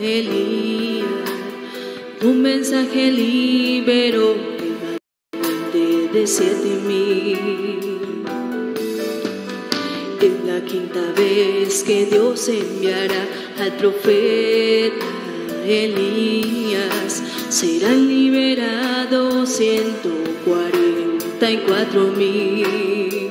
Elías, tu mensaje liberó de, de siete mil. Es la quinta vez que Dios enviará al profeta Elías, serán liberados 144 mil.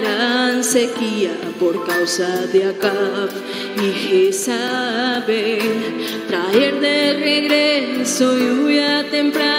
gran sequía por causa de Acab y Jezabel. Traer de regreso lluvia temprana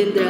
tendrá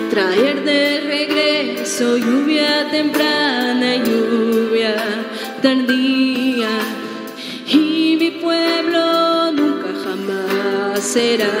traer de regreso lluvia temprana y lluvia tardía. Y mi pueblo nunca jamás será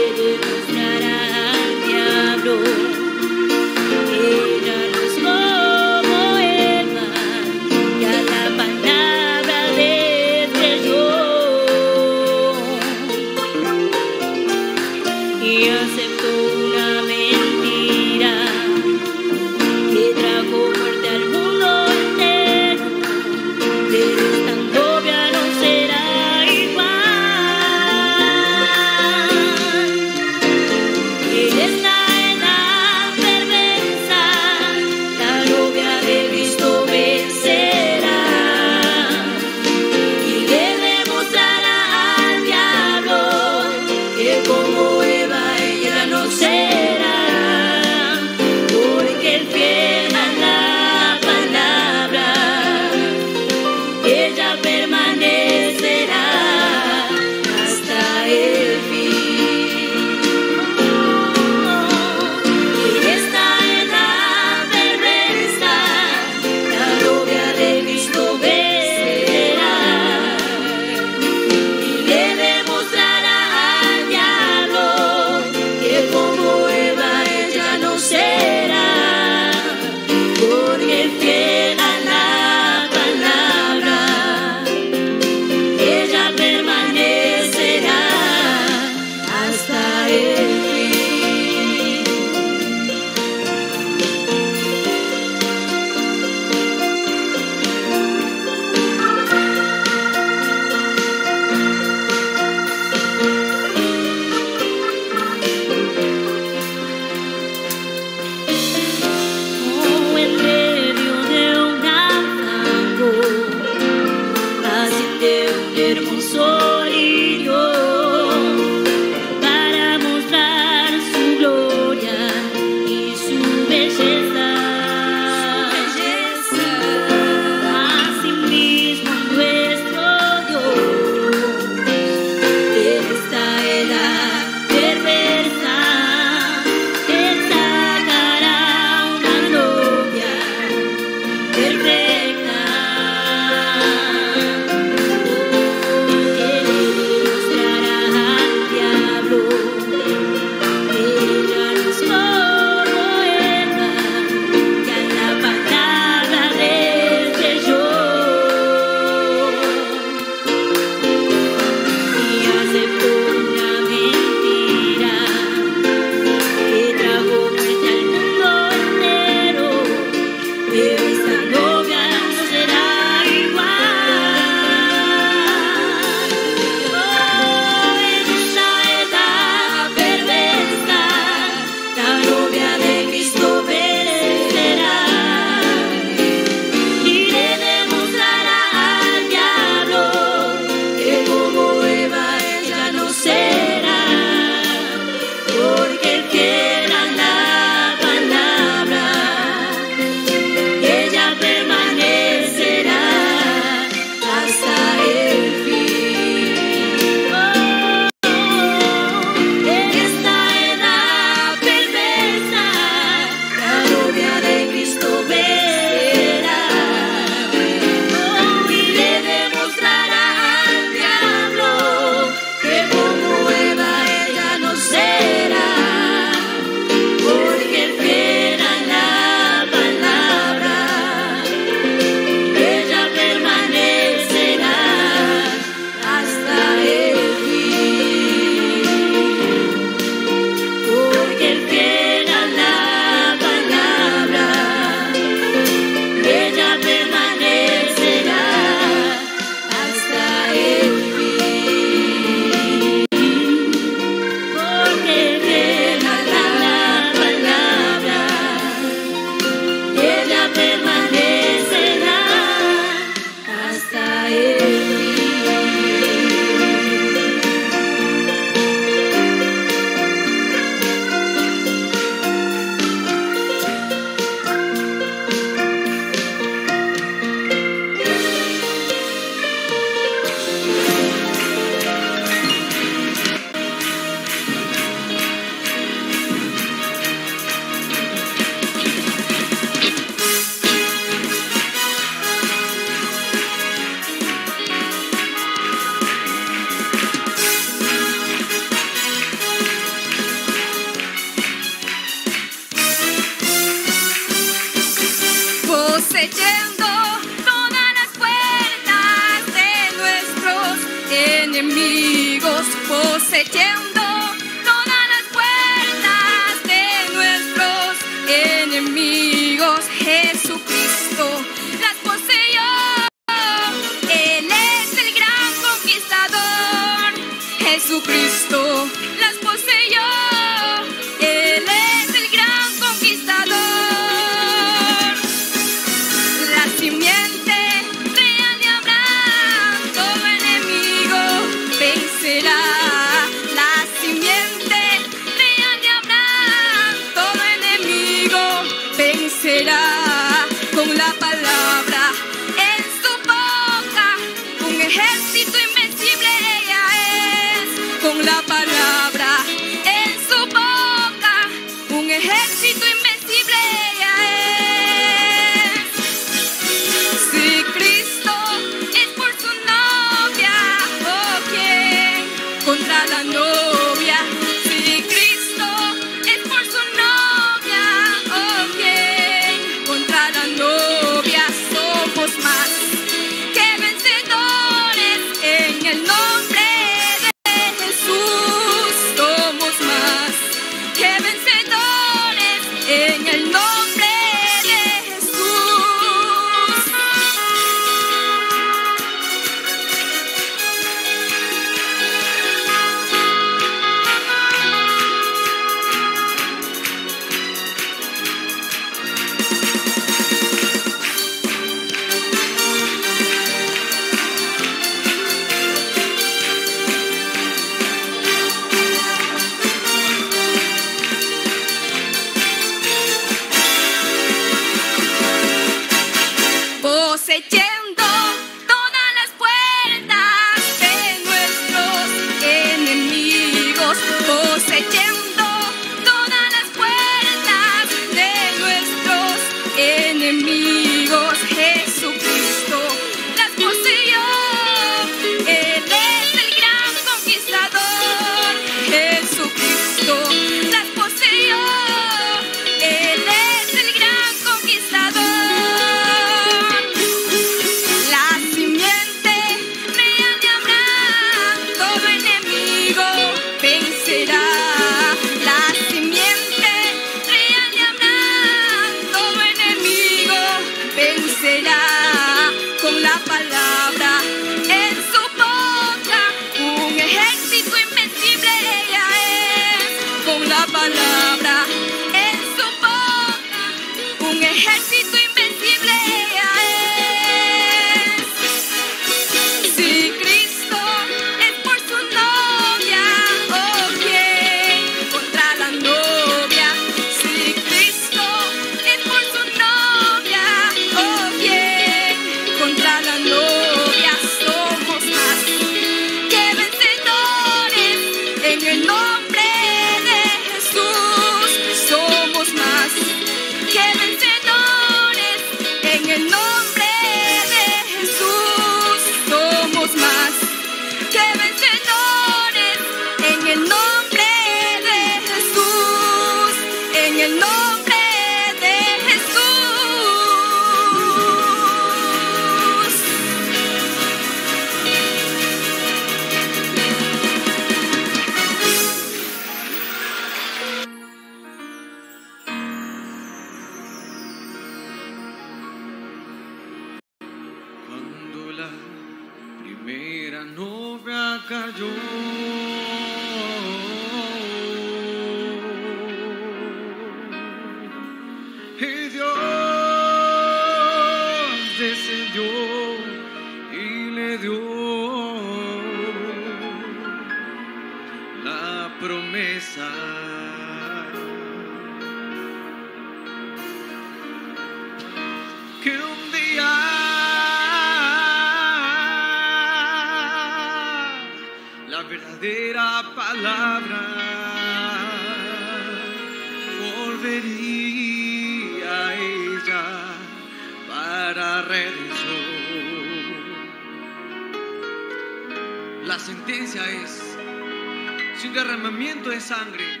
de sangre.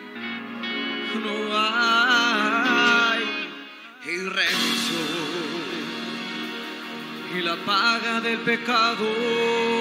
No hay y Y la paga del pecado.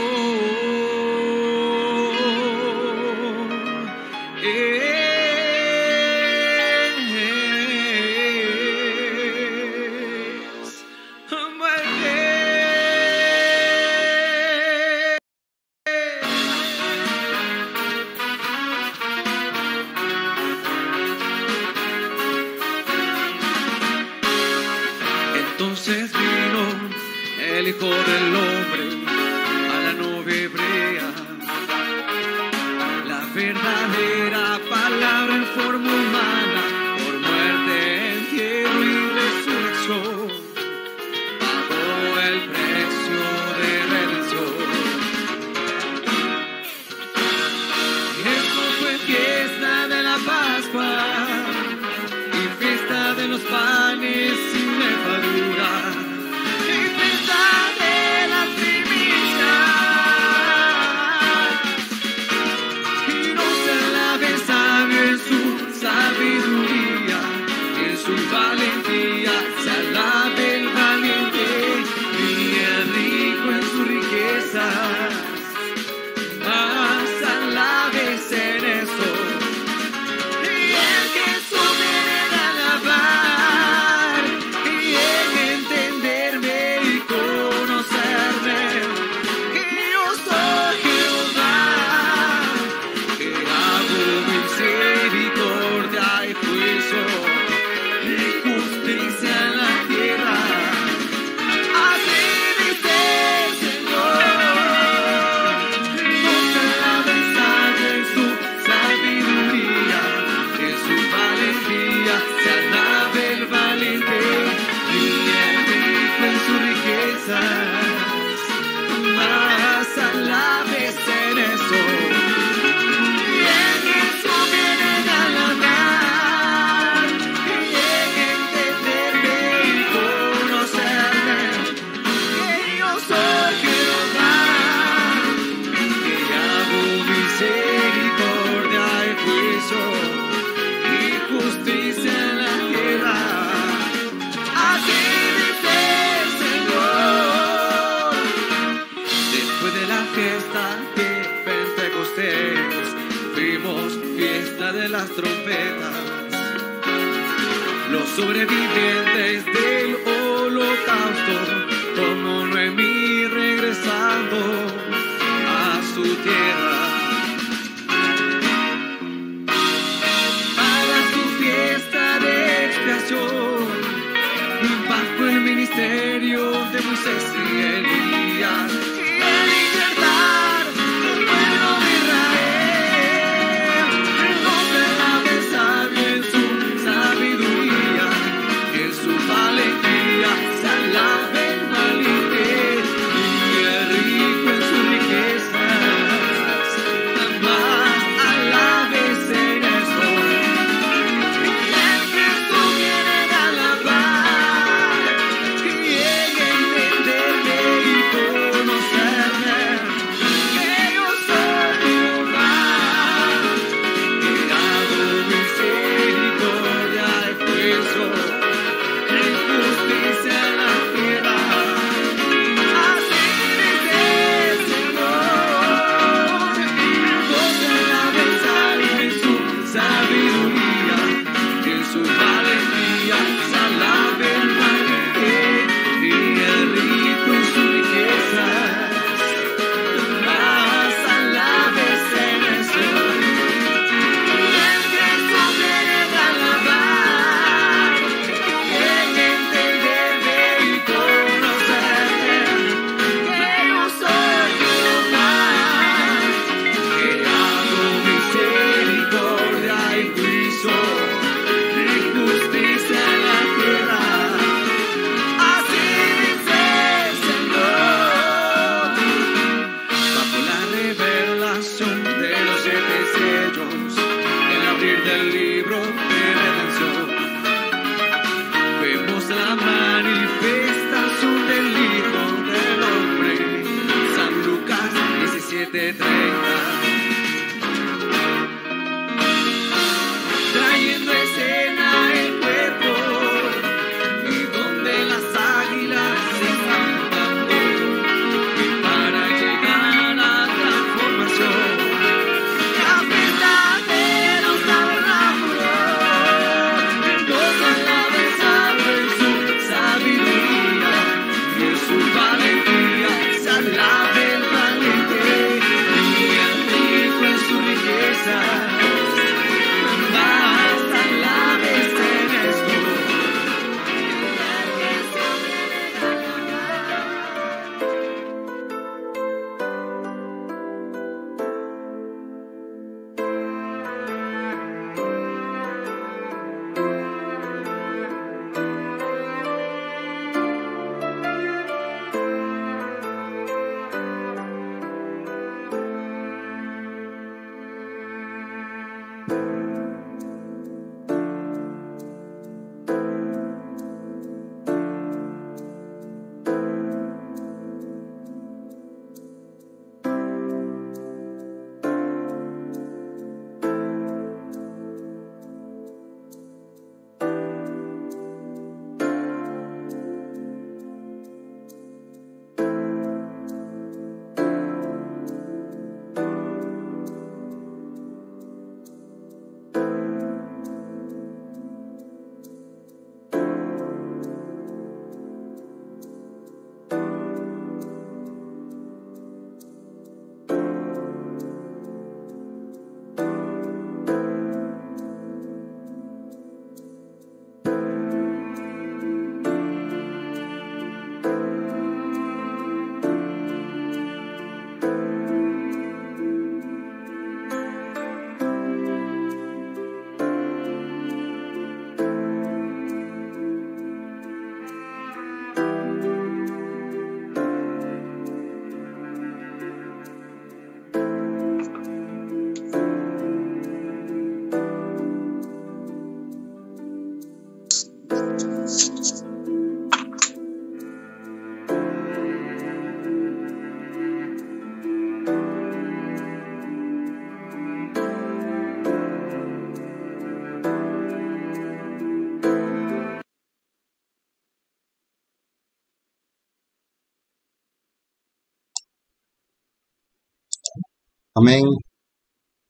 Amén.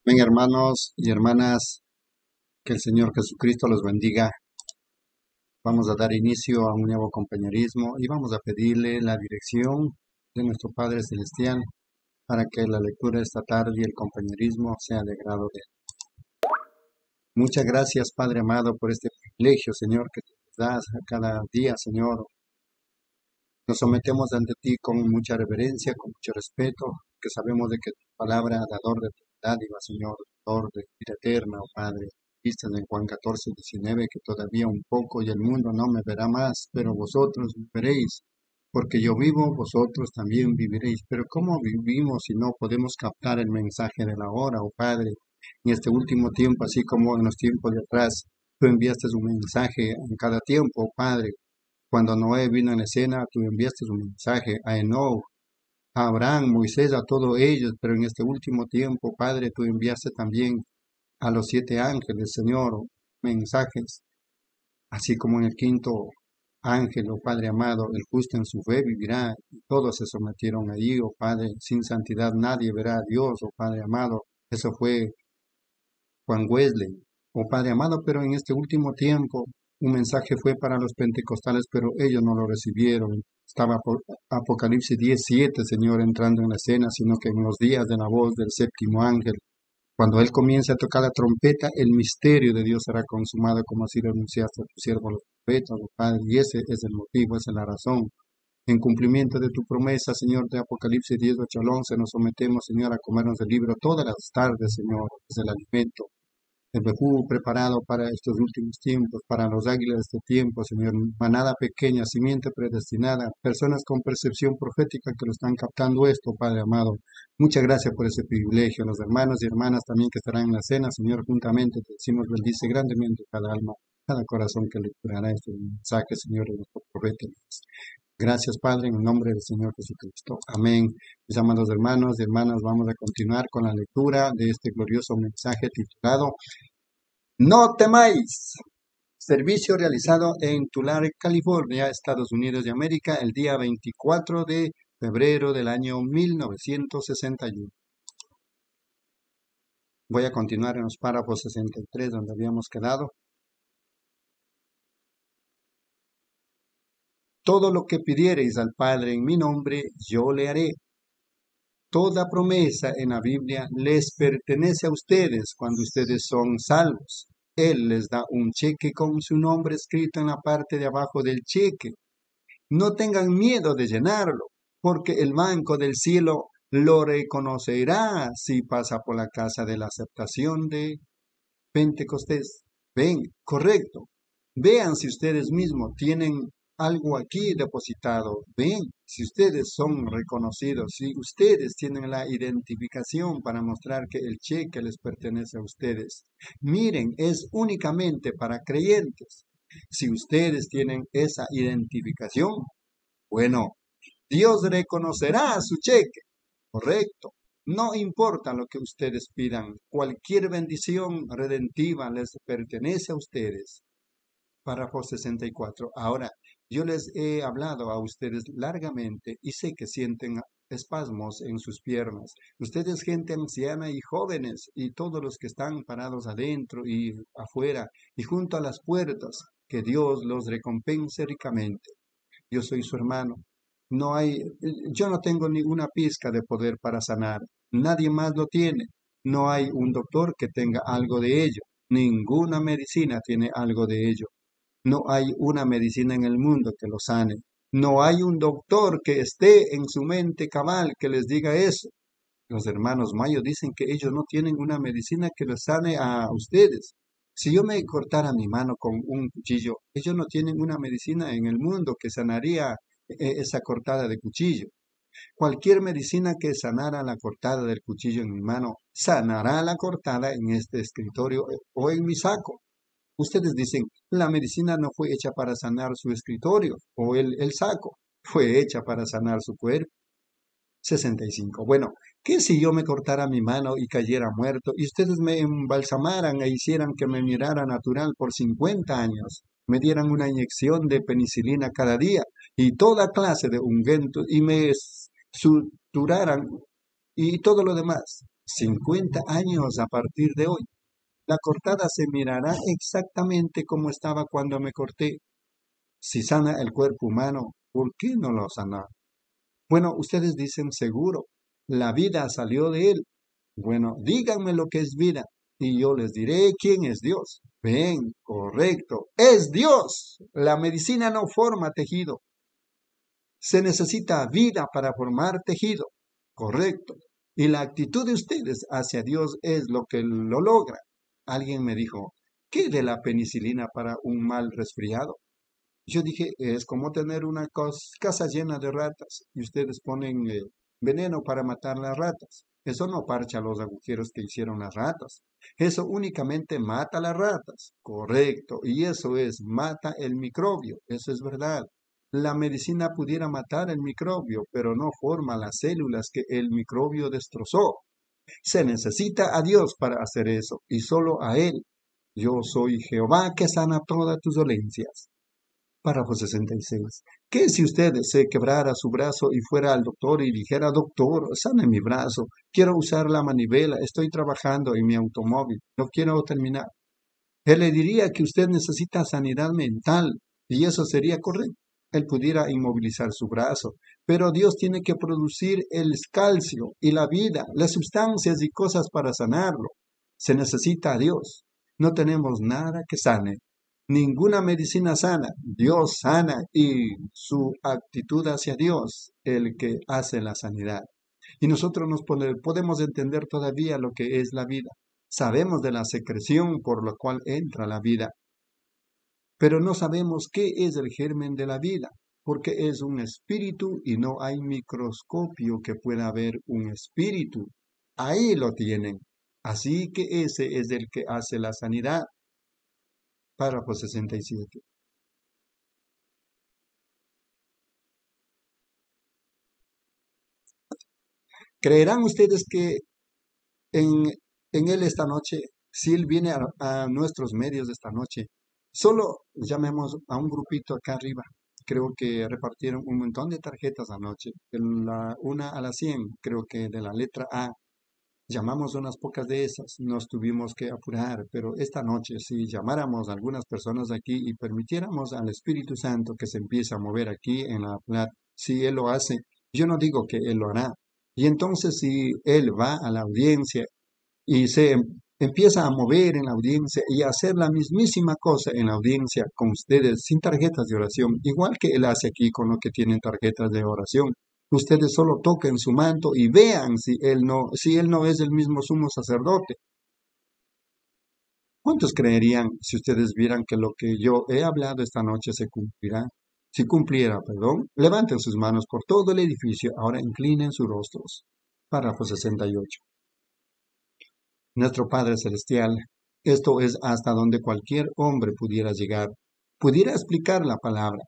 Amén, hermanos y hermanas. Que el Señor Jesucristo los bendiga. Vamos a dar inicio a un nuevo compañerismo y vamos a pedirle la dirección de nuestro Padre Celestial para que la lectura esta tarde y el compañerismo sea de grado de él. Muchas gracias, Padre amado, por este privilegio, Señor, que nos das a cada día, Señor. Nos sometemos ante ti con mucha reverencia, con mucho respeto, que sabemos de que tu palabra, dador de tu dádiva, Señor, dador de vida eterna, oh Padre, vistas en Juan 14, 19, que todavía un poco y el mundo no me verá más, pero vosotros me veréis, porque yo vivo, vosotros también viviréis. Pero ¿cómo vivimos si no podemos captar el mensaje de la hora, oh Padre? En este último tiempo, así como en los tiempos de atrás, tú enviaste un mensaje en cada tiempo, oh Padre. Cuando Noé vino en escena, tú enviaste un mensaje a Enoch, a Abraham, Moisés, a todos ellos, pero en este último tiempo, Padre, tú enviaste también a los siete ángeles, Señor, mensajes, así como en el quinto ángel, oh Padre amado, el justo en su fe vivirá, y todos se sometieron allí, oh Padre, sin santidad nadie verá a Dios, oh Padre amado, eso fue Juan Wesley, oh Padre amado, pero en este último tiempo un mensaje fue para los pentecostales, pero ellos no lo recibieron. Estaba Apocalipsis 17, Señor, entrando en la escena, sino que en los días de la voz del séptimo ángel, cuando Él comience a tocar la trompeta, el misterio de Dios será consumado, como así lo anunciaste a tu siervo los profetas, oh Padre. Y ese es el motivo, esa es la razón. En cumplimiento de tu promesa, Señor, de Apocalipsis 10, 8 al 11, nos sometemos, Señor, a comernos el libro todas las tardes, Señor, es el alimento Bejú preparado para estos últimos tiempos, para los águilas de este tiempo, Señor, manada pequeña, simiente predestinada, personas con percepción profética que lo están captando esto, Padre amado. Muchas gracias por ese privilegio. Los hermanos y hermanas también que estarán en la cena, Señor, juntamente te decimos, bendice grandemente cada alma, cada corazón que lecturará este mensaje, Señor, de nuestro profeta. Gracias, Padre, en el nombre del Señor Jesucristo. Amén. Mis amados hermanos y hermanas, vamos a continuar con la lectura de este glorioso mensaje titulado No temáis. Servicio realizado en Tulare, California, Estados Unidos de América, el día 24 de febrero del año 1961. Voy a continuar en los párrafos 63 donde habíamos quedado. Todo lo que pidiereis al Padre en mi nombre, yo le haré. Toda promesa en la Biblia les pertenece a ustedes cuando ustedes son salvos. Él les da un cheque con su nombre escrito en la parte de abajo del cheque. No tengan miedo de llenarlo, porque el banco del cielo lo reconocerá si pasa por la casa de la aceptación de Pentecostés. Ven, correcto. Vean si ustedes mismos tienen algo aquí depositado. Ven, si ustedes son reconocidos, si ustedes tienen la identificación para mostrar que el cheque les pertenece a ustedes. Miren, es únicamente para creyentes. Si ustedes tienen esa identificación, bueno, Dios reconocerá su cheque. Correcto. No importa lo que ustedes pidan, cualquier bendición redentiva les pertenece a ustedes. Párrafo 64. Ahora, yo les he hablado a ustedes largamente y sé que sienten espasmos en sus piernas. Ustedes, gente anciana y jóvenes, y todos los que están parados adentro y afuera y junto a las puertas, que Dios los recompense ricamente. Yo soy su hermano. No hay, yo no tengo ninguna pizca de poder para sanar. Nadie más lo tiene. No hay un doctor que tenga algo de ello. Ninguna medicina tiene algo de ello. No hay una medicina en el mundo que lo sane. No hay un doctor que esté en su mente cabal que les diga eso. Los hermanos Mayo dicen que ellos no tienen una medicina que les sane a ustedes. Si yo me cortara mi mano con un cuchillo, ellos no tienen una medicina en el mundo que sanaría eh, esa cortada de cuchillo. Cualquier medicina que sanara la cortada del cuchillo en mi mano, sanará la cortada en este escritorio eh, o en mi saco. Ustedes dicen, la medicina no fue hecha para sanar su escritorio o el, el saco, fue hecha para sanar su cuerpo. 65. Bueno, ¿qué si yo me cortara mi mano y cayera muerto y ustedes me embalsamaran e hicieran que me mirara natural por 50 años? Me dieran una inyección de penicilina cada día y toda clase de ungüentos y me suturaran y todo lo demás. 50 años a partir de hoy. La cortada se mirará exactamente como estaba cuando me corté. Si sana el cuerpo humano, ¿por qué no lo sana? Bueno, ustedes dicen seguro, la vida salió de él. Bueno, díganme lo que es vida y yo les diré quién es Dios. Ven, correcto, es Dios. La medicina no forma tejido. Se necesita vida para formar tejido. Correcto. Y la actitud de ustedes hacia Dios es lo que lo logra. Alguien me dijo, ¿qué de la penicilina para un mal resfriado? Yo dije, es como tener una casa llena de ratas y ustedes ponen eh, veneno para matar las ratas. Eso no parcha los agujeros que hicieron las ratas. Eso únicamente mata las ratas. Correcto. Y eso es, mata el microbio. Eso es verdad. La medicina pudiera matar el microbio, pero no forma las células que el microbio destrozó. Se necesita a Dios para hacer eso, y solo a Él. Yo soy Jehová que sana todas tus dolencias. Párrafo 66. ¿Qué si usted se quebrara su brazo y fuera al doctor y dijera, doctor, sane mi brazo, quiero usar la manivela, estoy trabajando en mi automóvil, no quiero terminar? Él le diría que usted necesita sanidad mental y eso sería correcto. Él pudiera inmovilizar su brazo, pero Dios tiene que producir el calcio y la vida, las sustancias y cosas para sanarlo. Se necesita a Dios. No tenemos nada que sane ninguna medicina sana, Dios sana y su actitud hacia Dios, el que hace la sanidad. Y nosotros nos podemos entender todavía lo que es la vida. Sabemos de la secreción por la cual entra la vida, pero no sabemos qué es el germen de la vida, porque es un espíritu y no hay microscopio que pueda ver un espíritu. Ahí lo tienen. Así que ese es el que hace la sanidad. Párrafo 67. ¿Creerán ustedes que en, Él esta noche, si Él viene a, nuestros medios esta noche, solo llamemos a un grupito acá arriba? Creo que repartieron un montón de tarjetas anoche, la, una a la 100, creo que de la letra A Llamamos unas pocas de esas, nos tuvimos que apurar, pero esta noche si llamáramos a algunas personas aquí y permitiéramos al Espíritu Santo que se empiece a mover aquí en la plata, si Él lo hace, yo no digo que Él lo hará. Y entonces si Él va a la audiencia y se empieza a mover en la audiencia y a hacer la mismísima cosa en la audiencia con ustedes sin tarjetas de oración, igual que Él hace aquí con los que tienen tarjetas de oración, Ustedes solo toquen su manto y vean si él no, si él no es el mismo sumo sacerdote. ¿Cuántos creerían si ustedes vieran que lo que yo he hablado esta noche se cumplirá? Si cumpliera, perdón, levanten sus manos por todo el edificio, ahora inclinen sus rostros. Párrafo 68. Nuestro Padre Celestial, esto es hasta donde cualquier hombre pudiera llegar, pudiera explicar la palabra.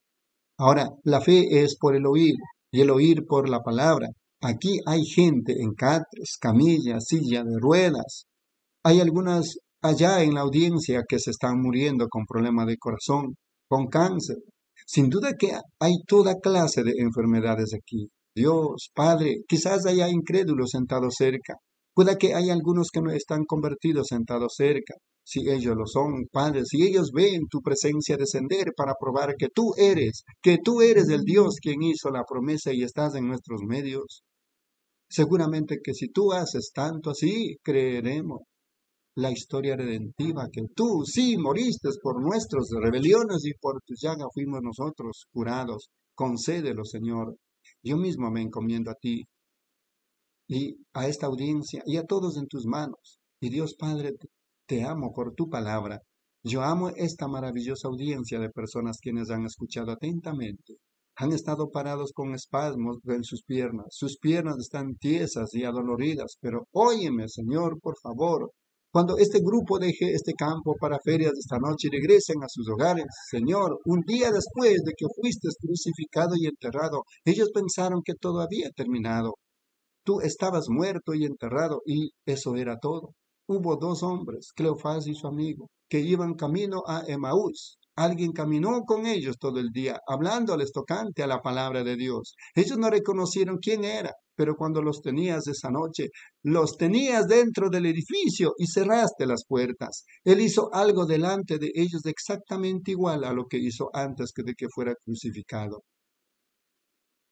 Ahora, la fe es por el oír y el oír por la palabra. Aquí hay gente en catres, camillas, silla de ruedas. Hay algunas allá en la audiencia que se están muriendo con problemas de corazón, con cáncer. Sin duda que hay toda clase de enfermedades aquí. Dios, Padre, quizás haya incrédulos sentados cerca. Pueda que haya algunos que no están convertidos sentados cerca si ellos lo son, Padre, si ellos ven tu presencia descender para probar que tú eres, que tú eres el Dios quien hizo la promesa y estás en nuestros medios, seguramente que si tú haces tanto así, creeremos la historia redentiva que tú sí moriste por nuestras rebeliones y por tus llagas fuimos nosotros curados. Concédelo, Señor. Yo mismo me encomiendo a ti y a esta audiencia y a todos en tus manos. Y Dios Padre, te amo por tu palabra. Yo amo esta maravillosa audiencia de personas quienes han escuchado atentamente. Han estado parados con espasmos en sus piernas. Sus piernas están tiesas y adoloridas, pero óyeme, Señor, por favor. Cuando este grupo deje este campo para ferias esta noche y regresen a sus hogares, Señor, un día después de que fuiste crucificado y enterrado, ellos pensaron que todo había terminado. Tú estabas muerto y enterrado y eso era todo. Hubo dos hombres, Cleofás y su amigo, que iban camino a Emaús. Alguien caminó con ellos todo el día, hablándoles tocante a la palabra de Dios. Ellos no reconocieron quién era, pero cuando los tenías esa noche, los tenías dentro del edificio y cerraste las puertas. Él hizo algo delante de ellos exactamente igual a lo que hizo antes de que fuera crucificado.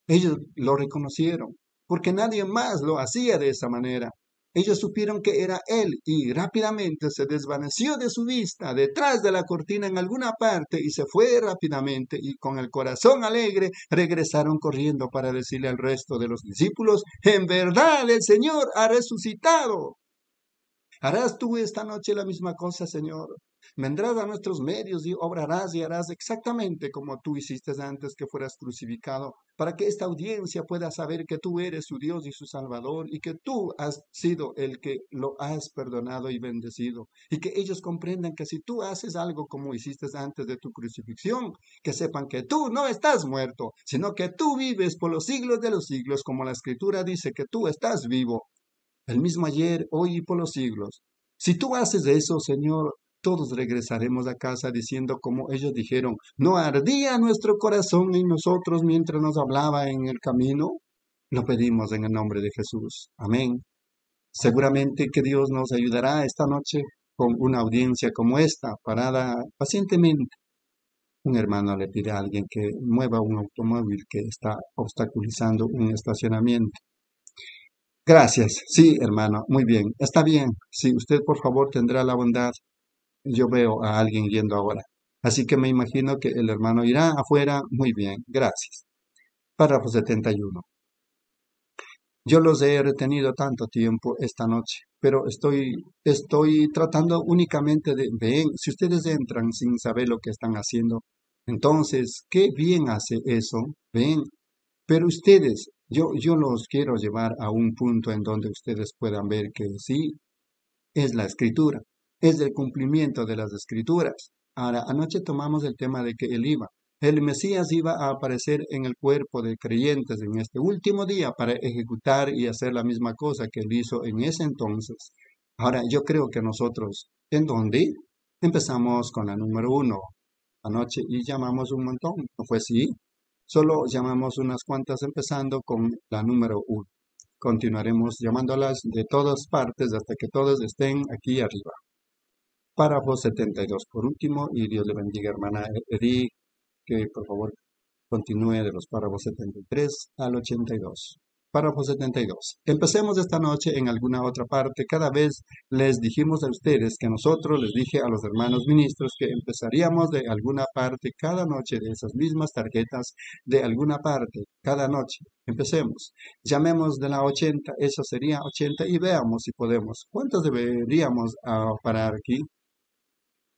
Ellos lo reconocieron, porque nadie más lo hacía de esa manera. Ellos supieron que era él y rápidamente se desvaneció de su vista detrás de la cortina en alguna parte y se fue rápidamente y con el corazón alegre regresaron corriendo para decirle al resto de los discípulos, en verdad el Señor ha resucitado. ¿Harás tú esta noche la misma cosa, Señor? Vendrás a nuestros medios y obrarás y harás exactamente como tú hiciste antes que fueras crucificado, para que esta audiencia pueda saber que tú eres su Dios y su Salvador y que tú has sido el que lo has perdonado y bendecido. Y que ellos comprendan que si tú haces algo como hiciste antes de tu crucifixión, que sepan que tú no estás muerto, sino que tú vives por los siglos de los siglos, como la Escritura dice que tú estás vivo el mismo ayer, hoy y por los siglos. Si tú haces eso, Señor, todos regresaremos a casa diciendo como ellos dijeron, ¿no ardía nuestro corazón en nosotros mientras nos hablaba en el camino? Lo pedimos en el nombre de Jesús. Amén. Seguramente que Dios nos ayudará esta noche con una audiencia como esta, parada pacientemente. Un hermano le pide a alguien que mueva un automóvil que está obstaculizando un estacionamiento. Gracias. Sí, hermano. Muy bien. Está bien. Si usted, por favor, tendrá la bondad. Yo veo a alguien yendo ahora. Así que me imagino que el hermano irá afuera. Muy bien. Gracias. Párrafo 71. Yo los he retenido tanto tiempo esta noche, pero estoy, estoy tratando únicamente de, ven, si ustedes entran sin saber lo que están haciendo, entonces, qué bien hace eso, ven, pero ustedes yo, yo los quiero llevar a un punto en donde ustedes puedan ver que sí, es la escritura, es el cumplimiento de las escrituras. Ahora, anoche tomamos el tema de que él iba. El Mesías iba a aparecer en el cuerpo de creyentes en este último día para ejecutar y hacer la misma cosa que él hizo en ese entonces. Ahora, yo creo que nosotros, ¿en dónde? Empezamos con la número uno anoche y llamamos un montón. ¿No fue? Solo llamamos unas cuantas empezando con la número uno. Continuaremos llamándolas de todas partes hasta que todas estén aquí arriba. Párrafo 72 por último y Dios le bendiga hermana Edith que por favor continúe de los párrafos 73 al 82. Párrafo 72. Empecemos esta noche en alguna otra parte. Cada vez les dijimos a ustedes que nosotros les dije a los hermanos ministros que empezaríamos de alguna parte cada noche de esas mismas tarjetas de alguna parte cada noche. Empecemos. Llamemos de la 80, eso sería 80 y veamos si podemos. ¿Cuántos deberíamos ah, parar aquí?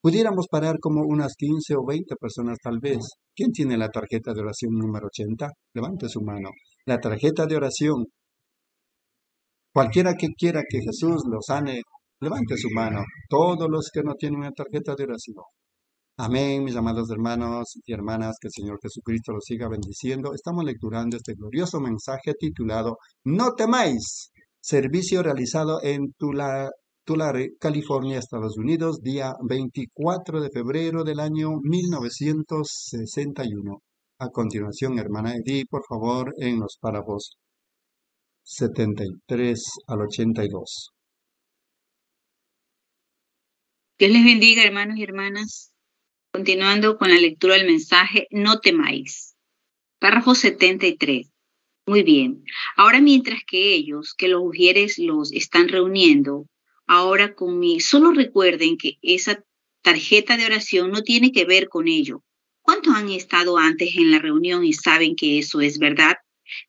Pudiéramos parar como unas 15 o 20 personas tal vez. ¿Quién tiene la tarjeta de oración número 80? Levante su mano. La tarjeta de oración. Cualquiera que quiera que Jesús lo sane, levante su mano. Todos los que no tienen una tarjeta de oración. Amén, mis amados hermanos y hermanas, que el Señor Jesucristo los siga bendiciendo. Estamos lecturando este glorioso mensaje titulado No temáis, servicio realizado en Tula, Tulare, California, Estados Unidos, día 24 de febrero del año 1961. A continuación, hermana Edith, por favor, en los párrafos 73 al 82. Dios les bendiga, hermanos y hermanas. Continuando con la lectura del mensaje, no temáis. Párrafo 73. Muy bien. Ahora mientras que ellos, que los ujieres los están reuniendo, ahora conmigo. Solo recuerden que esa tarjeta de oración no tiene que ver con ello. ¿Cuántos han estado antes en la reunión y saben que eso es verdad?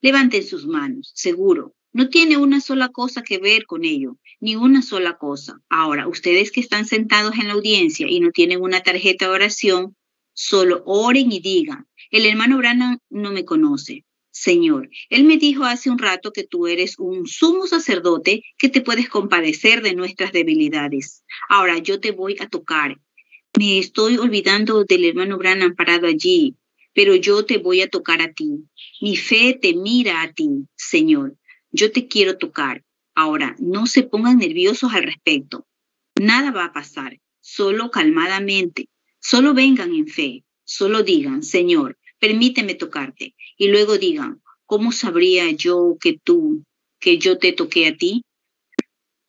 Levanten sus manos, seguro. No tiene una sola cosa que ver con ello, ni una sola cosa. Ahora, ustedes que están sentados en la audiencia y no tienen una tarjeta de oración, solo oren y digan, el hermano Branham no me conoce. Señor, Él me dijo hace un rato que tú eres un sumo sacerdote que te puedes compadecer de nuestras debilidades. Ahora yo te voy a tocar. Me estoy olvidando del hermano Branham parado allí, pero yo te voy a tocar a ti. Mi fe te mira a ti, Señor. Yo te quiero tocar. Ahora, no se pongan nerviosos al respecto. Nada va a pasar. Solo calmadamente. Solo vengan en fe. Solo digan, Señor, permíteme tocarte. Y luego digan, ¿cómo sabría yo que tú, que yo te toqué a ti?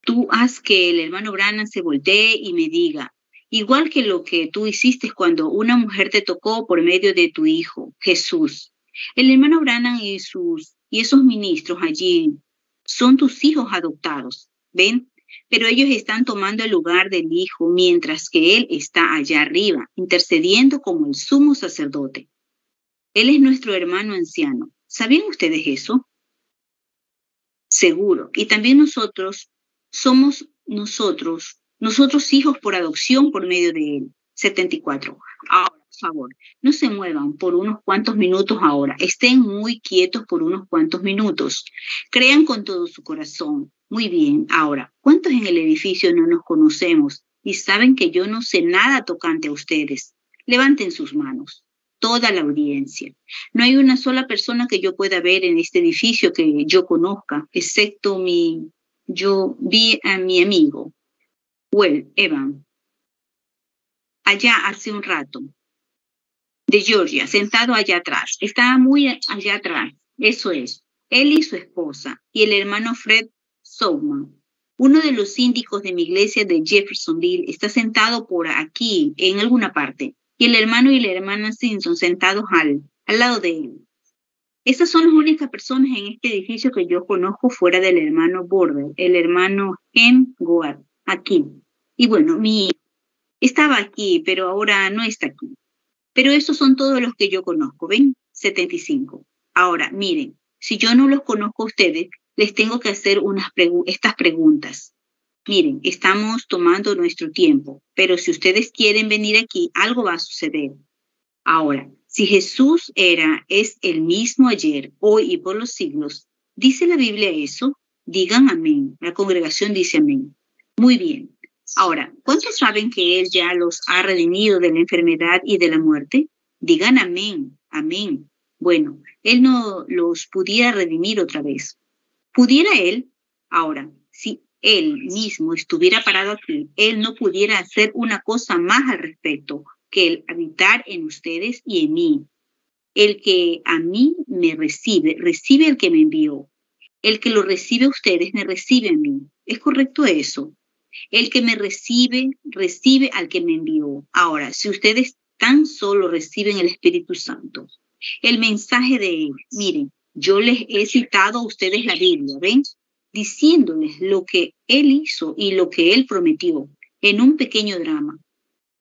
Tú haz que el hermano Branham se voltee y me diga, igual que lo que tú hiciste cuando una mujer te tocó por medio de tu hijo, Jesús. El hermano Branham y sus y esos ministros allí son tus hijos adoptados, ¿ven? Pero ellos están tomando el lugar del hijo mientras que él está allá arriba, intercediendo como el sumo sacerdote. Él es nuestro hermano anciano. ¿Sabían ustedes eso? Seguro. Y también nosotros somos nosotros, nosotros hijos por adopción por medio de él. 74. Ahora, por favor, no se muevan por unos cuantos minutos ahora. Estén muy quietos por unos cuantos minutos. Crean con todo su corazón. Muy bien. Ahora, ¿cuántos en el edificio no nos conocemos y saben que yo no sé nada tocante a ustedes? Levanten sus manos toda la audiencia. No hay una sola persona que yo pueda ver en este edificio que yo conozca, excepto mi, yo vi a mi amigo, Well, Evan, allá hace un rato, de Georgia, sentado allá atrás. Estaba muy allá atrás, eso es. Él y su esposa, y el hermano Fred Souman. Uno de los síndicos de mi iglesia de Jeffersonville está sentado por aquí, en alguna parte y el hermano y la hermana Simpson sentados al, al lado de él. Estas son las únicas personas en este edificio que yo conozco fuera del hermano Border, el hermano Ken Goat, aquí. Y bueno, mi estaba aquí, pero ahora no está aquí. Pero esos son todos los que yo conozco, ¿ven? 75. Ahora, miren, si yo no los conozco a ustedes, les tengo que hacer unas estas preguntas. Miren, estamos tomando nuestro tiempo, pero si ustedes quieren venir aquí, algo va a suceder. Ahora, si Jesús era, es el mismo ayer, hoy y por los siglos, ¿dice la Biblia eso? Digan amén. La congregación dice amén. Muy bien. Ahora, ¿cuántos saben que Él ya los ha redimido de la enfermedad y de la muerte? Digan amén, amén. Bueno, Él no los pudiera redimir otra vez. ¿Pudiera Él? Ahora, si él mismo estuviera parado aquí, él no pudiera hacer una cosa más al respecto que el habitar en ustedes y en mí. El que a mí me recibe, recibe al que me envió. El que lo recibe a ustedes, me recibe a mí. ¿Es correcto eso? El que me recibe, recibe al que me envió. Ahora, si ustedes tan solo reciben el Espíritu Santo, el mensaje de él, miren, yo les he citado a ustedes la Biblia, ¿ven? diciéndoles lo que él hizo y lo que él prometió en un pequeño drama.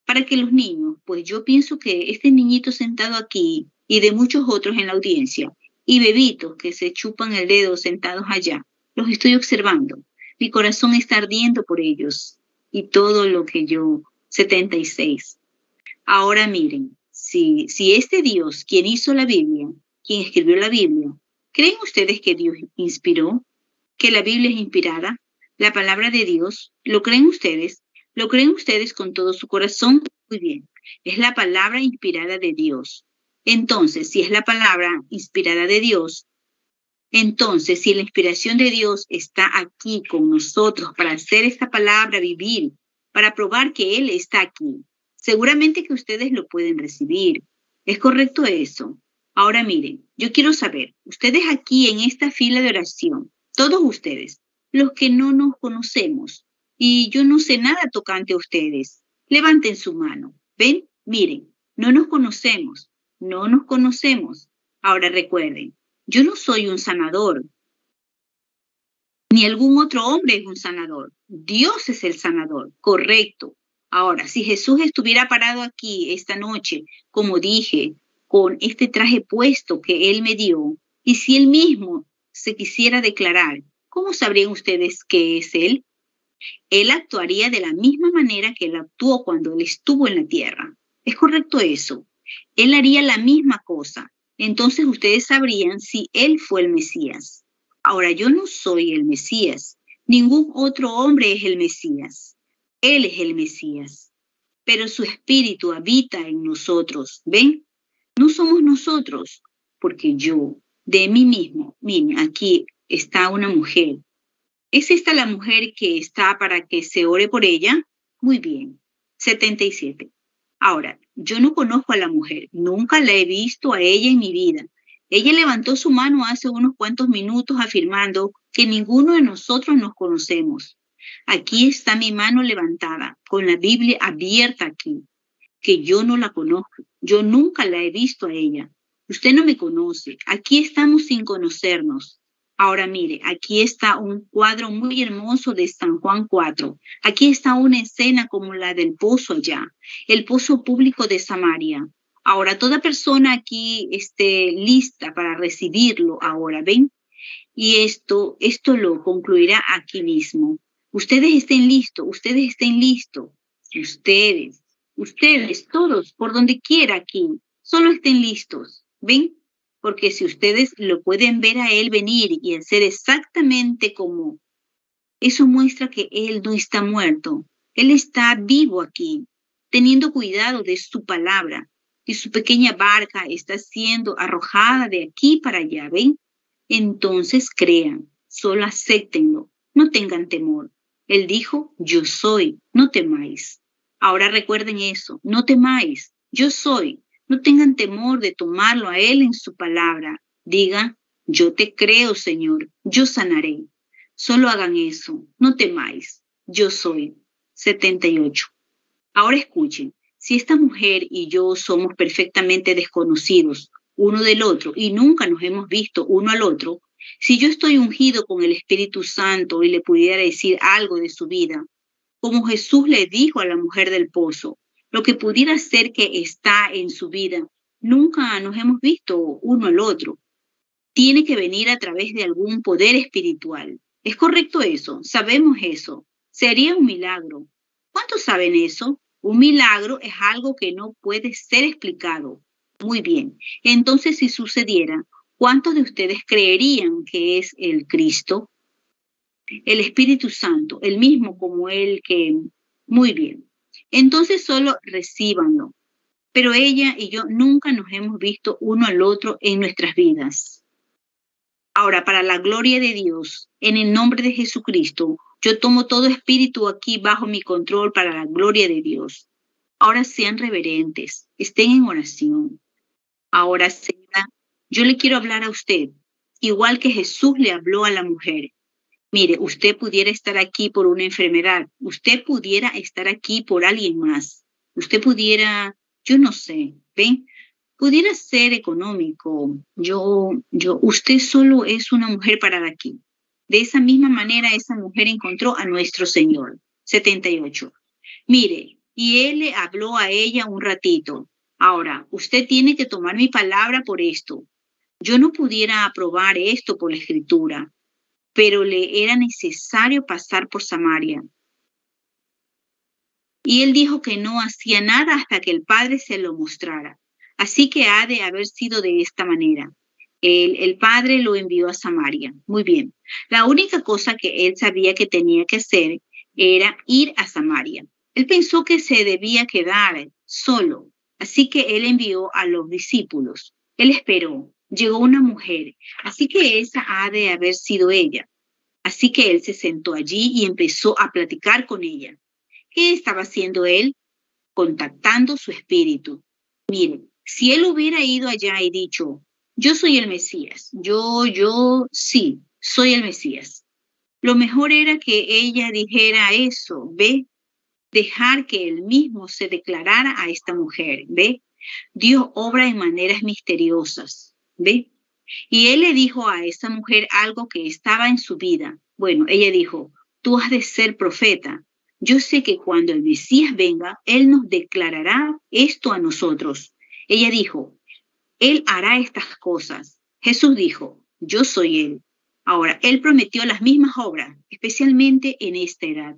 Para que los niños, pues yo pienso que este niñito sentado aquí y de muchos otros en la audiencia, y bebitos que se chupan el dedo sentados allá, los estoy observando. Mi corazón está ardiendo por ellos y todo lo que yo, 76. Ahora miren, si, si este Dios, quien hizo la Biblia, quien escribió la Biblia, ¿creen ustedes que Dios inspiró que la Biblia es inspirada, la palabra de Dios. ¿Lo creen ustedes? ¿Lo creen ustedes con todo su corazón? Muy bien. Es la palabra inspirada de Dios. Entonces, si es la palabra inspirada de Dios, entonces si la inspiración de Dios está aquí con nosotros para hacer esta palabra vivir, para probar que Él está aquí, seguramente que ustedes lo pueden recibir. ¿Es correcto eso? Ahora miren, yo quiero saber, ustedes aquí en esta fila de oración, todos ustedes, los que no nos conocemos, y yo no sé nada tocante a ustedes, levanten su mano. ¿Ven? Miren, no nos conocemos, no nos conocemos. Ahora recuerden, yo no soy un sanador, ni algún otro hombre es un sanador. Dios es el sanador, correcto. Ahora, si Jesús estuviera parado aquí esta noche, como dije, con este traje puesto que Él me dio, y si Él mismo se quisiera declarar, ¿cómo sabrían ustedes que es Él? Él actuaría de la misma manera que Él actuó cuando Él estuvo en la tierra. ¿Es correcto eso? Él haría la misma cosa. Entonces ustedes sabrían si él fue el Mesías. Ahora yo no soy el Mesías. Ningún otro hombre es el Mesías. Él es el Mesías. Pero su espíritu habita en nosotros. ¿Ven? No somos nosotros, porque yo, de mí mismo, miren, aquí está una mujer. ¿Es esta la mujer que está para que se ore por ella? Muy bien. 77. Ahora, yo no conozco a la mujer, nunca la he visto a ella en mi vida. Ella levantó su mano hace unos cuantos minutos afirmando que ninguno de nosotros nos conocemos. Aquí está mi mano levantada, con la Biblia abierta aquí, que yo no la conozco, yo nunca la he visto a ella. Usted no me conoce, aquí estamos sin conocernos. Ahora mire, aquí está un cuadro muy hermoso de San Juan 4. Aquí está una escena como la del pozo allá, el pozo público de Samaria. Ahora, toda persona aquí esté lista para recibirlo ahora, ¿ven? Y esto, esto lo concluirá aquí mismo. Ustedes estén listos, ustedes estén listos. Ustedes, ustedes, todos, por donde quiera aquí, solo estén listos. ¿Ven? Porque si ustedes lo pueden ver a Él venir y hacer exactamente como, eso muestra que Él no está muerto, Él está vivo aquí, teniendo cuidado de su palabra, y su pequeña barca está siendo arrojada de aquí para allá, ¿ven? Entonces crean, solo acéptenlo, no tengan temor. Él dijo, yo soy, no temáis. Ahora recuerden eso, no temáis, yo soy, no tengan temor de tomarlo a Él en su palabra. Diga, yo te creo, Señor, yo sanaré. Solo hagan eso, no temáis, yo soy. 78. Ahora escuchen, si esta mujer y yo somos perfectamente desconocidos uno del otro y nunca nos hemos visto uno al otro, si yo estoy ungido con el Espíritu Santo y le pudiera decir algo de su vida, como Jesús le dijo a la mujer del pozo, lo que pudiera ser que está en su vida. Nunca nos hemos visto uno al otro. Tiene que venir a través de algún poder espiritual. ¿Es correcto eso? Sabemos eso. Sería un milagro. ¿Cuántos saben eso? Un milagro es algo que no puede ser explicado. Muy bien. Entonces, si sucediera, ¿cuántos de ustedes creerían que es el Cristo? El Espíritu Santo, el mismo como el que... Muy bien entonces solo recíbanlo. Pero ella y yo nunca nos hemos visto uno al otro en nuestras vidas. Ahora, para la gloria de Dios, en el nombre de Jesucristo, yo tomo todo espíritu aquí bajo mi control para la gloria de Dios. Ahora sean reverentes, estén en oración. Ahora, señora, yo le quiero hablar a usted, igual que Jesús le habló a la mujer. Mire, usted pudiera estar aquí por una enfermedad, usted pudiera estar aquí por alguien más, usted pudiera, yo no sé, ¿ven? Pudiera ser económico, yo, yo, usted solo es una mujer para aquí. De esa misma manera, esa mujer encontró a nuestro Señor. 78. Mire, y él le habló a ella un ratito. Ahora, usted tiene que tomar mi palabra por esto. Yo no pudiera aprobar esto por la escritura pero le era necesario pasar por Samaria. Y él dijo que no hacía nada hasta que el Padre se lo mostrara. Así que ha de haber sido de esta manera. El, el, Padre lo envió a Samaria. Muy bien. La única cosa que él sabía que tenía que hacer era ir a Samaria. Él pensó que se debía quedar solo. Así que él envió a los discípulos. Él esperó llegó una mujer, así que esa ha de haber sido ella. Así que él se sentó allí y empezó a platicar con ella. ¿Qué estaba haciendo él? Contactando su espíritu. Miren, si él hubiera ido allá y dicho, yo soy el Mesías, yo, yo, sí, soy el Mesías. Lo mejor era que ella dijera eso, ¿ve? Dejar que él mismo se declarara a esta mujer, ¿ve? Dios obra en maneras misteriosas. ¿Ve? Y él le dijo a esa mujer algo que estaba en su vida. Bueno, ella dijo, tú has de ser profeta. Yo sé que cuando el Mesías venga, Él nos declarará esto a nosotros. Ella dijo, Él hará estas cosas. Jesús dijo, yo soy Él. Ahora, Él prometió las mismas obras, especialmente en esta edad,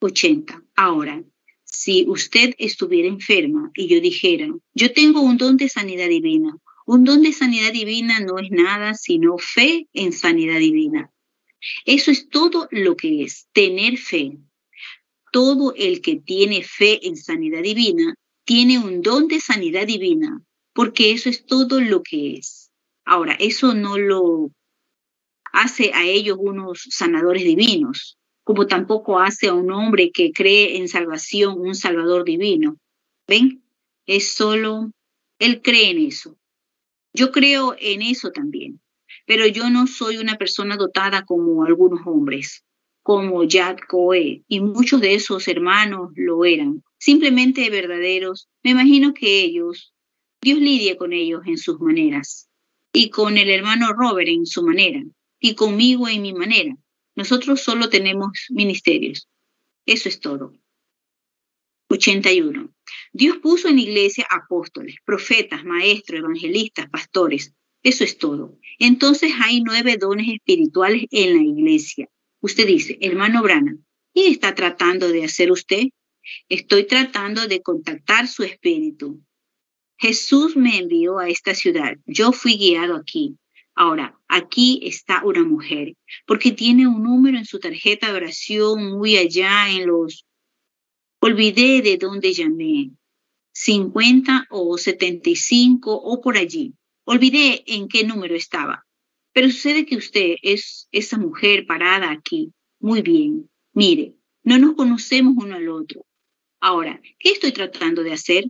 80. Ahora, si usted estuviera enferma y yo dijera, yo tengo un don de sanidad divina, Un don de sanidad divina no es nada sino fe en sanidad divina. Eso es todo lo que es, tener fe. Todo el que tiene fe en sanidad divina tiene un don de sanidad divina, porque eso es todo lo que es. Ahora, eso no lo hace a ellos unos sanadores divinos, como tampoco hace a un hombre que cree en salvación un salvador divino. ¿Ven? Es solo, él cree en eso. Yo creo en eso también, pero yo no soy una persona dotada como algunos hombres, como Jack Coe, y muchos de esos hermanos lo eran, simplemente verdaderos. Me imagino que ellos, Dios lidia con ellos en sus maneras, y con el hermano Robert en su manera, y conmigo en mi manera. Nosotros solo tenemos ministerios. Eso es todo. 81. Dios puso en la iglesia apóstoles, profetas, maestros, evangelistas, pastores. Eso es todo. Entonces hay nueve dones espirituales en la iglesia. Usted dice, hermano Brana, ¿qué está tratando de hacer usted? Estoy tratando de contactar su espíritu. Jesús me envió a esta ciudad. Yo fui guiado aquí. Ahora, aquí está una mujer, porque tiene un número en su tarjeta de oración muy allá en los Olvidé de dónde llamé, 50 o 75 o por allí. Olvidé en qué número estaba. Pero sucede que usted es esa mujer parada aquí. Muy bien. Mire, no nos conocemos uno al otro. Ahora, ¿qué estoy tratando de hacer?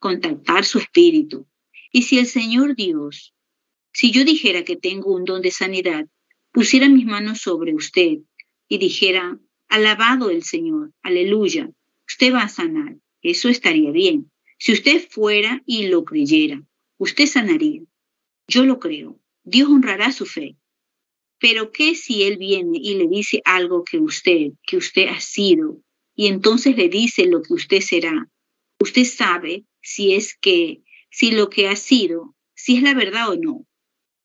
Contactar su espíritu. Y si el Señor Dios, si yo dijera que tengo un don de sanidad, pusiera mis manos sobre usted y dijera, alabado el Señor, aleluya, usted va a sanar. Eso estaría bien. Si usted fuera y lo creyera, usted sanaría. Yo lo creo. Dios honrará su fe. Pero ¿qué si Él viene y le dice algo que usted, que usted ha sido, y entonces le dice lo que usted será? Usted sabe si es que, si lo que ha sido, si es la verdad o no.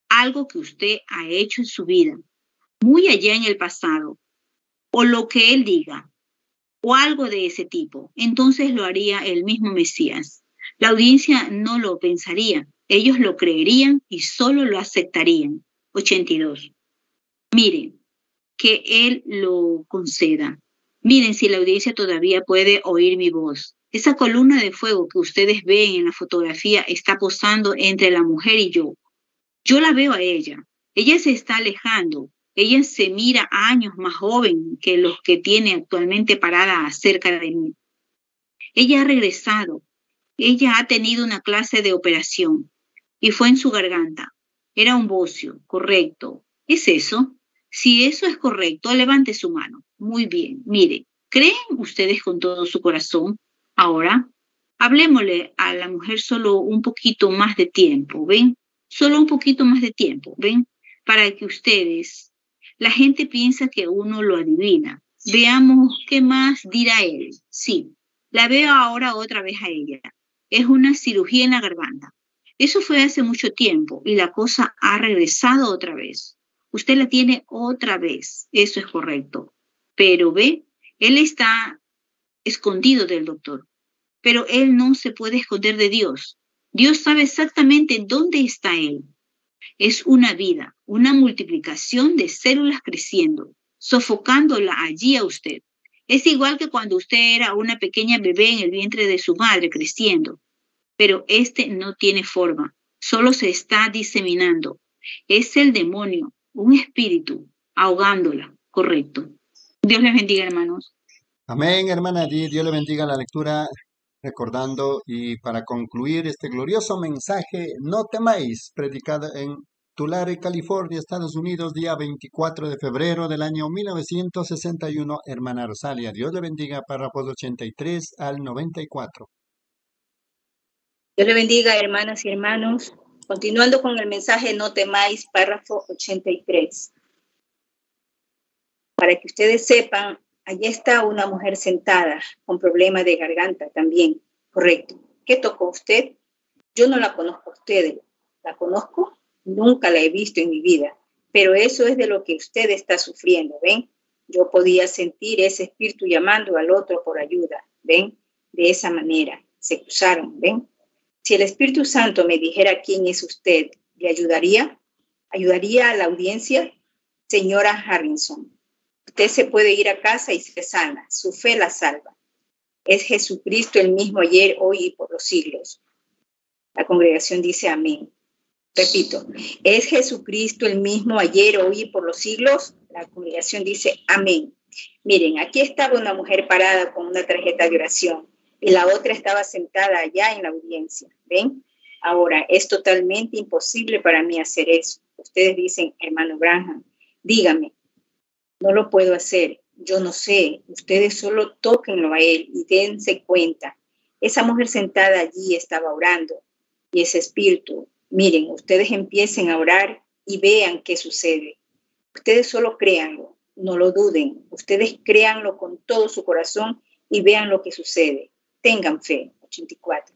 Algo que usted ha hecho en su vida, muy allá en el pasado, o lo que Él diga, o algo de ese tipo. Entonces lo haría el mismo Mesías. La audiencia no lo pensaría, ellos lo creerían y solo lo aceptarían. 82. Miren, que Él lo conceda. Miren si la audiencia todavía puede oír mi voz. Esa columna de fuego que ustedes ven en la fotografía está posando entre la mujer y yo. Yo la veo a ella. Ella se está alejando, ella se mira años más joven que los que tiene actualmente parada cerca de mí. Ella ha regresado. Ella ha tenido una clase de operación y fue en su garganta. Era un bocio, correcto. ¿Es eso? Si eso es correcto, levante su mano. Muy bien. Mire, ¿creen ustedes con todo su corazón? Ahora, hablemosle a la mujer solo un poquito más de tiempo, ¿ven? Solo un poquito más de tiempo, ¿ven? Para que ustedes la gente piensa que uno lo adivina. Veamos qué más dirá él. Sí, la veo ahora otra vez a ella. Es una cirugía en la garganta. Eso fue hace mucho tiempo y la cosa ha regresado otra vez. Usted la tiene otra vez. Eso es correcto. Pero ve, él está escondido del doctor. Pero él no se puede esconder de Dios. Dios sabe exactamente dónde está él es una vida, una multiplicación de células creciendo, sofocándola allí a usted. Es igual que cuando usted era una pequeña bebé en el vientre de su madre creciendo, pero este no tiene forma, solo se está diseminando. Es el demonio, un espíritu, ahogándola, correcto. Dios les bendiga, hermanos. Amén, hermana. Dios le bendiga la lectura recordando y para concluir este glorioso mensaje, no temáis, predicado en Tulare, California, Estados Unidos, día 24 de febrero del año 1961, hermana Rosalia. Dios le bendiga, párrafos 83 al 94. Dios le bendiga, hermanas y hermanos. Continuando con el mensaje, no temáis, párrafo 83. Para que ustedes sepan, Allí está una mujer sentada con problemas de garganta también. Correcto. ¿Qué tocó usted? Yo no la conozco a usted. ¿La conozco? Nunca la he visto en mi vida. Pero eso es de lo que usted está sufriendo, ¿ven? Yo podía sentir ese espíritu llamando al otro por ayuda, ¿ven? De esa manera. Se cruzaron, ¿ven? Si el Espíritu Santo me dijera quién es usted, ¿le ayudaría? ¿Ayudaría a la audiencia? Señora Harrison, usted se puede ir a casa y se sana. Su fe la salva. Es Jesucristo el mismo ayer, hoy y por los siglos. La congregación dice amén. Repito, ¿es Jesucristo el mismo ayer, hoy y por los siglos? La congregación dice amén. Miren, aquí estaba una mujer parada con una tarjeta de oración y la otra estaba sentada allá en la audiencia. ¿Ven? Ahora, es totalmente imposible para mí hacer eso. Ustedes dicen, hermano Branham, dígame, no lo puedo hacer, yo no sé, ustedes solo tóquenlo a él y dense cuenta. Esa mujer sentada allí estaba orando y ese espíritu, miren, ustedes empiecen a orar y vean qué sucede. Ustedes solo créanlo, no lo duden, ustedes créanlo con todo su corazón y vean lo que sucede. Tengan fe. 84.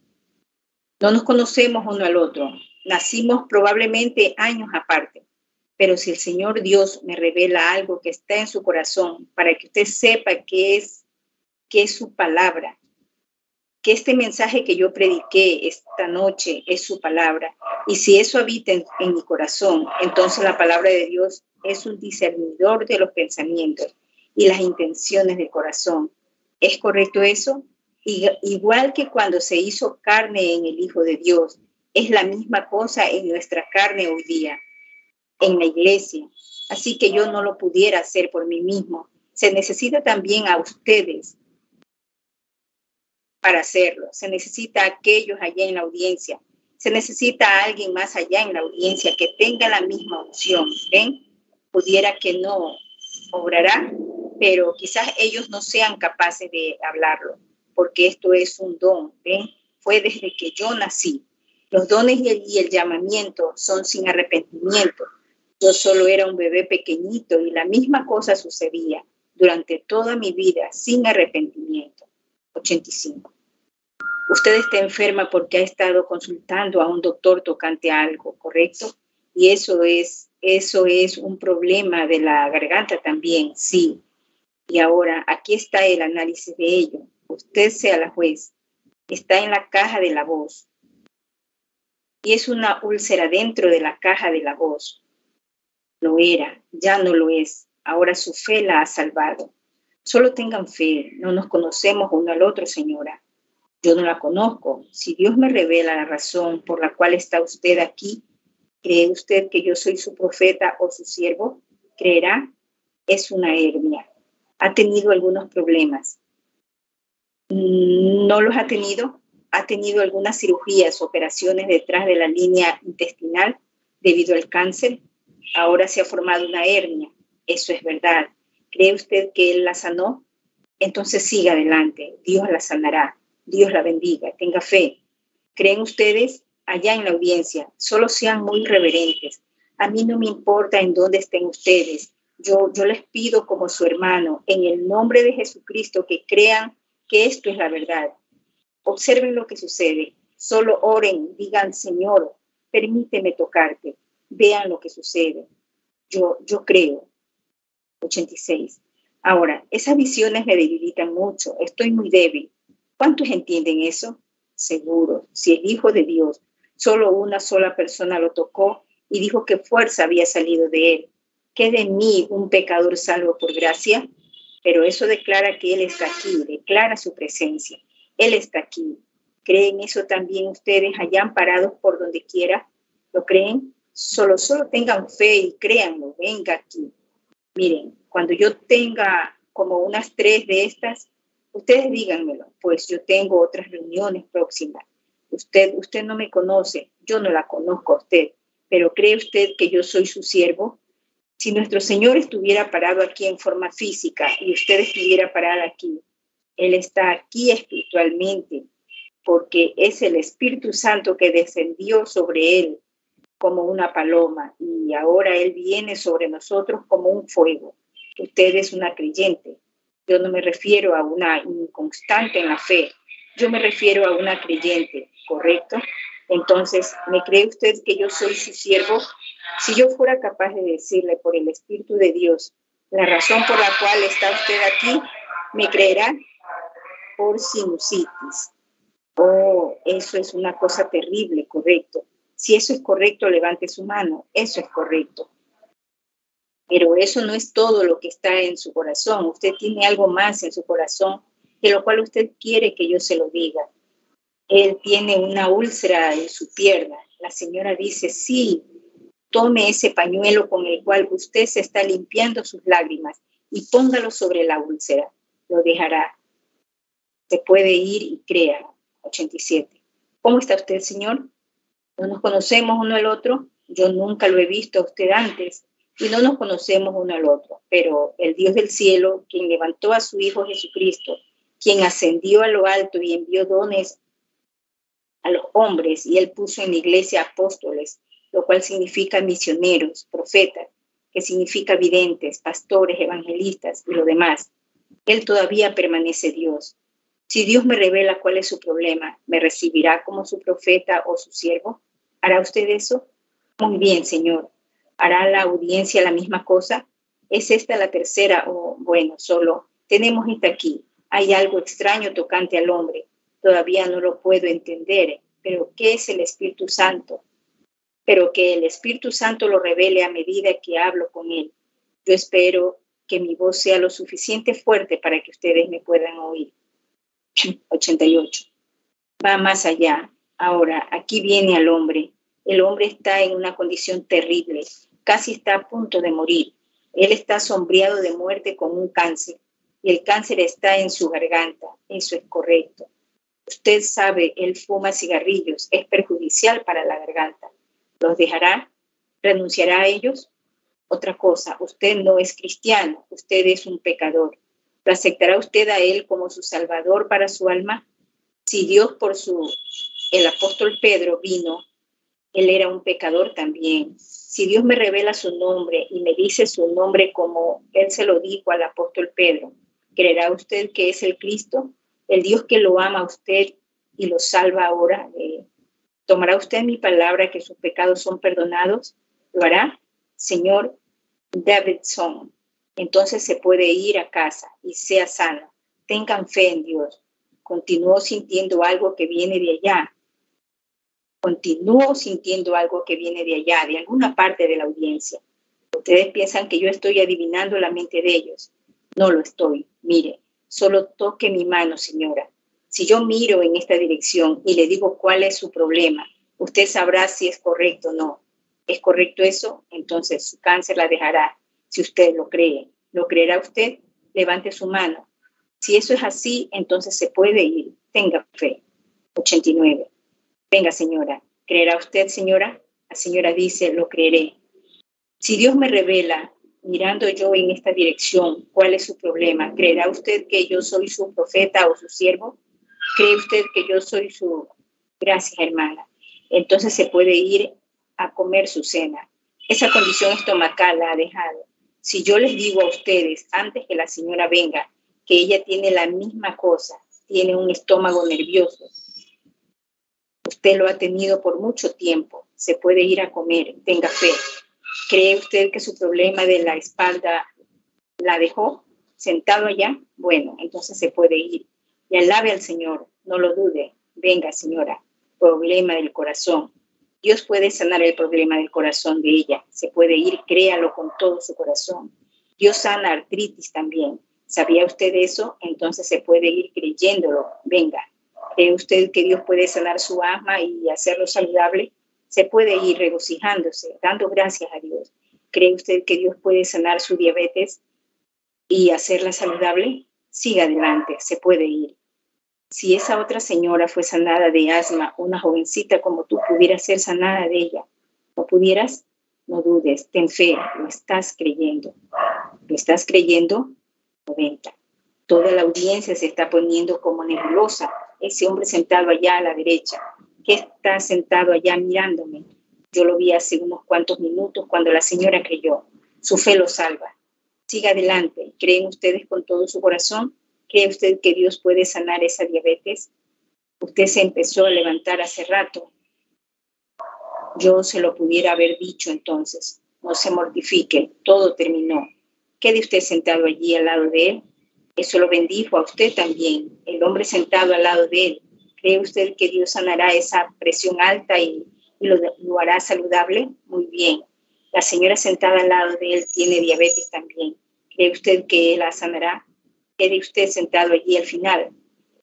No nos conocemos uno al otro, nacimos probablemente años aparte, pero si el Señor Dios me revela algo que está en su corazón para que usted sepa que es, que es su palabra, que este mensaje que yo prediqué esta noche es su palabra, y si eso habita en, en mi corazón, entonces la palabra de Dios es un discernidor de los pensamientos y las intenciones del corazón. ¿Es correcto eso? igual que cuando se hizo carne en el Hijo de Dios, es la misma cosa en nuestra carne hoy día, en la iglesia. Así que yo no lo pudiera hacer por mí mismo. Se necesita también a ustedes para hacerlo. Se necesita a aquellos allá en la audiencia. Se necesita a alguien más allá en la audiencia que tenga la misma opción. ¿Ven? Pudiera que no obrará, pero quizás ellos no sean capaces de hablarlo porque esto es un don, ¿ven? Fue desde que yo nací. Los dones y el, y el llamamiento son sin arrepentimiento. Yo solo era un bebé pequeñito y la misma cosa sucedía durante toda mi vida sin arrepentimiento. 85. Usted está enferma porque ha estado consultando a un doctor tocante algo, ¿correcto? Y eso es, eso es un problema de la garganta también, sí. Y ahora aquí está el análisis de ello usted sea la juez, está en la caja de la voz. Y es una úlcera dentro de la caja de la voz. Lo era, ya no lo es. Ahora su fe la ha salvado. Solo tengan fe, no nos conocemos uno al otro, señora. Yo no la conozco. Si Dios me revela la razón por la cual está usted aquí, ¿cree usted que yo soy su profeta o su siervo? ¿Creerá? Es una hernia. Ha tenido algunos problemas. Mm, no los ha tenido. Ha tenido algunas cirugías, operaciones detrás de la línea intestinal debido al cáncer. Ahora se ha formado una hernia. Eso es verdad. ¿Cree usted que Él la sanó? Entonces siga adelante. Dios la sanará. Dios la bendiga. Tenga fe. ¿Creen ustedes? Allá en la audiencia, solo sean muy reverentes. A mí no me importa en dónde estén ustedes. Yo, yo les pido como su hermano, en el nombre de Jesucristo, que crean que esto es la verdad. Observen lo que sucede. Solo oren, digan, Señor, permíteme tocarte. Vean lo que sucede. Yo, yo creo. 86. Ahora, esas visiones me debilitan mucho. Estoy muy débil. ¿Cuántos entienden eso? Seguro. Si el Hijo de Dios, solo una sola persona lo tocó y dijo que fuerza había salido de él. ¿Qué de mí un pecador salvo por gracia? pero eso declara que Él está aquí, declara su presencia. Él está aquí. ¿Creen eso también ustedes allá amparados por donde quiera? ¿Lo creen? Solo, solo tengan fe y créanlo, venga aquí. Miren, cuando yo tenga como unas tres de estas, ustedes díganmelo, pues yo tengo otras reuniones próximas. Usted, usted no me conoce, yo no la conozco a usted, pero ¿cree usted que yo soy su siervo? Si nuestro Señor estuviera parado aquí en forma física y usted estuviera parada aquí, Él está aquí espiritualmente, porque es el Espíritu Santo que descendió sobre Él como una paloma y ahora Él viene sobre nosotros como un fuego. Usted es una creyente. Yo no me refiero a una inconstante en la fe, yo me refiero a una creyente, ¿correcto? Entonces, ¿me cree usted que yo soy su siervo? Si yo fuera capaz de decirle por el Espíritu de Dios la razón por la cual está usted aquí, ¿me creerá? Por sinusitis. Oh, eso es una cosa terrible, correcto. Si eso es correcto, levante su mano. Eso es correcto. Pero eso no es todo lo que está en su corazón. Usted tiene algo más en su corazón de lo cual usted quiere que yo se lo diga. Él tiene una úlcera en su pierna. La señora dice, sí, tome ese pañuelo con el cual usted se está limpiando sus lágrimas y póngalo sobre la úlcera. Lo dejará. Se puede ir y crea. 87. ¿Cómo está usted, señor? No nos conocemos uno al otro. Yo nunca lo he visto a usted antes y no nos conocemos uno al otro. Pero el Dios del cielo, quien levantó a su Hijo Jesucristo, quien ascendió a lo alto y envió dones a los hombres, y él puso en la iglesia apóstoles, lo cual significa misioneros, profetas, que significa videntes, pastores, evangelistas y lo demás. Él todavía permanece Dios. Si Dios me revela cuál es su problema, ¿me recibirá como su profeta o su siervo? ¿Hará usted eso? Muy bien, Señor. ¿Hará la audiencia la misma cosa? ¿Es esta la tercera o, bueno, solo tenemos esta aquí? Hay algo extraño tocante al hombre. Todavía no lo puedo entender, pero ¿qué es el Espíritu Santo? Pero que el Espíritu Santo lo revele a medida que hablo con él. Yo espero que mi voz sea lo suficiente fuerte para que ustedes me puedan oír. 88. Va más allá. Ahora, aquí viene al hombre. El hombre está en una condición terrible, casi está a punto de morir. Él está sombreado de muerte con un cáncer y el cáncer está en su garganta. Eso es correcto. Usted sabe, él fuma cigarrillos, es perjudicial para la garganta. ¿Los dejará? ¿Renunciará a ellos? Otra cosa, usted no es cristiano, usted es un pecador. ¿Lo aceptará usted a él como su salvador para su alma? Si Dios por su, el apóstol Pedro vino, él era un pecador también. Si Dios me revela su nombre y me dice su nombre como él se lo dijo al apóstol Pedro, ¿Creerá usted que es el Cristo, el Dios que lo ama a usted y lo salva ahora? Eh, ¿Tomará usted mi palabra que sus pecados son perdonados? ¿Lo hará? Señor Davidson, entonces se puede ir a casa y sea sano. Tengan fe en Dios. Continúo sintiendo algo que viene de allá. Continúo sintiendo algo que viene de allá, de alguna parte de la audiencia. Ustedes piensan que yo estoy adivinando la mente de ellos. No lo estoy. Mire, solo toque mi mano, señora. Si yo miro en esta dirección y le digo cuál es su problema, usted sabrá si es correcto o no. ¿Es correcto eso? Entonces su cáncer la dejará. Si usted lo cree, ¿lo creerá usted? Levante su mano. Si eso es así, entonces se puede ir. Tenga fe. 89. Venga, señora. ¿Creerá usted, señora? La señora dice, lo creeré. Si Dios me revela mirando yo en esta dirección, ¿cuál es su problema? ¿Creerá usted que yo soy su profeta o su siervo? ¿Cree usted que yo soy su... Gracias, hermana. Entonces se puede ir a comer su cena. Esa condición estomacal la ha dejado. Si yo les digo a ustedes, antes que la señora venga, que ella tiene la misma cosa, tiene un estómago nervioso, usted lo ha tenido por mucho tiempo, se puede ir a comer, tenga fe, ¿Cree usted que su problema de la espalda la dejó sentado allá? Bueno, entonces se puede ir. Y alabe al Señor, no lo dude. Venga, señora, problema del corazón. Dios puede sanar el problema del corazón de ella. Se puede ir, créalo con todo su corazón. Dios sana artritis también. ¿Sabía usted eso? Entonces se puede ir creyéndolo. Venga. ¿Cree usted que Dios puede sanar su asma y hacerlo saludable? se puede ir regocijándose, dando gracias a Dios. ¿Cree usted que Dios puede sanar su diabetes y hacerla saludable? Siga adelante, se puede ir. Si esa otra señora fue sanada de asma, una jovencita como tú pudiera ser sanada de ella, ¿no pudieras? No dudes, ten fe, lo estás creyendo. ¿Lo estás creyendo? 90. Toda la audiencia se está poniendo como nebulosa. Ese hombre sentado allá a la derecha, que está sentado allá mirándome. Yo lo vi hace unos cuantos minutos cuando la señora creyó. Su fe lo salva. Siga adelante. ¿Creen ustedes con todo su corazón? ¿Cree usted que Dios puede sanar esa diabetes? Usted se empezó a levantar hace rato. Yo se lo pudiera haber dicho entonces. No se mortifique, todo terminó. Quede usted sentado allí al lado de él. Eso lo bendijo a usted también, el hombre sentado al lado de él ¿Cree usted que Dios sanará esa presión alta y, lo, hará saludable? Muy bien. La señora sentada al lado de él tiene diabetes también. ¿Cree usted que él la sanará? Quede usted sentado allí al final.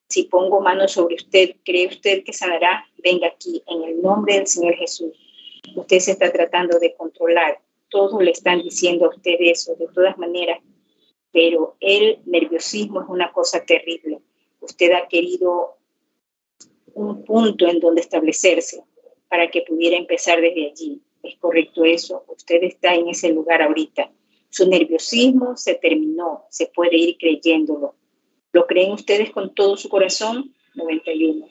Si pongo mano sobre usted, ¿cree usted que sanará? Venga aquí, en el nombre del Señor Jesús. Usted se está tratando de controlar. Todos le están diciendo a usted eso, de todas maneras. Pero el nerviosismo es una cosa terrible. Usted ha querido un punto en donde establecerse para que pudiera empezar desde allí. ¿Es correcto eso? Usted está en ese lugar ahorita. Su nerviosismo se terminó, se puede ir creyéndolo. ¿Lo creen ustedes con todo su corazón? 91.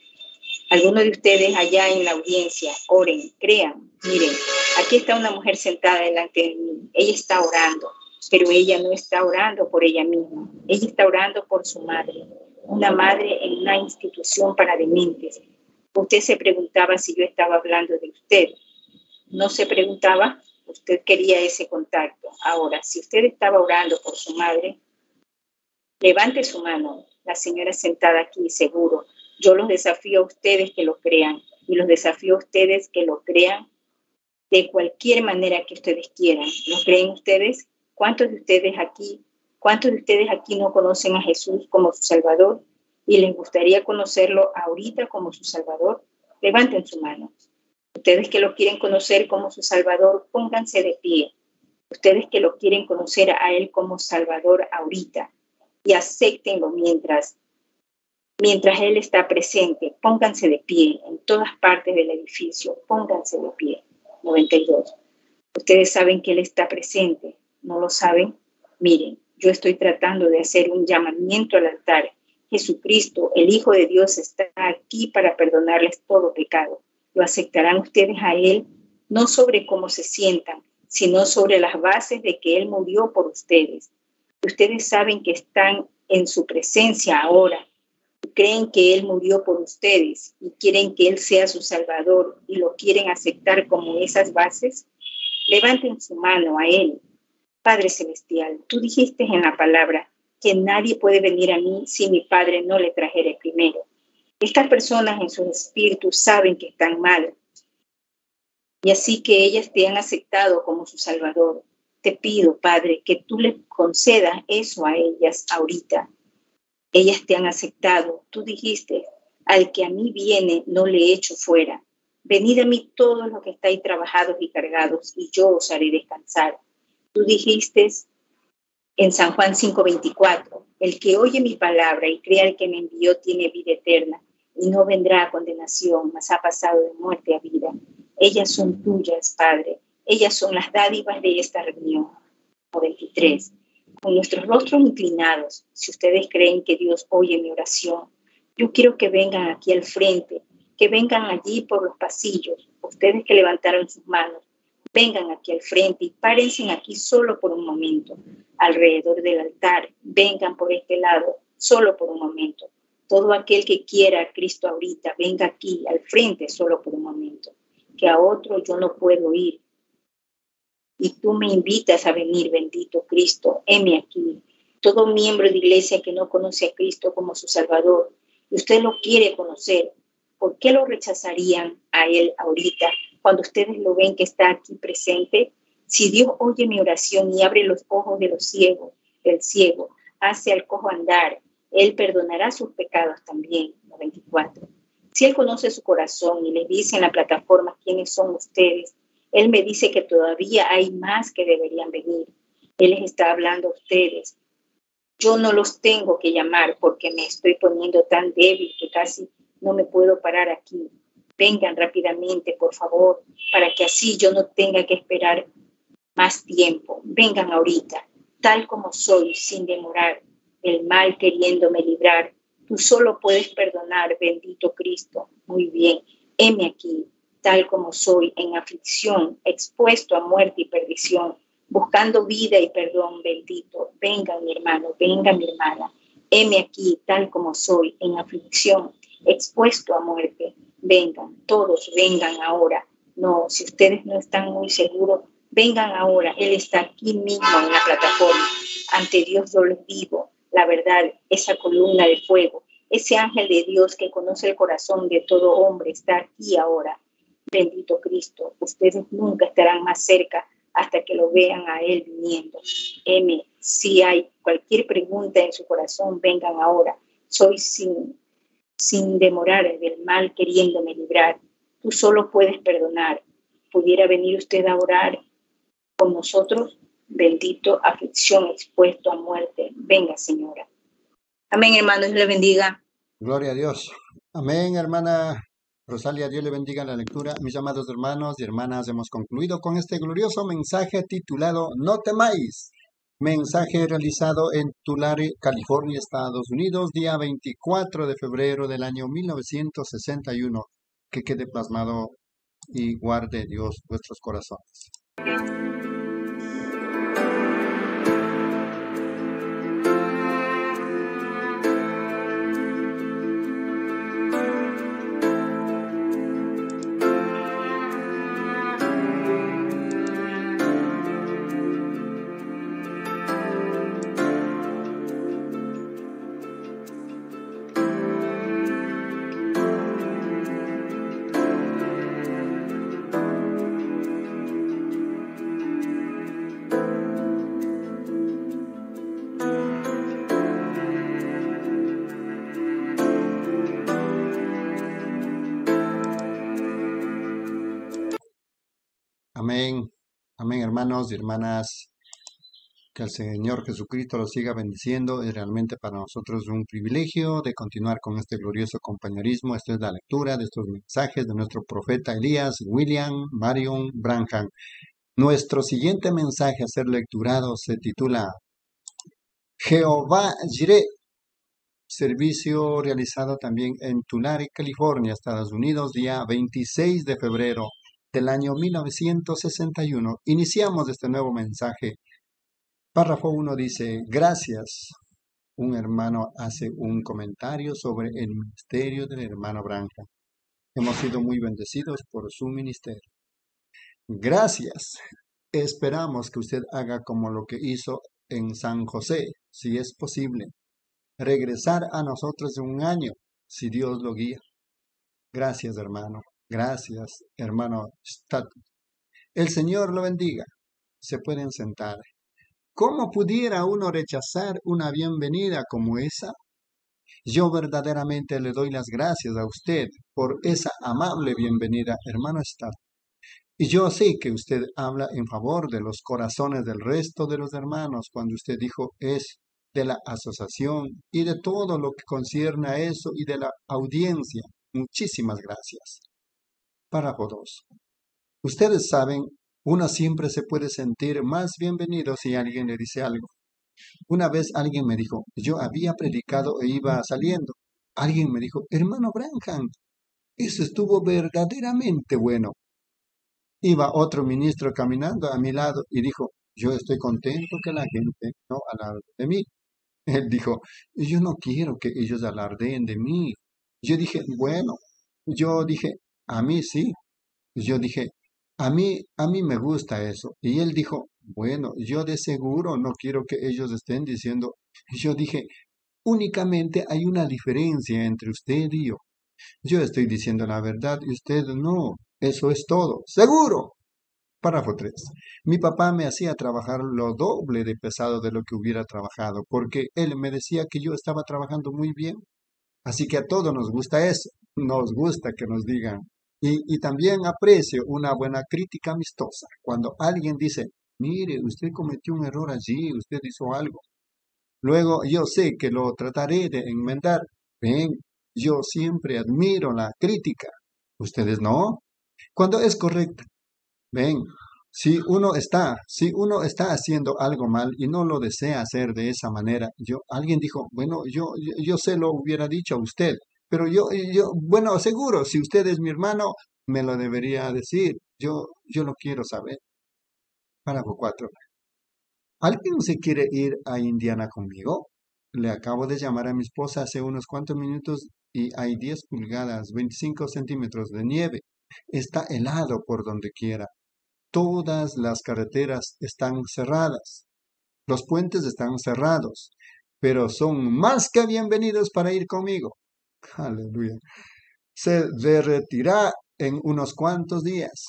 Algunos de ustedes allá en la audiencia, oren, crean. Miren, aquí está una mujer sentada delante de mí. Ella está orando, pero ella no está orando por ella misma. Ella está orando por su madre, una madre en una institución para dementes. Usted se preguntaba si yo estaba hablando de usted. No se preguntaba, usted quería ese contacto. Ahora, si usted estaba orando por su madre, levante su mano, la señora sentada aquí, seguro. Yo los desafío a ustedes que lo crean y los desafío a ustedes que lo crean de cualquier manera que ustedes quieran. ¿Lo creen ustedes? ¿Cuántos de ustedes aquí, cuántos de ustedes aquí no conocen a Jesús como su Salvador y les gustaría conocerlo ahorita como su Salvador? Levanten su mano. Ustedes que lo quieren conocer como su Salvador, pónganse de pie. Ustedes que lo quieren conocer a Él como Salvador ahorita y acéptenlo mientras, mientras Él está presente. Pónganse de pie en todas partes del edificio. Pónganse de pie. 92. Ustedes saben que Él está presente. ¿No lo saben? Miren, yo estoy tratando de hacer un llamamiento al altar. Jesucristo, el Hijo de Dios, está aquí para perdonarles todo pecado lo aceptarán ustedes a Él, no sobre cómo se sientan, sino sobre las bases de que Él murió por ustedes. Ustedes saben que están en su presencia ahora, creen que Él murió por ustedes y quieren que Él sea su Salvador y lo quieren aceptar como esas bases, levanten su mano a Él. Padre Celestial, tú dijiste en la palabra que nadie puede venir a mí si mi Padre no le trajere primero. Estas personas en su espíritu saben que están mal. Y así que ellas te han aceptado como su Salvador. Te pido, Padre, que tú le concedas eso a ellas ahorita. Ellas te han aceptado. Tú dijiste, al que a mí viene, no le echo fuera. Venid a mí todos los que estáis trabajados y cargados, y yo os haré descansar. Tú dijiste en San Juan 5:24, el que oye mi palabra y crea el que me envió tiene vida eterna y no vendrá a condenación, mas ha pasado de muerte a vida. Ellas son tuyas, Padre. Ellas son las dádivas de esta reunión. 23. Con nuestros rostros inclinados, si ustedes creen que Dios oye mi oración, yo quiero que vengan aquí al frente, que vengan allí por los pasillos, ustedes que levantaron sus manos, vengan aquí al frente y párense aquí solo por un momento, alrededor del altar, vengan por este lado, solo por un momento todo aquel que quiera a Cristo ahorita, venga aquí al frente solo por un momento, que a otro yo no puedo ir. Y tú me invitas a venir, bendito Cristo, heme aquí. Todo miembro de iglesia que no conoce a Cristo como su Salvador, y usted lo quiere conocer, ¿por qué lo rechazarían a Él ahorita cuando ustedes lo ven que está aquí presente? Si Dios oye mi oración y abre los ojos de los ciegos, del ciego, hace al cojo andar, él perdonará sus pecados también. 24. Si Él conoce su corazón y le dice en la plataforma quiénes son ustedes, Él me dice que todavía hay más que deberían venir. Él les está hablando a ustedes. Yo no los tengo que llamar porque me estoy poniendo tan débil que casi no me puedo parar aquí. Vengan rápidamente, por favor, para que así yo no tenga que esperar más tiempo. Vengan ahorita, tal como soy, sin demorar el mal queriéndome librar. Tú solo puedes perdonar, bendito Cristo. Muy bien, heme aquí, tal como soy, en aflicción, expuesto a muerte y perdición, buscando vida y perdón, bendito. Venga mi hermano, venga mi hermana. Heme aquí, tal como soy, en aflicción, expuesto a muerte. Vengan, todos vengan ahora. No, si ustedes no están muy seguros, vengan ahora. Él está aquí mismo en la plataforma. Ante Dios yo les digo, la verdad, esa columna de fuego, Ese ángel de Dios que conoce el corazón de todo hombre está aquí ahora. Bendito Cristo, ustedes nunca estarán más cerca hasta que lo vean a Él viniendo. M, si hay cualquier pregunta en su corazón, vengan ahora. Soy sin, sin demorar del mal queriéndome librar. Tú solo puedes perdonar. ¿Pudiera venir usted a orar con nosotros? Bendito, aflicción, expuesto a muerte. Venga, señora. Amén, hermanos, le bendiga. Gloria a Dios. Amén, hermana Rosalia, Dios le bendiga la lectura. Mis amados hermanos y hermanas, hemos concluido con este glorioso mensaje titulado No temáis. Mensaje realizado en Tulare, California, Estados Unidos, día 24 de febrero del año 1961. Que quede plasmado y guarde Dios vuestros corazones. Y hermanas. Que el Señor Jesucristo los siga bendiciendo. Es realmente para nosotros un privilegio de continuar con este glorioso compañerismo. Esta es la lectura de estos mensajes de nuestro profeta Elías, William Marion Branham. Nuestro siguiente mensaje a ser lecturado se titula Jehová Jireh. Servicio realizado también en Tulare, California, Estados Unidos, día 26 de febrero del año 1961. Iniciamos este nuevo mensaje. Párrafo 1 dice, gracias. Un hermano hace un comentario sobre el ministerio del hermano Branca. Hemos sido muy bendecidos por su ministerio. Gracias. Esperamos que usted haga como lo que hizo en San José, si es posible. Regresar a nosotros en un año, si Dios lo guía. Gracias, hermano. Gracias, hermano El Señor lo bendiga. Se pueden sentar. ¿Cómo pudiera uno rechazar una bienvenida como esa? Yo verdaderamente le doy las gracias a usted por esa amable bienvenida, hermano Stad. Y yo sé que usted habla en favor de los corazones del resto de los hermanos cuando usted dijo es de la asociación y de todo lo que concierne a eso y de la audiencia. Muchísimas gracias. Párrafo 2. Ustedes saben, uno siempre se puede sentir más bienvenido si alguien le dice algo. Una vez alguien me dijo, yo había predicado e iba saliendo. Alguien me dijo, hermano Branham, eso estuvo verdaderamente bueno. Iba otro ministro caminando a mi lado y dijo, yo estoy contento que la gente no alarde de mí. Él dijo, yo no quiero que ellos alardeen de mí. Yo dije, bueno, yo dije, a mí sí. Yo dije, a mí, a mí me gusta eso. Y él dijo, bueno, yo de seguro no quiero que ellos estén diciendo. Yo dije, únicamente hay una diferencia entre usted y yo. Yo estoy diciendo la verdad y usted no. Eso es todo. Seguro. Párrafo 3. Mi papá me hacía trabajar lo doble de pesado de lo que hubiera trabajado, porque él me decía que yo estaba trabajando muy bien. Así que a todos nos gusta eso. Nos gusta que nos digan, y, también aprecio una buena crítica amistosa. Cuando alguien dice, mire, usted cometió un error allí, usted hizo algo. Luego yo sé que lo trataré de enmendar. Ven, yo siempre admiro la crítica. ¿Ustedes no? Cuando es correcta. Ven, si uno está, si uno está haciendo algo mal y no lo desea hacer de esa manera, yo, alguien dijo, bueno, yo, yo, yo se lo hubiera dicho a usted, pero yo, yo, bueno, seguro, si usted es mi hermano, me lo debería decir. Yo, yo lo quiero saber. Párrafo 4. ¿Alguien se quiere ir a Indiana conmigo? Le acabo de llamar a mi esposa hace unos cuantos minutos y hay 10 pulgadas, 25 centímetros de nieve. Está helado por donde quiera. Todas las carreteras están cerradas. Los puentes están cerrados, pero son más que bienvenidos para ir conmigo. Aleluya. Se derretirá en unos cuantos días.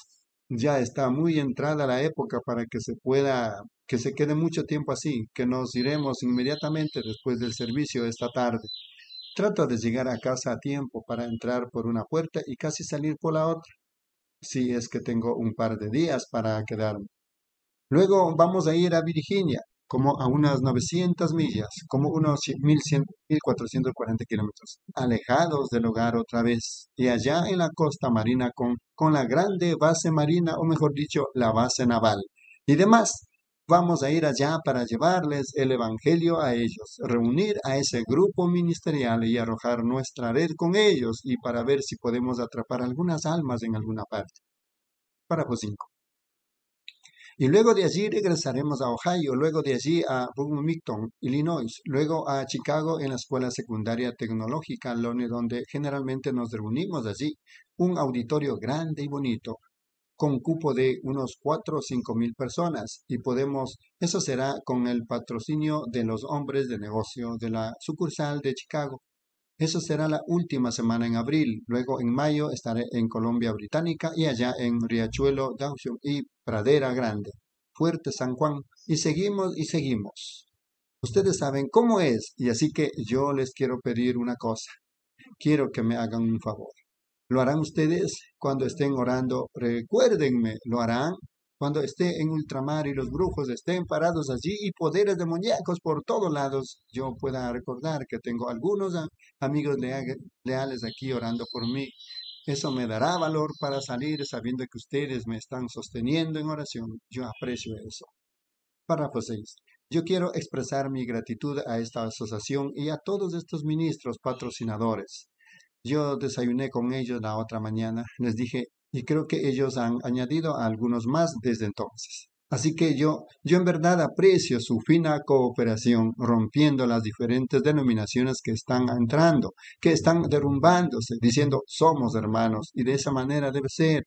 Ya está muy entrada la época para que se pueda, que se quede mucho tiempo así, que nos iremos inmediatamente después del servicio esta tarde. Trato de llegar a casa a tiempo para entrar por una puerta y casi salir por la otra, si es que tengo un par de días para quedarme. Luego vamos a ir a Virginia, como a unas 900 millas, como unos 1100, 1440 kilómetros, alejados del hogar otra vez, y allá en la costa marina con, con la grande base marina, o mejor dicho, la base naval. Y demás, vamos a ir allá para llevarles el Evangelio a ellos, reunir a ese grupo ministerial y arrojar nuestra red con ellos y para ver si podemos atrapar algunas almas en alguna parte. Párrafo 5. Y luego de allí regresaremos a Ohio, luego de allí a Bloomington, Illinois, luego a Chicago en la Escuela Secundaria Tecnológica, donde generalmente nos reunimos allí. Un auditorio grande y bonito, con cupo de unos 4 o 5 mil personas y podemos, eso será con el patrocinio de los hombres de negocio de la sucursal de Chicago. Eso será la última semana en abril. Luego en mayo estaré en Colombia Británica y allá en Riachuelo, Dawson y Pradera Grande, Fuerte San Juan. Y seguimos y seguimos. Ustedes saben cómo es y así que yo les quiero pedir una cosa. Quiero que me hagan un favor. ¿Lo harán ustedes cuando estén orando? Recuérdenme, ¿lo harán? Cuando esté en ultramar y los brujos estén parados allí y poderes demoníacos por todos lados, yo pueda recordar que tengo algunos amigos leales aquí orando por mí. Eso me dará valor para salir sabiendo que ustedes me están sosteniendo en oración. Yo aprecio eso. Párrafo 6. Yo quiero expresar mi gratitud a esta asociación y a todos estos ministros patrocinadores. Yo desayuné con ellos la otra mañana. Les dije, y creo que ellos han añadido a algunos más desde entonces. Así que yo, yo en verdad aprecio su fina cooperación, rompiendo las diferentes denominaciones que están entrando, que están derrumbándose, diciendo somos hermanos, y de esa manera debe ser.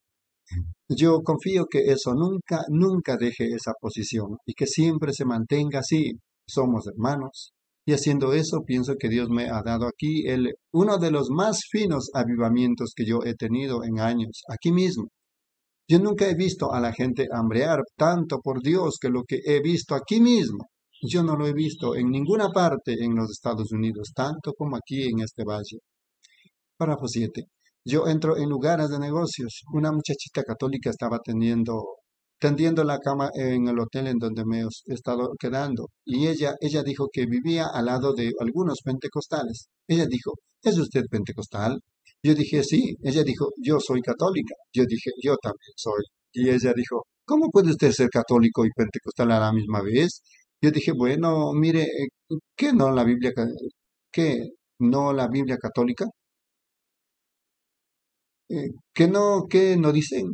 Yo confío que eso nunca, nunca deje esa posición y que siempre se mantenga así. Somos hermanos, y haciendo eso, pienso que Dios me ha dado aquí el, uno de los más finos avivamientos que yo he tenido en años, aquí mismo. Yo nunca he visto a la gente hambrear tanto por Dios que lo que he visto aquí mismo. Yo no lo he visto en ninguna parte en los Estados Unidos, tanto como aquí en este valle. Párrafo 7. Yo entro en lugares de negocios. Una muchachita católica estaba teniendo tendiendo la cama en el hotel en donde me he estado quedando. Y ella, ella dijo que vivía al lado de algunos pentecostales. Ella dijo, ¿es usted pentecostal? Yo dije, sí. Ella dijo, yo soy católica. Yo dije, yo también soy. Y ella dijo, ¿cómo puede usted ser católico y pentecostal a la misma vez? Yo dije, bueno, mire, ¿qué no la Biblia, qué no la Biblia católica? Eh, ¿Qué no, qué no dicen?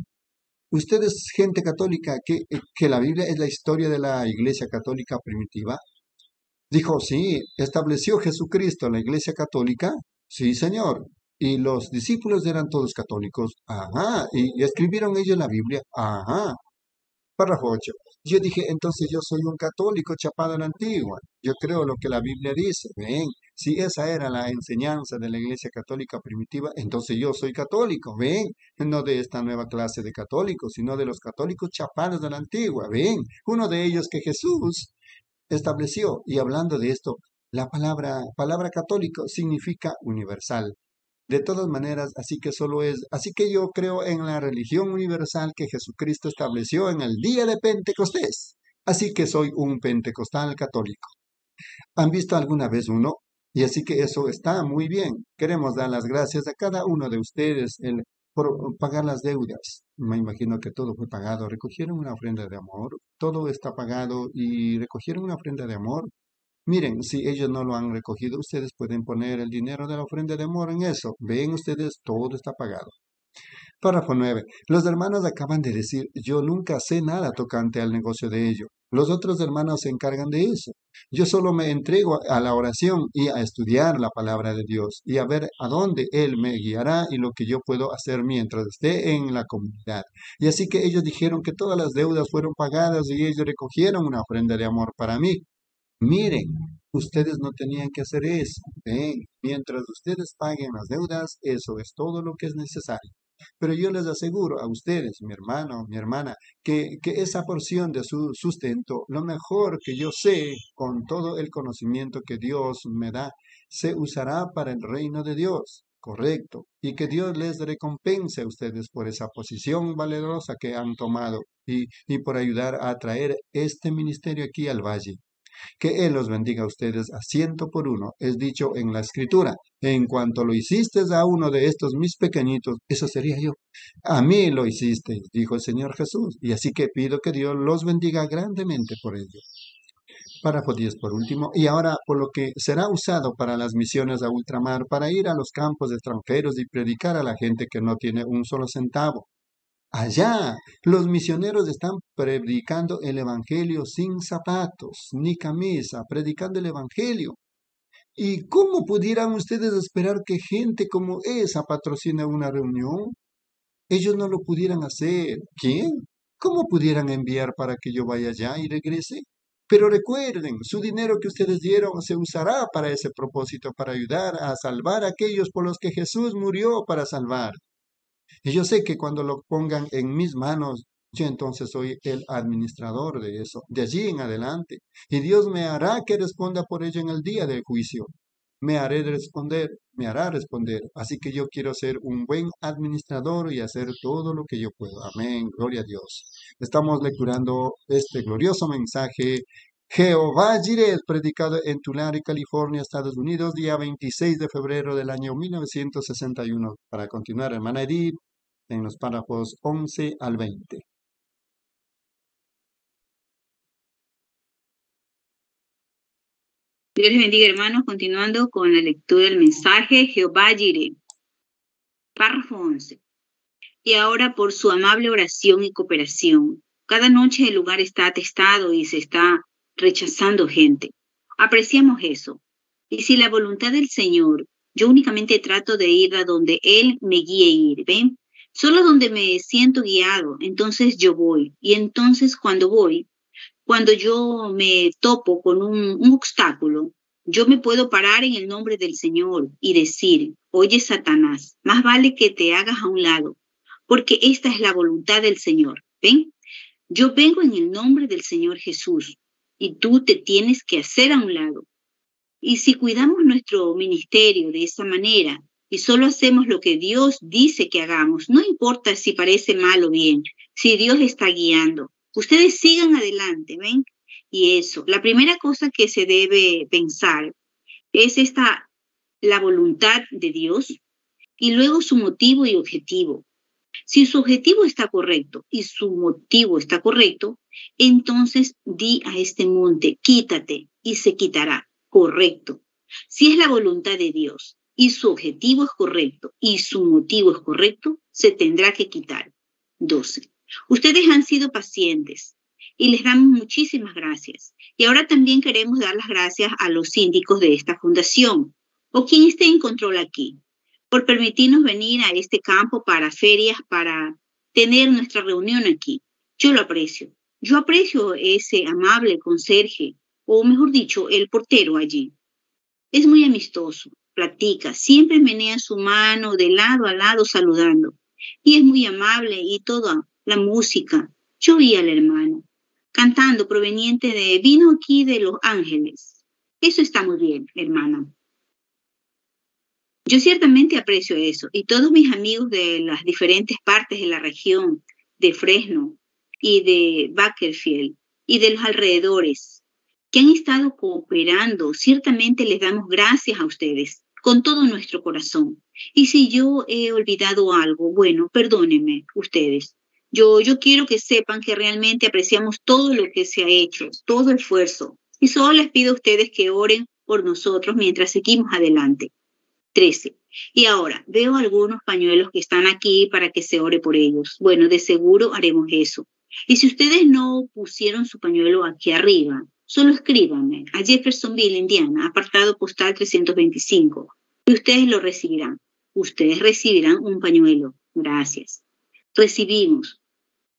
¿Ustedes, gente católica, que, que la Biblia es la historia de la iglesia católica primitiva? Dijo, sí, estableció Jesucristo la iglesia católica. Sí, señor. Y los discípulos eran todos católicos. Ajá. Y, escribieron ellos la Biblia. Ajá. Párrafo 8. Yo dije, entonces yo soy un católico chapado en la antigua. Yo creo lo que la Biblia dice. Ven, si esa era la enseñanza de la Iglesia Católica primitiva, entonces yo soy católico. Ven, no de esta nueva clase de católicos, sino de los católicos chapados de la antigua. Ven, uno de ellos que Jesús estableció. Y hablando de esto, la palabra, palabra católico significa universal. De todas maneras, así que solo es, así que yo creo en la religión universal que Jesucristo estableció en el día de Pentecostés. Así que soy un pentecostal católico. ¿Han visto alguna vez uno? Y así que eso está muy bien. Queremos dar las gracias a cada uno de ustedes por pagar las deudas. Me imagino que todo fue pagado. Recogieron una ofrenda de amor. Todo está pagado y recogieron una ofrenda de amor. Miren, si ellos no lo han recogido, ustedes pueden poner el dinero de la ofrenda de amor en eso. Ven ustedes, todo está pagado. Párrafo 9. Los hermanos acaban de decir, yo nunca sé nada tocante al negocio de ello. Los otros hermanos se encargan de eso. Yo solo me entrego a la oración y a estudiar la palabra de Dios y a ver a dónde Él me guiará y lo que yo puedo hacer mientras esté en la comunidad. Y así que ellos dijeron que todas las deudas fueron pagadas y ellos recogieron una ofrenda de amor para mí. Miren, Ustedes no tenían que hacer eso. ¿ven? Mientras ustedes paguen las deudas, eso es todo lo que es necesario. Pero yo les aseguro a ustedes, mi hermano, mi hermana, que, que esa porción de su sustento, lo mejor que yo sé, con todo el conocimiento que Dios me da, se usará para el reino de Dios. Correcto. Y que Dios les recompense a ustedes por esa posición valerosa que han tomado y, y por ayudar a traer este ministerio aquí al valle. Que Él los bendiga a ustedes a ciento por uno. Es dicho en la escritura, en cuanto lo hiciste a uno de estos mis pequeñitos, eso sería yo. A mí lo hiciste, dijo el Señor Jesús. Y así que pido que Dios los bendiga grandemente por ello. Párrafo 10 por último, y ahora por lo que será usado para las misiones a ultramar, para ir a los campos extranjeros y predicar a la gente que no tiene un solo centavo. Allá los misioneros están predicando el Evangelio sin zapatos ni camisa, predicando el Evangelio. ¿Y cómo pudieran ustedes esperar que gente como esa patrocine una reunión? Ellos no lo pudieran hacer. ¿Quién? ¿Cómo pudieran enviar para que yo vaya allá y regrese? Pero recuerden, su dinero que ustedes dieron se usará para ese propósito, para ayudar a salvar a aquellos por los que Jesús murió para salvar. Y yo sé que cuando lo pongan en mis manos, yo entonces soy el administrador de eso, de allí en adelante. Y Dios me hará que responda por ello en el día del juicio. Me haré responder, me hará responder. Así que yo quiero ser un buen administrador y hacer todo lo que yo puedo. Amén, gloria a Dios. Estamos lecturando este glorioso mensaje Jehová Jireh, predicado en Tulare, California, Estados Unidos, día 26 de febrero del año 1961. Para continuar, hermana Edith, en los párrafos 11 al 20. Dios les bendiga, hermanos. Continuando con la lectura del mensaje, Jehová Jireh. Párrafo 11. Y ahora, por su amable oración y cooperación, cada noche el lugar está atestado y se está rechazando gente. Apreciamos eso. Y si la voluntad del Señor, yo únicamente trato de ir a donde Él me guíe ir, ¿ven? Solo donde me siento guiado, entonces yo voy. Y entonces cuando voy, cuando yo me topo con un, un obstáculo, yo me puedo parar en el nombre del Señor y decir, oye Satanás, más vale que te hagas a un lado, porque esta es la voluntad del Señor. ¿Ven? Yo vengo en el nombre del Señor Jesús y tú te tienes que hacer a un lado. Y si cuidamos nuestro ministerio de esa manera y solo hacemos lo que Dios dice que hagamos, no importa si parece mal o bien, si Dios está guiando, ustedes sigan adelante, ¿ven? Y eso, la primera cosa que se debe pensar es esta, la voluntad de Dios y luego su motivo y objetivo. Si su objetivo está correcto y su motivo está correcto, entonces di a este monte, quítate y se quitará. Correcto. Si es la voluntad de Dios y su objetivo es correcto y su motivo es correcto, se tendrá que quitar. 12. Ustedes han sido pacientes y les damos muchísimas gracias. Y ahora también queremos dar las gracias a los síndicos de esta fundación o quien esté en control aquí por permitirnos venir a este campo para ferias, para tener nuestra reunión aquí. Yo lo aprecio. Yo aprecio ese amable conserje, o mejor dicho, el portero allí. Es muy amistoso, platica, siempre menea su mano de lado a lado saludando. Y es muy amable y toda la música. Yo vi al hermano cantando proveniente de, vino aquí de Los Ángeles. Eso está muy bien, hermana. Yo ciertamente aprecio eso y todos mis amigos de las diferentes partes de la región, de Fresno, y de Bakersfield y de los alrededores que han estado cooperando. Ciertamente les damos gracias a ustedes con todo nuestro corazón. Y si yo he olvidado algo, bueno, perdónenme ustedes. Yo, yo quiero que sepan que realmente apreciamos todo lo que se ha hecho, todo el esfuerzo. Y solo les pido a ustedes que oren por nosotros mientras seguimos adelante. 13. Y ahora, veo algunos pañuelos que están aquí para que se ore por ellos. Bueno, de seguro haremos eso. Y si ustedes no pusieron su pañuelo aquí arriba, solo escríbanme a Jeffersonville, Indiana, apartado postal 325, y ustedes lo recibirán. Ustedes recibirán un pañuelo. Gracias. Recibimos.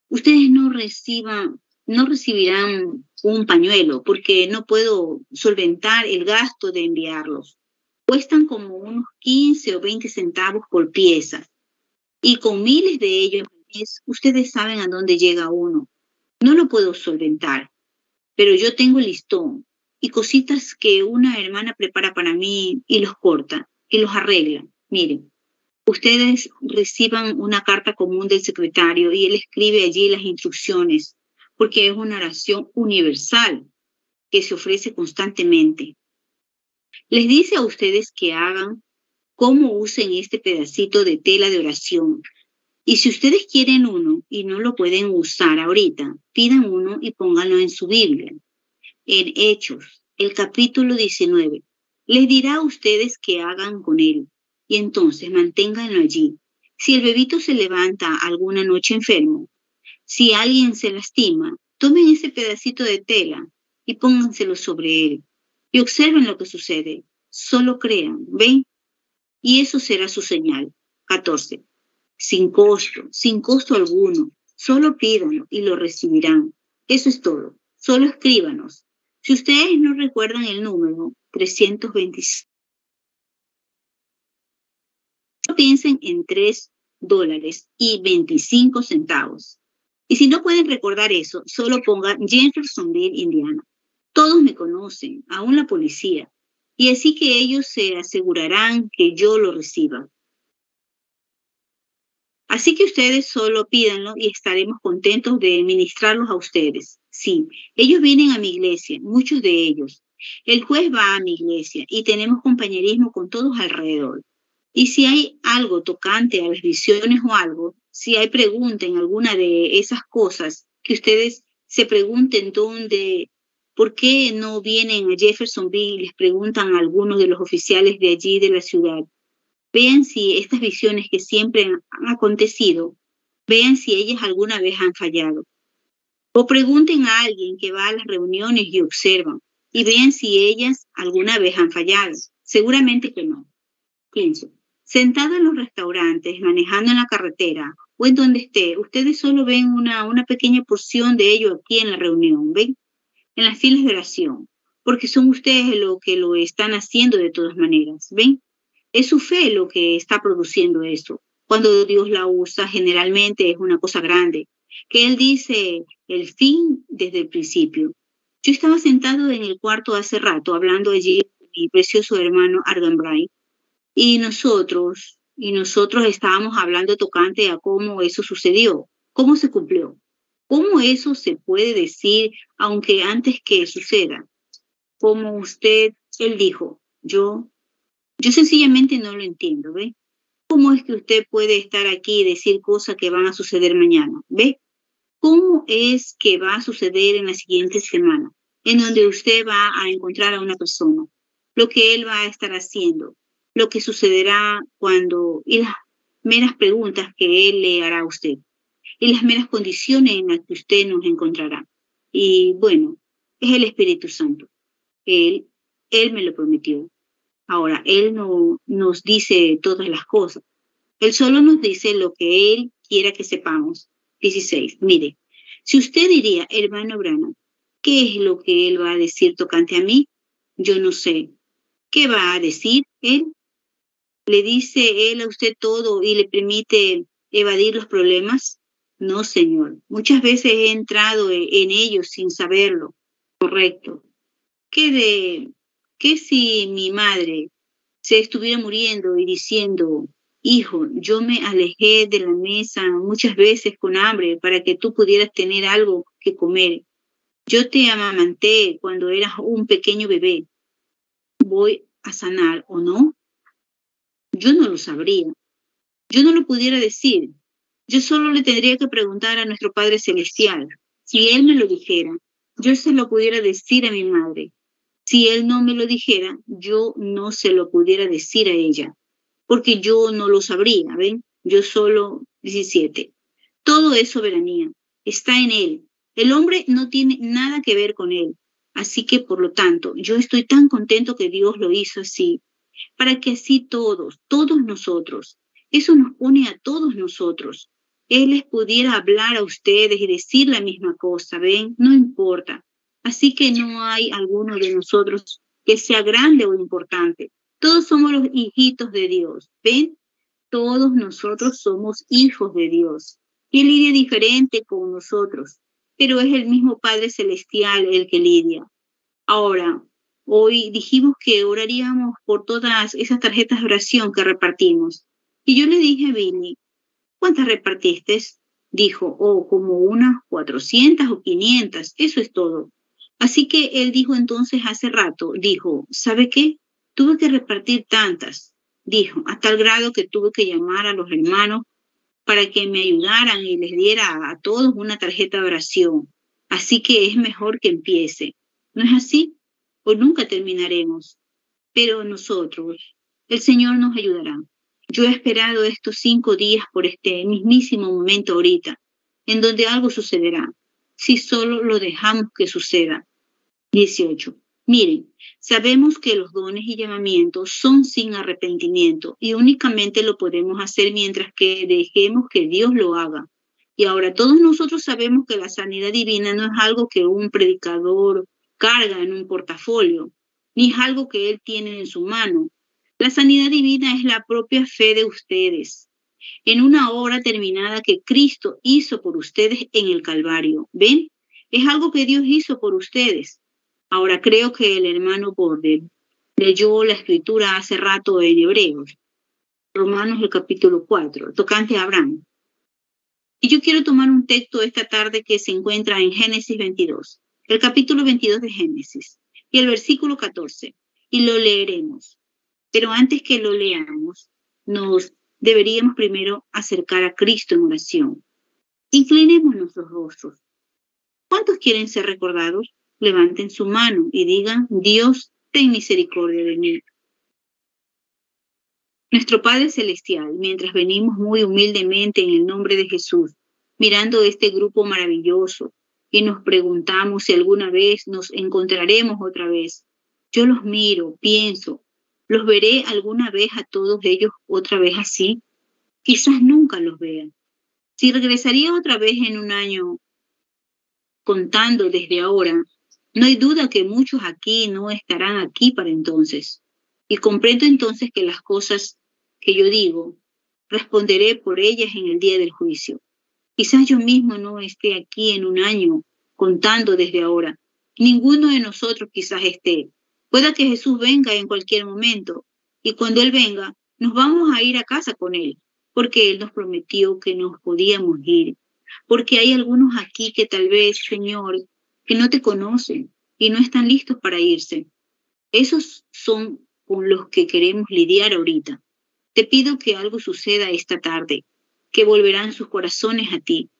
Ustedes no reciban, no recibirán un pañuelo porque no puedo solventar el gasto de enviarlos. Cuestan como unos 15 o 20 centavos por pieza. Y con miles de ellos, ustedes saben a dónde llega uno. No lo puedo solventar, pero yo tengo listón y cositas que una hermana prepara para mí y los corta y los arregla. Miren, ustedes reciban una carta común del secretario y él escribe allí las instrucciones, porque es una oración universal que se ofrece constantemente. Les dice a ustedes que hagan cómo usen este pedacito de tela de oración. Y si ustedes quieren uno y no lo pueden usar ahorita, pidan uno y pónganlo en su Biblia. En Hechos, el capítulo 19, les dirá a ustedes que hagan con él y entonces manténganlo allí. Si el bebito se levanta alguna noche enfermo, si alguien se lastima, tomen ese pedacito de tela y pónganselo sobre él y observen lo que sucede. Solo crean, ¿ven? Y eso será su señal. 14. Sin costo, sin costo alguno. Solo pídanlo y lo recibirán. Eso es todo. Solo escríbanos. Si ustedes no recuerdan el número 326, piensen en 3 dólares y 25 centavos. Y si no pueden recordar eso, solo pongan Jeffersonville, Indiana. Todos me conocen, aún la policía, y así que ellos se asegurarán que yo lo reciba. Así que ustedes solo pídanlo y estaremos contentos de ministrarlos a ustedes. Sí, ellos vienen a mi iglesia, muchos de ellos. El juez va a mi iglesia y tenemos compañerismo con todos alrededor. Y si hay algo tocante a las visiones o algo, si hay pregunta en alguna de esas cosas, que ustedes se pregunten dónde, por qué no vienen a Jeffersonville y les preguntan a algunos de los oficiales de allí de la ciudad. Vean si estas visiones que siempre han acontecido, vean si ellas alguna vez han fallado. O pregunten a alguien que va a las reuniones y observan y vean si ellas alguna vez han fallado. Seguramente que no. Pienso. Sentado en los restaurantes, manejando en la carretera o en donde esté, ustedes solo ven una, una pequeña porción de ello aquí en la reunión, ¿ven? En las filas de oración, porque son ustedes lo que lo están haciendo de todas maneras, ¿ven? Es su fe lo que está produciendo eso. Cuando Dios la usa, generalmente es una cosa grande, que Él dice el fin desde el principio. Yo estaba sentado en el cuarto hace rato hablando allí con mi precioso hermano Argan Bright y nosotros, y nosotros estábamos hablando tocante a cómo eso sucedió, cómo se cumplió, cómo eso se puede decir aunque antes que suceda. Como usted, él dijo, yo, yo sencillamente no lo entiendo, ¿ve? ¿Cómo es que usted puede estar aquí y decir cosas que van a suceder mañana? ¿Ve? ¿Cómo es que va a suceder en la siguiente semana? En donde usted va a encontrar a una persona, lo que él va a estar haciendo, lo que sucederá cuando, y las meras preguntas que Él le hará a usted, y las meras condiciones en las que usted nos encontrará. Y bueno, es el Espíritu Santo. Él, Él me lo prometió. Ahora, Él no nos dice todas las cosas. Él solo nos dice lo que Él quiera que sepamos. 16. Mire, si usted diría, hermano Brana, ¿qué es lo que Él va a decir tocante a mí? Yo no sé. ¿Qué va a decir Él? ¿Le dice él a usted todo y le permite evadir los problemas? No, señor. Muchas veces he entrado e, en ellos sin saberlo. Correcto. ¿Qué de qué si mi madre se estuviera muriendo y diciendo, hijo, yo me alejé de la mesa muchas veces con hambre para que tú pudieras tener algo que comer. Yo te amamanté cuando eras un pequeño bebé. ¿Voy a sanar o no? Yo no lo sabría. Yo no lo pudiera decir. Yo solo le tendría que preguntar a nuestro Padre Celestial. Si Él me lo dijera, yo se lo pudiera decir a mi madre. Si Él no me lo dijera, yo no se lo pudiera decir a ella, porque yo no lo sabría, ¿ven? Yo solo 17. Todo es soberanía, está en Él. El hombre no tiene nada que ver con Él. Así que, por lo tanto, yo estoy tan contento que Dios lo hizo así, para que así todos, todos nosotros, eso nos une a todos nosotros. Él les pudiera hablar a ustedes y decir la misma cosa, ¿ven? No importa. Así que no hay alguno de nosotros que sea grande o importante. Todos somos los hijitos de Dios. ¿Ven? Todos nosotros somos hijos de Dios. Él lidia diferente con nosotros, pero es el mismo Padre Celestial el que lidia. Ahora, hoy dijimos que oraríamos por todas esas tarjetas de oración que repartimos. Y yo le dije a Billy, ¿cuántas repartiste? Dijo, oh, como unas 400 o 500, eso es todo. Así que él dijo entonces hace rato, dijo, ¿sabe qué? Tuve que repartir tantas, dijo, a tal grado que tuve que llamar a los hermanos para que me ayudaran y les diera a todos una tarjeta de oración. Así que es mejor que empiece. ¿No es así? O nunca terminaremos. Pero nosotros, el Señor nos ayudará. Yo he esperado estos cinco días por este mismísimo momento ahorita, en donde algo sucederá, si solo lo dejamos que suceda. 18. Miren, sabemos que los dones y llamamientos son sin arrepentimiento y únicamente lo podemos hacer mientras que dejemos que Dios lo haga. Y ahora todos nosotros sabemos que la sanidad divina no es algo que un predicador carga en un portafolio, ni es algo que él tiene en su mano. La sanidad divina es la propia fe de ustedes, en una obra terminada que Cristo hizo por ustedes en el Calvario. ¿Ven? Es algo que Dios hizo por ustedes. Ahora creo que el hermano Borde leyó la escritura hace rato en Hebreos, Romanos el capítulo 4, tocante a Abraham. Y yo quiero tomar un texto esta tarde que se encuentra en Génesis 22, el capítulo 22 de Génesis y el versículo 14, y lo leeremos. Pero antes que lo leamos, nos deberíamos primero acercar a Cristo en oración. Inclinemos nuestros rostros. ¿Cuántos quieren ser recordados? levanten su mano y digan, Dios, ten misericordia de mí. Nuestro Padre Celestial, mientras venimos muy humildemente en el nombre de Jesús, mirando este grupo maravilloso, y nos preguntamos si alguna vez nos encontraremos otra vez. Yo los miro, pienso, ¿los veré alguna vez a todos ellos otra vez así? Quizás nunca los vea. Si regresaría otra vez en un año, contando desde ahora, no hay duda que muchos aquí no estarán aquí para entonces. Y comprendo entonces que las cosas que yo digo, responderé por ellas en el día del juicio. Quizás yo mismo no esté aquí en un año contando desde ahora. Ninguno de nosotros quizás esté. Pueda que Jesús venga en cualquier momento y cuando Él venga nos vamos a ir a casa con Él, porque Él nos prometió que nos podíamos ir. Porque hay algunos aquí que tal vez, Señor, que no te conocen y no están listos para irse. Esos son con los que queremos lidiar ahorita. Te pido que algo suceda esta tarde, que volverán sus corazones a ti.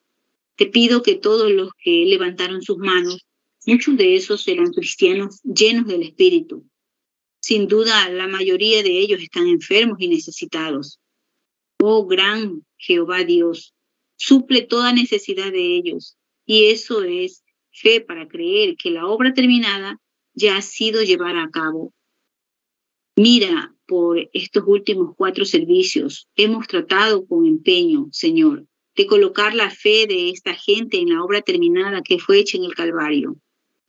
Te pido que todos los que levantaron sus manos, muchos de esos serán cristianos llenos del Espíritu. Sin duda, la mayoría de ellos están enfermos y necesitados. Oh gran Jehová Dios, suple toda necesidad de ellos. Y eso es fe para creer que la obra terminada ya ha sido llevada a cabo. Mira, por estos últimos cuatro servicios hemos tratado con empeño, Señor, de colocar la fe de esta gente en la obra terminada que fue hecha en el Calvario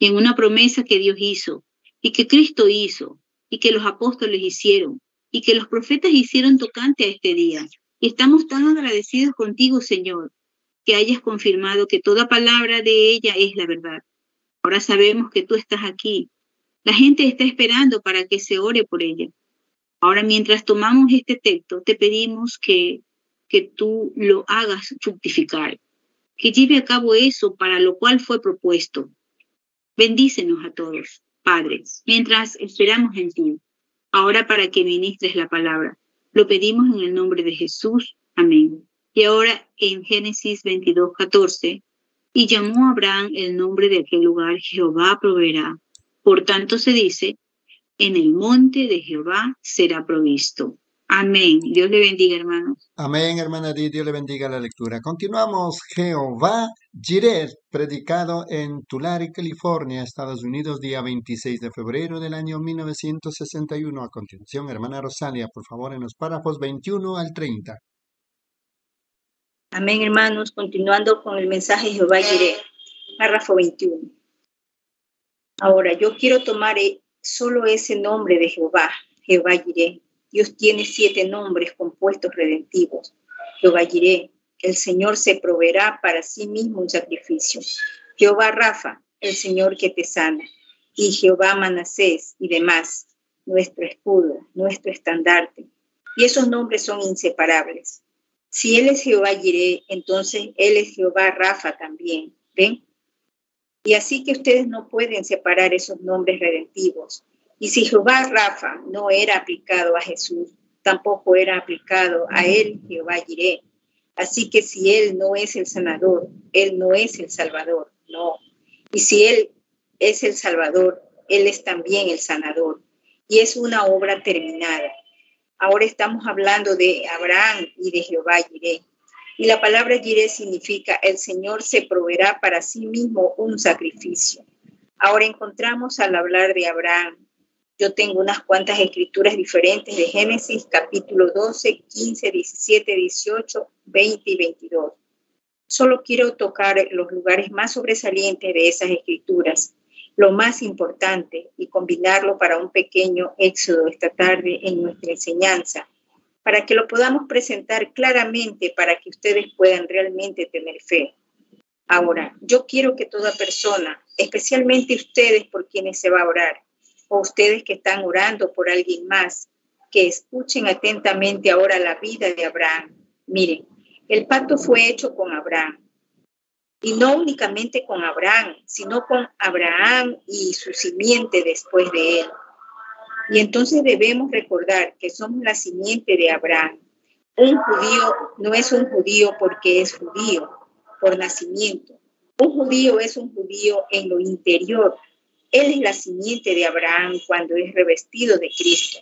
en una promesa que Dios hizo y que Cristo hizo y que los apóstoles hicieron y que los profetas hicieron tocante a este día. Y estamos tan agradecidos contigo, Señor, que hayas confirmado que toda palabra de ella es la verdad. Ahora sabemos que tú estás aquí. La gente está esperando para que se ore por ella. Ahora, mientras tomamos este texto, te pedimos que, que tú lo hagas fructificar, que lleve a cabo eso para lo cual fue propuesto. Bendícenos a todos, Padre, mientras esperamos en ti. Ahora para que ministres la palabra. Lo pedimos en el nombre de Jesús. Amén. Y ahora en Génesis 22, 14, y llamó Abraham el nombre de aquel lugar, Jehová proveerá. Por tanto se dice, en el monte de Jehová será provisto. Amén. Dios le bendiga, hermanos. Amén, hermana Dios le bendiga la lectura. Continuamos. Jehová Jireh, predicado en Tulare, California, Estados Unidos, día 26 de febrero del año 1961. A continuación, hermana Rosalia, por favor, en los párrafos 21 al 30. Amén, hermanos. Continuando con el mensaje de Jehová Jireh, párrafo 21. Ahora, yo quiero tomar eh, solo ese nombre de Jehová, Jehová Jireh. Dios tiene siete nombres compuestos redentivos. Jehová Jireh, el Señor se proveerá para sí mismo un sacrificio. Jehová Rafa, el Señor que te sana. Y Jehová Manasés y demás, nuestro escudo, nuestro estandarte. Y esos nombres son inseparables. Si Él es Jehová Jireh, entonces Él es Jehová Rafa también. ¿Ven? Y así que ustedes no pueden separar esos nombres redentivos. Y si Jehová Rafa no era aplicado a Jesús, tampoco era aplicado a él Jehová Jireh. Así que si él no es el sanador, él no es el salvador, no. Y si él es el salvador, él es también el sanador. Y es una obra terminada. Ahora estamos hablando de Abraham y de Jehová Jireh. Y la palabra Jireh significa el Señor se proveerá para sí mismo un sacrificio. Ahora encontramos al hablar de Abraham. Yo tengo unas cuantas escrituras diferentes de Génesis capítulo 12, 15, 17, 18, 20 y 22. Solo quiero tocar los lugares más sobresalientes de esas escrituras, lo más importante, y combinarlo para un pequeño éxodo esta tarde en nuestra enseñanza para que lo podamos presentar claramente para que ustedes puedan realmente tener fe. Ahora, yo quiero que toda persona, especialmente ustedes por quienes se va a orar, o ustedes que están orando por alguien más, que escuchen atentamente ahora la vida de Abraham. Miren, el pacto fue hecho con Abraham. Y no únicamente con Abraham, sino con Abraham y su simiente después de él. Y entonces debemos recordar que somos la simiente de Abraham. Un judío no es un judío porque es judío, por nacimiento. Un judío es un judío en lo interior. Él es la simiente de Abraham cuando es revestido de Cristo.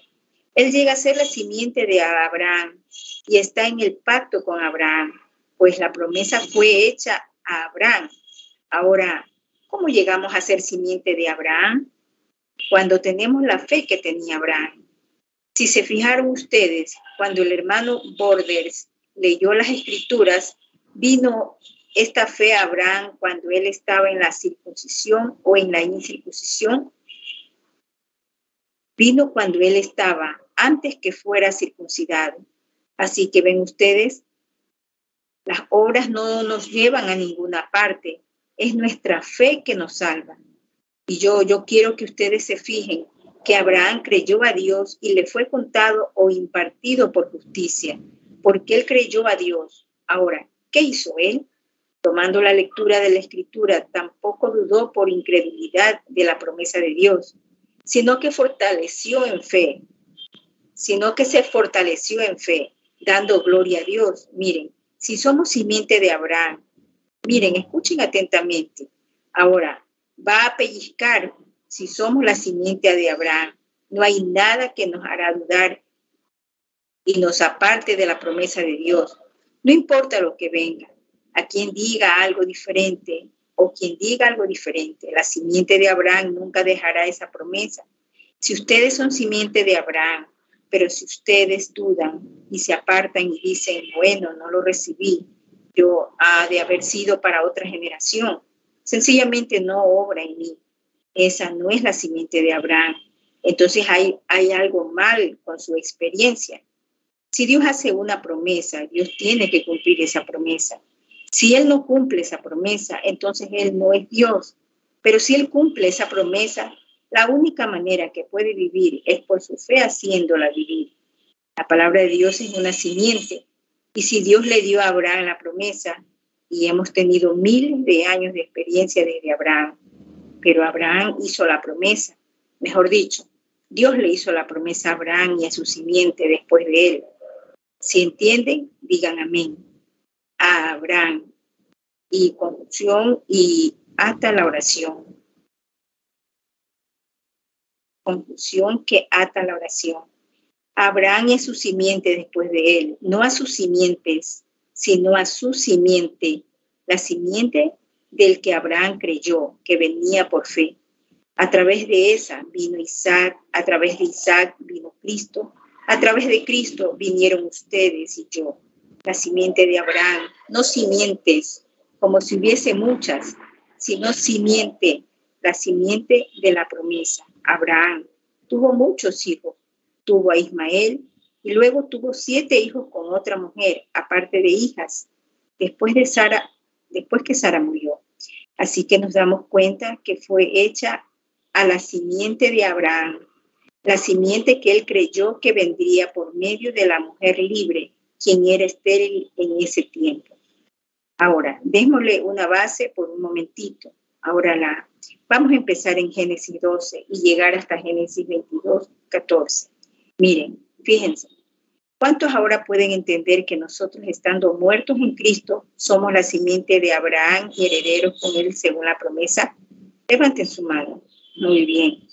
Él llega a ser la simiente de Abraham y está en el pacto con Abraham, pues la promesa fue hecha a Abraham. Ahora, ¿cómo llegamos a ser simiente de Abraham? cuando tenemos la fe que tenía Abraham. Si se fijaron ustedes, cuando el hermano Borders leyó las escrituras, vino esta fe a Abraham cuando él estaba en la circuncisión o en la incircuncisión. Vino cuando él estaba antes que fuera circuncidado. Así que ven ustedes, las obras no nos llevan a ninguna parte. Es nuestra fe que nos salva. Y yo, yo quiero que ustedes se fijen que Abraham creyó a Dios y le fue contado o impartido por justicia, porque él creyó a Dios. Ahora, ¿qué hizo él? Tomando la lectura de la escritura, tampoco dudó por incredulidad de la promesa de Dios, sino que fortaleció en fe, sino que se fortaleció en fe, dando gloria a Dios. Miren, si somos simiente de Abraham, miren, escuchen atentamente. Ahora, va a pellizcar si somos la simiente de Abraham. No hay nada que nos hará dudar y nos aparte de la promesa de Dios. No importa lo que venga, a quien diga algo diferente o quien diga algo diferente, la simiente de Abraham nunca dejará esa promesa. Si ustedes son simiente de Abraham, pero si ustedes dudan y se apartan y dicen, bueno, no lo recibí, yo ha de haber sido para otra generación, sencillamente no obra en mí. Esa no es la simiente de Abraham. Entonces hay, hay algo mal con su experiencia. Si Dios hace una promesa, Dios tiene que cumplir esa promesa. Si Él no cumple esa promesa, entonces Él no es Dios. Pero si Él cumple esa promesa, la única manera que puede vivir es por su fe haciéndola vivir. La palabra de Dios es una simiente. Y si Dios le dio a Abraham la promesa, y hemos tenido miles de años de experiencia desde Abraham. Pero Abraham hizo la promesa, mejor dicho, Dios le hizo la promesa a Abraham y a su simiente después de él. Si entienden, digan amén. A Abraham. Y conclusión y hasta la oración. Conclusión que ata la oración. Abraham es su simiente después de él, no a sus simientes sino a su simiente, la simiente del que Abraham creyó, que venía por fe. A través de esa vino Isaac, a través de Isaac vino Cristo, a través de Cristo vinieron ustedes y yo, la simiente de Abraham, no simientes como si hubiese muchas, sino simiente, la simiente de la promesa, Abraham. Tuvo muchos hijos, tuvo a Ismael y luego tuvo siete hijos con otra mujer, aparte de hijas, después de Sara, después que Sara murió. Así que nos damos cuenta que fue hecha a la simiente de Abraham, la simiente que él creyó que vendría por medio de la mujer libre, quien era estéril en ese tiempo. Ahora, démosle una base por un momentito. Ahora la vamos a empezar en Génesis 12 y llegar hasta Génesis 22, 14. Miren, fíjense, ¿cuántos ahora pueden entender que nosotros estando muertos en Cristo somos la simiente de Abraham y herederos con él según la promesa? Levanten su mano. Muy bien.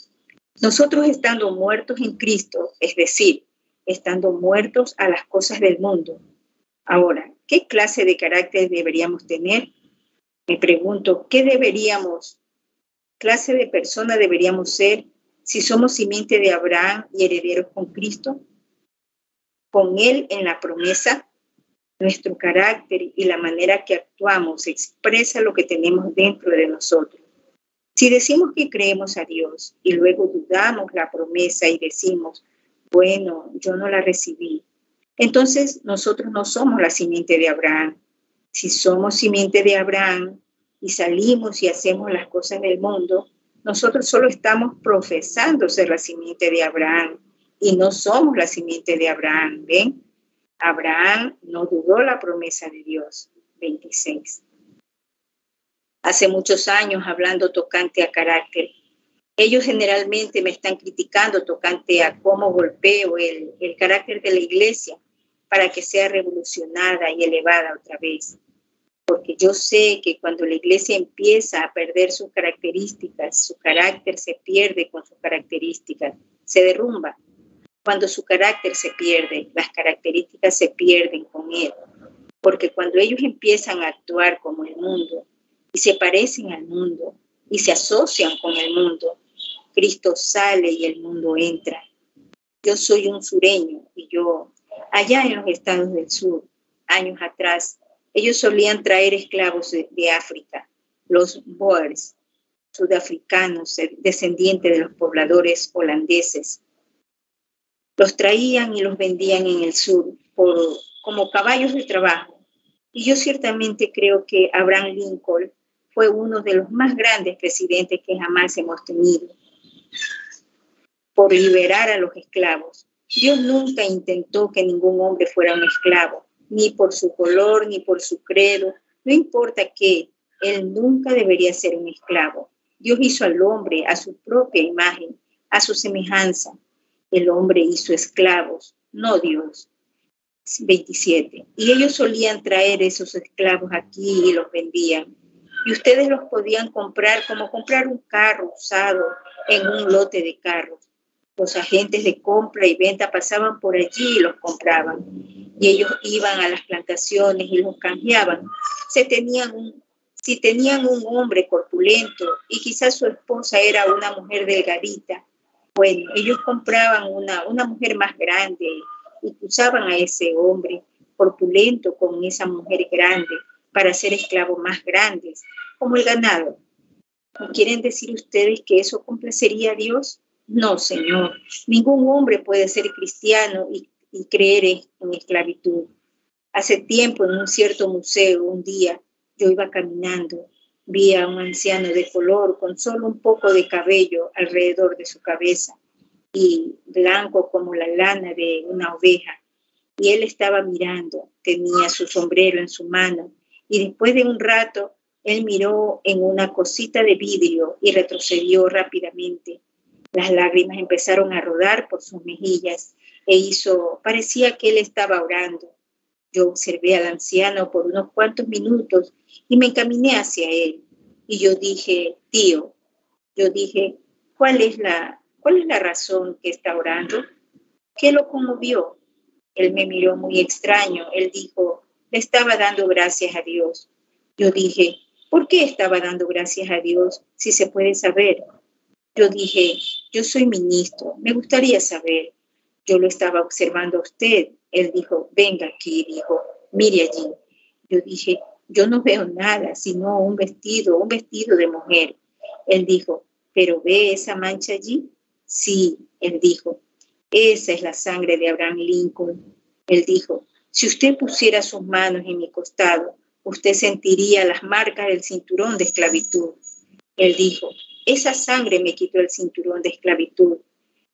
Nosotros estando muertos en Cristo, es decir, estando muertos a las cosas del mundo. Ahora, ¿qué clase de carácter deberíamos tener? Me pregunto, ¿qué deberíamos, clase de persona deberíamos ser si somos simiente de Abraham y herederos con Cristo? Con Él en la promesa, nuestro carácter y la manera que actuamos expresa lo que tenemos dentro de nosotros. Si decimos que creemos a Dios y luego dudamos la promesa y decimos, bueno, yo no la recibí, entonces nosotros no somos la simiente de Abraham. Si somos simiente de Abraham y salimos y hacemos las cosas del mundo, nosotros solo estamos profesando ser la simiente de Abraham y no somos la simiente de Abraham. ¿Ven? Abraham no dudó la promesa de Dios. 26. Hace muchos años hablando tocante a carácter, ellos generalmente me están criticando tocante a cómo golpeo el, el carácter de la iglesia para que sea revolucionada y elevada otra vez. Porque yo sé que cuando la iglesia empieza a perder sus características, su carácter se pierde con sus características, se derrumba. Cuando su carácter se pierde, las características se pierden con él. Porque cuando ellos empiezan a actuar como el mundo y se parecen al mundo y se asocian con el mundo, Cristo sale y el mundo entra. Yo soy un sureño y yo, allá en los estados del sur, años atrás, ellos solían traer esclavos de, África, los Boers, sudafricanos, eh, descendientes de los pobladores holandeses. Los traían y los vendían en el sur por, como caballos de trabajo. Y yo ciertamente creo que Abraham Lincoln fue uno de los más grandes presidentes que jamás hemos tenido por liberar a los esclavos. Dios nunca intentó que ningún hombre fuera un esclavo, ni por su color, ni por su credo, no importa qué, él nunca debería ser un esclavo. Dios hizo al hombre a su propia imagen, a su semejanza. El hombre hizo esclavos, no Dios. 27. Y ellos solían traer esos esclavos aquí y los vendían. Y ustedes los podían comprar como comprar un carro usado en un lote de carros. Los agentes de compra y venta pasaban por allí y los compraban. Y ellos iban a las plantaciones y los canjeaban. Se tenían si tenían un hombre corpulento y quizás su esposa era una mujer delgadita, bueno, ellos compraban una, una mujer más grande y usaban a ese hombre corpulento con esa mujer grande para ser esclavos más grandes, como el ganado. ¿Quieren decir ustedes que eso complacería a Dios? No, Señor. Ningún hombre puede ser cristiano y, creer en esclavitud. Hace tiempo en un cierto museo, un día, yo iba caminando, vi a un anciano de color con solo un poco de cabello alrededor de su cabeza y blanco como la lana de una oveja. Y él estaba mirando, tenía su sombrero en su mano y después de un rato él miró en una cosita de vidrio y retrocedió rápidamente. Las lágrimas empezaron a rodar por sus mejillas e hizo, parecía que él estaba orando. Yo observé al anciano por unos cuantos minutos y me encaminé hacia él. Y yo dije, tío, yo dije, ¿cuál es la, cuál es la razón que está orando? ¿Qué lo conmovió? Él me miró muy extraño. Él dijo, le estaba dando gracias a Dios. Yo dije, ¿Por qué estaba dando gracias a Dios si se puede saber? Yo dije, yo soy ministro, me gustaría saber. Yo lo estaba observando a usted. Él dijo, venga aquí, dijo, mire allí. Yo dije, yo no veo nada sino un vestido, un vestido de mujer. Él dijo, ¿pero ve esa mancha allí? Sí, él dijo, esa es la sangre de Abraham Lincoln. Él dijo, si usted pusiera sus manos en mi costado, usted sentiría las marcas del cinturón de esclavitud. Él dijo, esa sangre me quitó el cinturón de esclavitud.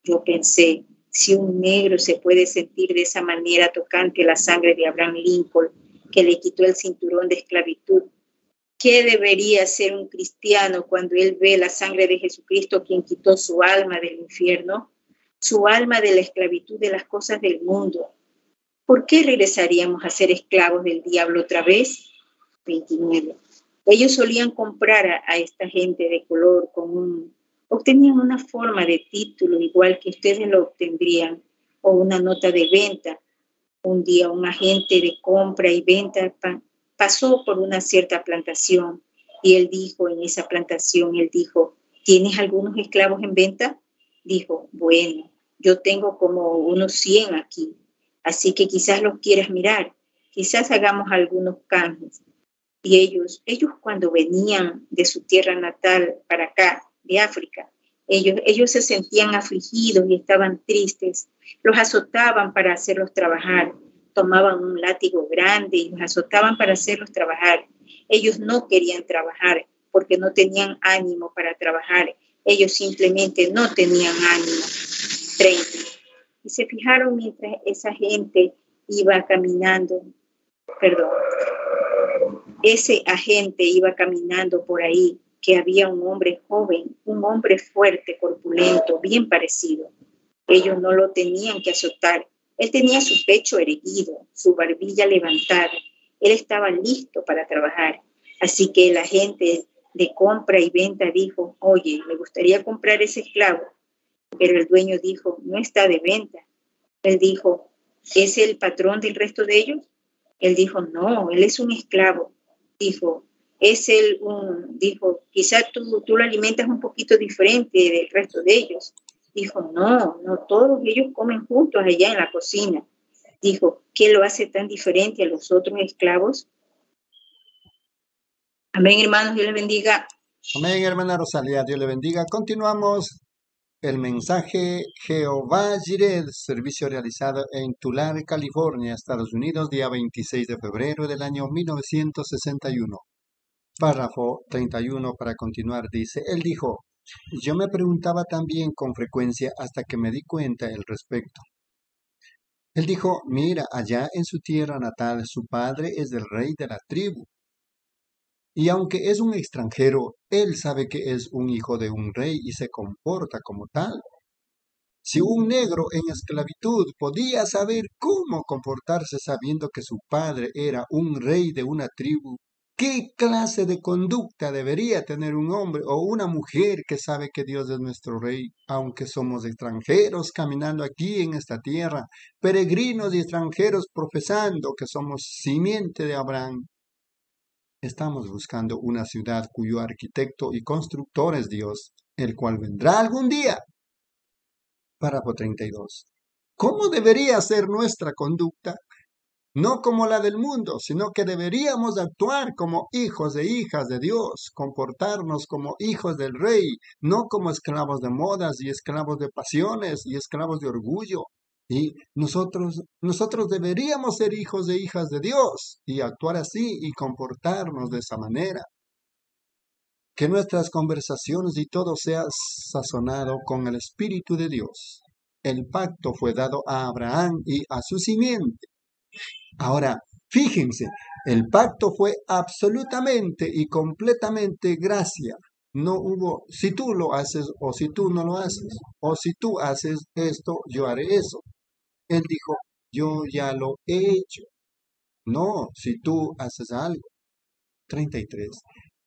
Yo pensé, si un negro se puede sentir de esa manera tocante la sangre de Abraham Lincoln, que le quitó el cinturón de esclavitud, ¿qué debería ser un cristiano cuando él ve la sangre de Jesucristo quien quitó su alma del infierno, su alma de la esclavitud de las cosas del mundo? ¿Por qué regresaríamos a ser esclavos del diablo otra vez? 29. Ellos solían comprar a, esta gente de color con un, obtenían una forma de título igual que ustedes lo obtendrían o una nota de venta. Un día un agente de compra y venta pasó por una cierta plantación y él dijo en esa plantación, él dijo, ¿tienes algunos esclavos en venta? Dijo, bueno, yo tengo como unos 100 aquí, así que quizás los quieras mirar, quizás hagamos algunos cambios. Y ellos, ellos cuando venían de su tierra natal para acá, de África, ellos, ellos se sentían afligidos y estaban tristes. Los azotaban para hacerlos trabajar. Tomaban un látigo grande y los azotaban para hacerlos trabajar. Ellos no querían trabajar porque no tenían ánimo para trabajar. Ellos simplemente no tenían ánimo. 30. Y se fijaron mientras esa gente iba caminando, perdón, ese agente iba caminando por ahí, que había un hombre joven, un hombre fuerte, corpulento, bien parecido. Ellos no lo tenían que azotar. Él tenía su pecho erguido, su barbilla levantada. Él estaba listo para trabajar. Así que el agente de compra y venta dijo, oye, me gustaría comprar ese esclavo. Pero el dueño dijo, no está de venta. Él dijo, ¿es el patrón del resto de ellos? Él dijo, no, él es un esclavo dijo, es el, un, dijo, quizá tú, tú lo alimentas un poquito diferente del resto de ellos. Dijo, no, no todos ellos comen juntos allá en la cocina. Dijo, ¿qué lo hace tan diferente a los otros esclavos? Amén, hermanos, Dios les bendiga. Amén, hermana Rosalía, Dios le bendiga. Continuamos el mensaje Jehová Jireh, servicio realizado en Tulare, California, Estados Unidos, día 26 de febrero del año 1961. Párrafo 31 para continuar dice, él dijo, yo me preguntaba también con frecuencia hasta que me di cuenta al respecto. Él dijo, mira, allá en su tierra natal su padre es el rey de la tribu y aunque es un extranjero, él sabe que es un hijo de un rey y se comporta como tal. Si un negro en esclavitud podía saber cómo comportarse sabiendo que su padre era un rey de una tribu, ¿qué clase de conducta debería tener un hombre o una mujer que sabe que Dios es nuestro rey, aunque somos extranjeros caminando aquí en esta tierra, peregrinos y extranjeros profesando que somos simiente de Abraham? Estamos buscando una ciudad cuyo arquitecto y constructor es Dios, el cual vendrá algún día. Párrafo 32. ¿Cómo debería ser nuestra conducta? No como la del mundo, sino que deberíamos actuar como hijos e hijas de Dios, comportarnos como hijos del Rey, no como esclavos de modas y esclavos de pasiones y esclavos de orgullo, y nosotros, nosotros deberíamos ser hijos e hijas de Dios y actuar así y comportarnos de esa manera. Que nuestras conversaciones y todo sea sazonado con el Espíritu de Dios. El pacto fue dado a Abraham y a su simiente. Ahora, fíjense, el pacto fue absolutamente y completamente gracia. No hubo, si tú lo haces o si tú no lo haces, o si tú haces esto, yo haré eso. Él dijo, yo ya lo he hecho. No, si tú haces algo. 33.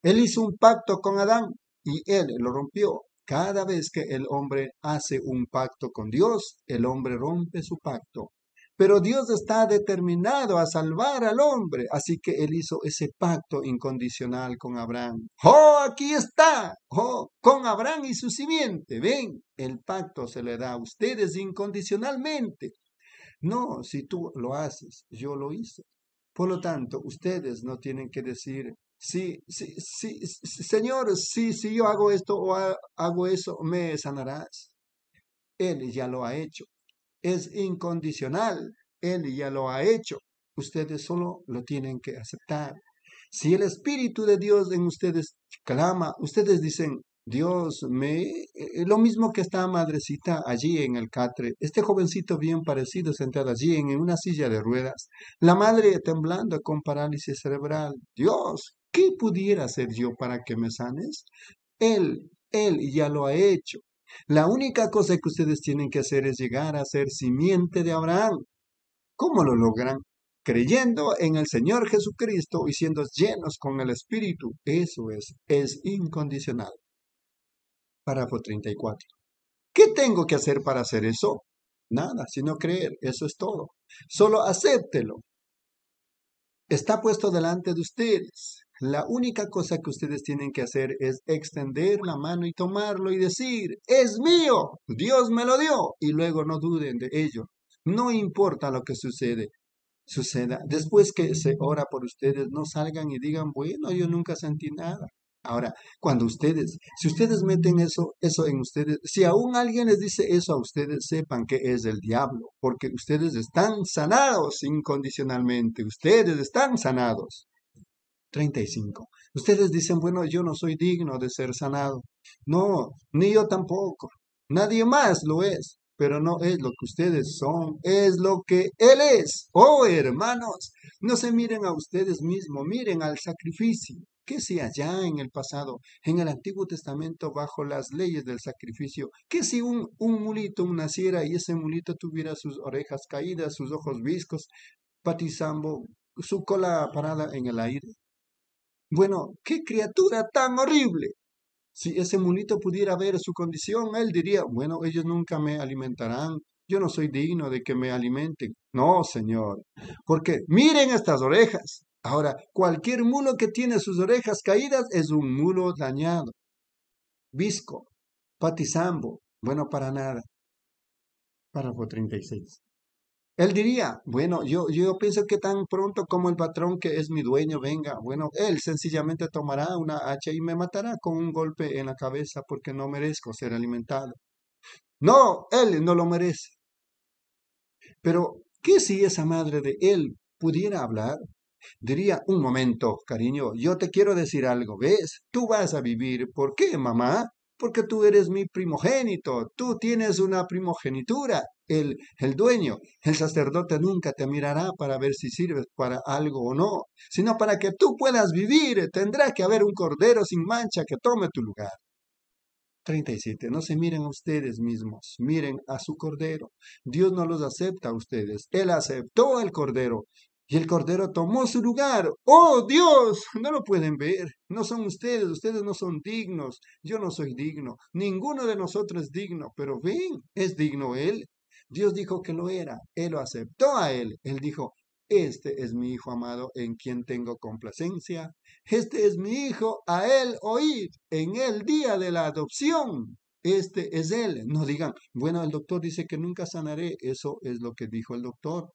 Él hizo un pacto con Adán y él lo rompió. Cada vez que el hombre hace un pacto con Dios, el hombre rompe su pacto. Pero Dios está determinado a salvar al hombre, así que Él hizo ese pacto incondicional con Abraham. ¡Oh, aquí está! ¡Oh, con Abraham y su simiente! Ven, el pacto se le da a ustedes incondicionalmente. No, si tú lo haces, yo lo hice. Por lo tanto, ustedes no tienen que decir, Sí, sí, sí, sí, Señor, sí, si yo hago esto o ha- hago eso, me sanarás. Él ya lo ha hecho. Es incondicional. Él ya lo ha hecho. Ustedes solo lo tienen que aceptar. Si el Espíritu de Dios en ustedes clama, ustedes dicen, Dios, me, eh, lo mismo que esta madrecita allí en el catre, este jovencito bien parecido sentado allí en una silla de ruedas, la madre temblando con parálisis cerebral. Dios, ¿qué pudiera hacer yo para que me sanes? Él, él ya lo ha hecho. La única cosa que ustedes tienen que hacer es llegar a ser simiente de Abraham. ¿Cómo lo logran? Creyendo en el Señor Jesucristo y siendo llenos con el Espíritu. Eso es, es incondicional. Párrafo 34. ¿Qué tengo que hacer para hacer eso? Nada, sino creer, eso es todo. Solo acéptelo. Está puesto delante de ustedes. La única cosa que ustedes tienen que hacer es extender la mano y tomarlo y decir, es mío, Dios me lo dio. Y luego no duden de ello. No importa lo que sucede, suceda. Después que se ora por ustedes, no salgan y digan, bueno, yo nunca sentí nada. Ahora, cuando ustedes, si ustedes meten eso, eso en ustedes, si aún alguien les dice eso a ustedes, sepan que es el diablo, porque ustedes están sanados incondicionalmente, ustedes están sanados. 35. Ustedes dicen, bueno, yo no soy digno de ser sanado. No, ni yo tampoco. Nadie más lo es, pero no es lo que ustedes son, es lo que Él es. Oh, hermanos, no se miren a ustedes mismos, miren al sacrificio. ¿Qué si allá en el pasado, en el Antiguo Testamento, bajo las leyes del sacrificio, qué si un, un mulito naciera y ese mulito tuviera sus orejas caídas, sus ojos viscos, patizambo, su cola parada en el aire? Bueno, qué criatura tan horrible. Si ese mulito pudiera ver su condición, él diría, bueno, ellos nunca me alimentarán, yo no soy digno de que me alimenten. No, Señor, porque miren estas orejas. Ahora, cualquier mulo que tiene sus orejas caídas es un mulo dañado, visco, patizambo, bueno para nada. Párrafo 36. Él diría, bueno, yo, yo pienso que tan pronto como el patrón que es mi dueño venga, bueno, él sencillamente tomará una hacha y me matará con un golpe en la cabeza porque no merezco ser alimentado. No, él no lo merece. Pero, ¿qué si esa madre de él pudiera hablar? Diría, un momento, cariño, yo te quiero decir algo, ¿ves? Tú vas a vivir. ¿Por qué, mamá? Porque tú eres mi primogénito, tú tienes una primogenitura. El, el dueño, el sacerdote nunca te mirará para ver si sirves para algo o no, sino para que tú puedas vivir. Tendrá que haber un cordero sin mancha que tome tu lugar. 37. No se miren a ustedes mismos, miren a su cordero. Dios no los acepta a ustedes. Él aceptó el cordero y el cordero tomó su lugar. ¡Oh Dios! No lo pueden ver. No son ustedes, ustedes no son dignos. Yo no soy digno. Ninguno de nosotros es digno. Pero ven, es digno Él. Dios dijo que lo era. Él lo aceptó a Él. Él dijo, este es mi Hijo amado en quien tengo complacencia. Este es mi Hijo, a Él oíd en el día de la adopción. Este es Él. No digan, bueno, el doctor dice que nunca sanaré. Eso es lo que dijo el doctor.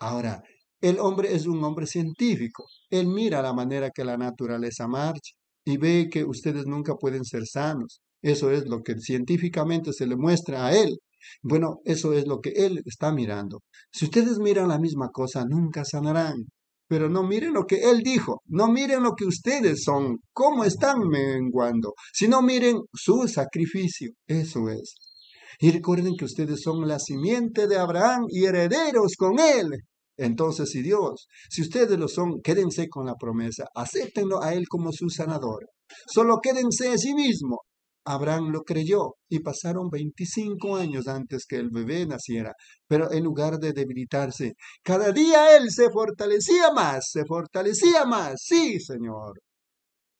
Ahora, el hombre es un hombre científico. Él mira la manera que la naturaleza marcha y ve que ustedes nunca pueden ser sanos. Eso es lo que científicamente se le muestra a él. Bueno, eso es lo que él está mirando. Si ustedes miran la misma cosa, nunca sanarán. Pero no miren lo que él dijo, no miren lo que ustedes son, cómo están menguando, sino miren su sacrificio. Eso es. Y recuerden que ustedes son la simiente de Abraham y herederos con él. Entonces, si Dios, si ustedes lo son, quédense con la promesa, acéptenlo a Él como su sanador. Solo quédense a sí mismo. Abraham lo creyó y pasaron 25 años antes que el bebé naciera, pero en lugar de debilitarse, cada día él se fortalecía más, se fortalecía más. Sí, Señor.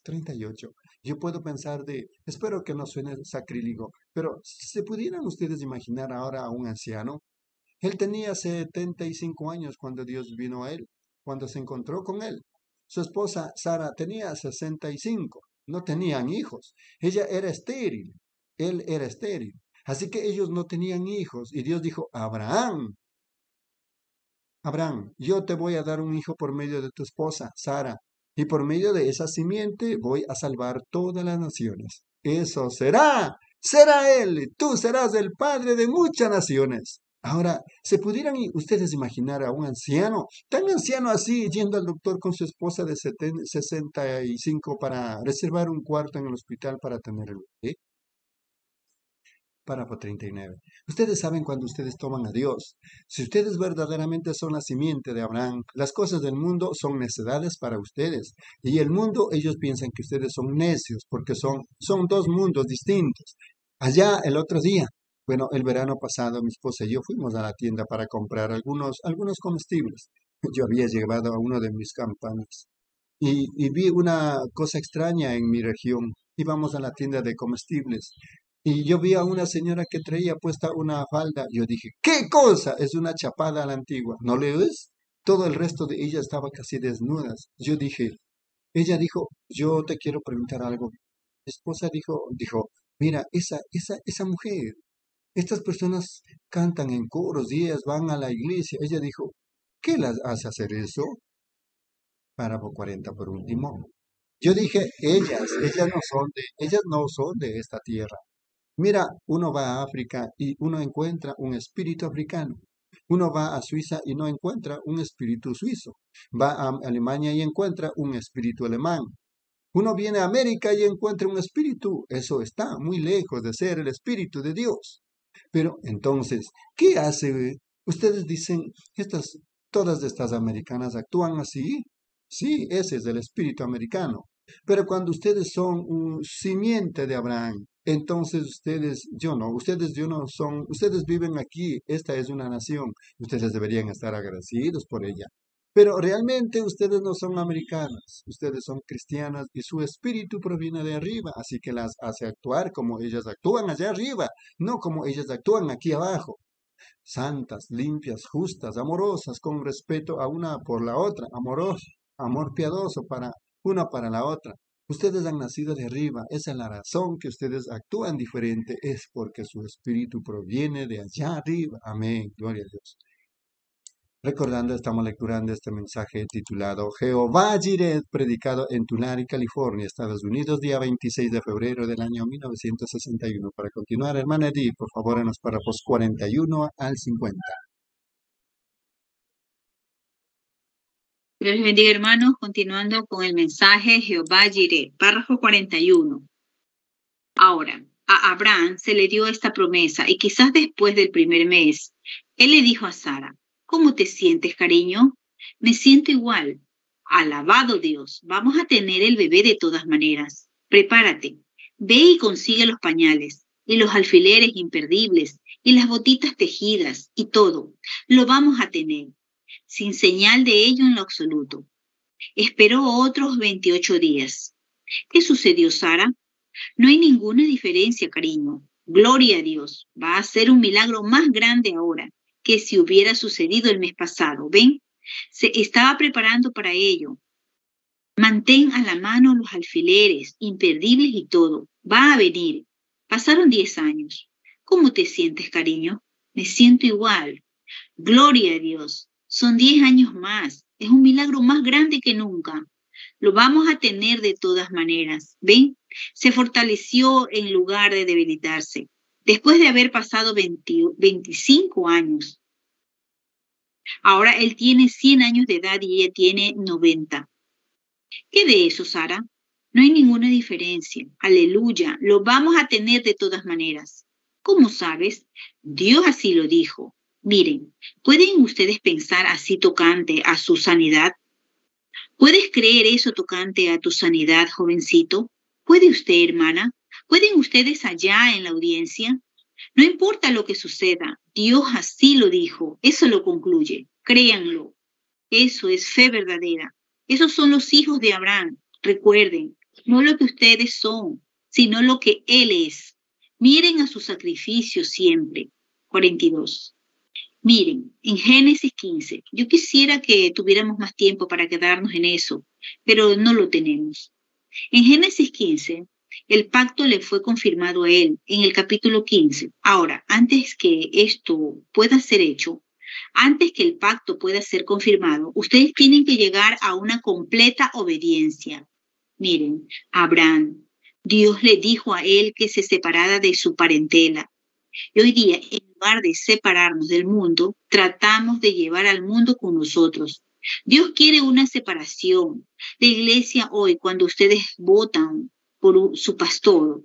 38. Yo puedo pensar de, espero que no suene sacrílego, pero ¿se pudieran ustedes imaginar ahora a un anciano él tenía 75 años cuando Dios vino a él, cuando se encontró con él. Su esposa Sara tenía 65, no tenían hijos. Ella era estéril, él era estéril. Así que ellos no tenían hijos. Y Dios dijo, Abraham, Abraham, yo te voy a dar un hijo por medio de tu esposa, Sara. y por medio de esa simiente voy a salvar todas las naciones. Eso será, será él, tú serás el padre de muchas naciones. Ahora, ¿se pudieran ustedes imaginar a un anciano, tan anciano así, yendo al doctor con su esposa de 65 para reservar un cuarto en el hospital para tener el bebé? Párrafo 39. Ustedes saben cuando ustedes toman a Dios. Si ustedes verdaderamente son la simiente de Abraham, las cosas del mundo son necedades para ustedes. Y el mundo, ellos piensan que ustedes son necios porque son, son dos mundos distintos. Allá el otro día, bueno, el verano pasado mi esposa y yo fuimos a la tienda para comprar algunos, algunos comestibles. Yo había llevado a uno de mis campanas y, vi una cosa extraña en mi región. Íbamos a la tienda de comestibles y yo vi a una señora que traía puesta una falda. Yo dije, ¿qué cosa? Es una chapada a la antigua. ¿No le ves? Todo el resto de ella estaba casi desnudas. Yo dije, ella dijo, yo te quiero preguntar algo. Mi esposa dijo, dijo, mira, esa, esa, esa mujer, estas personas cantan en coros ellas van a la iglesia. Ella dijo, ¿qué las hace hacer eso? Párrafo 40 por último. Yo dije, ellas, ellas no son de, ellas no son de esta tierra. Mira, uno va a África y uno encuentra un espíritu africano. Uno va a Suiza y no encuentra un espíritu suizo. Va a Alemania y encuentra un espíritu alemán. Uno viene a América y encuentra un espíritu. Eso está muy lejos de ser el espíritu de Dios. Pero entonces, ¿qué hace? Ustedes dicen, estas, todas estas americanas actúan así. Sí, ese es el espíritu americano. Pero cuando ustedes son un simiente de Abraham, entonces ustedes, yo no, ustedes yo no son, ustedes viven aquí, esta es una nación, ustedes deberían estar agradecidos por ella. Pero realmente ustedes no son americanas, ustedes son cristianas y su espíritu proviene de arriba, así que las hace actuar como ellas actúan allá arriba, no como ellas actúan aquí abajo. Santas, limpias, justas, amorosas, con respeto a una por la otra, amoroso, amor piadoso para una para la otra. Ustedes han nacido de arriba, esa es la razón que ustedes actúan diferente, es porque su espíritu proviene de allá arriba. Amén, gloria a Dios. Recordando, estamos lecturando este mensaje titulado Jehová Jireh, predicado en Tulare, California, Estados Unidos, día 26 de febrero del año 1961. Para continuar, hermana Edith, por favor, en los párrafos 41 al 50. Dios les bendiga, hermanos. Continuando con el mensaje Jehová Jireh, párrafo 41. Ahora, a Abraham se le dio esta promesa y quizás después del primer mes, él le dijo a Sara, ¿cómo te sientes, cariño? Me siento igual. Alabado Dios, vamos a tener el bebé de todas maneras. Prepárate, ve y consigue los pañales y los alfileres imperdibles y las botitas tejidas y todo. Lo vamos a tener sin señal de ello en lo absoluto. Esperó otros 28 días. ¿Qué sucedió, Sara? No hay ninguna diferencia, cariño. Gloria a Dios. Va a ser un milagro más grande ahora que si hubiera sucedido el mes pasado. ¿Ven? Se estaba preparando para ello. Mantén a la mano los alfileres, imperdibles y todo. Va a venir. Pasaron 10 años. ¿Cómo te sientes, cariño? Me siento igual. Gloria a Dios. Son 10 años más. Es un milagro más grande que nunca. Lo vamos a tener de todas maneras. ¿Ven? Se fortaleció en lugar de debilitarse. Después de haber pasado 25 años. Ahora él tiene 100 años de edad y ella tiene 90. ¿Qué de eso, Sara? No hay ninguna diferencia. Aleluya. Lo vamos a tener de todas maneras. ¿Cómo sabes? Dios así lo dijo. Miren, ¿pueden ustedes pensar así tocante a su sanidad? ¿Puedes creer eso tocante a tu sanidad, jovencito? ¿Puede usted, hermana? ¿Pueden ustedes allá en la audiencia? No importa lo que suceda, Dios así lo dijo, eso lo concluye, créanlo. Eso es fe verdadera. Esos son los hijos de Abraham. Recuerden, no lo que ustedes son, sino lo que Él es. Miren a su sacrificio siempre. 42. Miren, en Génesis 15, yo quisiera que tuviéramos más tiempo para quedarnos en eso, pero no lo tenemos. En Génesis 15, el pacto le fue confirmado a él en el capítulo 15. Ahora, antes que esto pueda ser hecho, Antes que el pacto pueda ser confirmado, ustedes tienen que llegar a una completa obediencia. Miren, Abraham, Dios le dijo a él que se separara de su parentela. Y hoy día, en lugar de separarnos del mundo, tratamos de llevar al mundo con nosotros. Dios quiere una separación. La iglesia hoy, cuando ustedes votan por su pastor,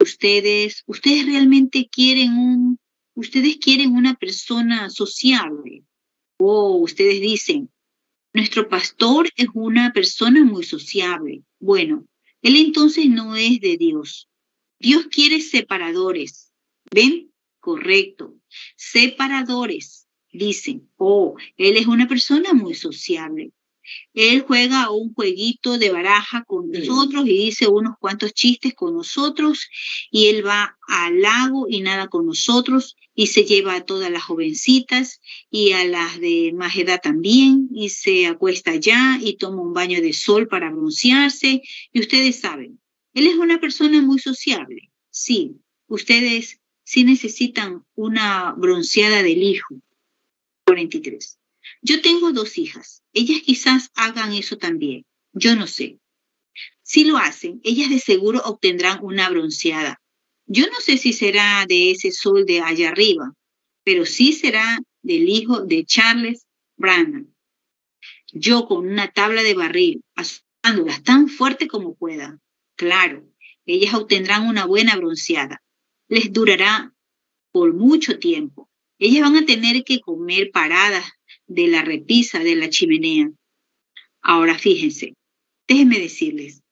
ustedes, ustedes realmente quieren un, ustedes quieren una persona sociable. O ustedes dicen, nuestro pastor es una persona muy sociable. Bueno, él entonces no es de Dios. Dios quiere separadores. ¿Ven? Correcto. Separadores. Dicen, oh, él es una persona muy sociable. Él juega un jueguito de baraja con nosotros y dice unos cuantos chistes con nosotros y él va al lago y nada con nosotros y se lleva a todas las jovencitas y a las de más edad también y se acuesta allá y toma un baño de sol para broncearse y ustedes saben, él es una persona muy sociable. Sí, ustedes sí necesitan una bronceada del hijo. 43. Yo tengo dos hijas. Ellas quizás hagan eso también. Yo no sé. Si lo hacen, ellas de seguro obtendrán una bronceada. Yo no sé si será de ese sol de allá arriba, pero sí será del hijo de Charles Brandon. Yo con una tabla de barril, azotándolas tan fuerte como pueda. Claro, ellas obtendrán una buena bronceada. Les durará por mucho tiempo. Ellas van a tener que comer paradas de la repisa de la chimenea. Ahora fíjense, déjenme decirles,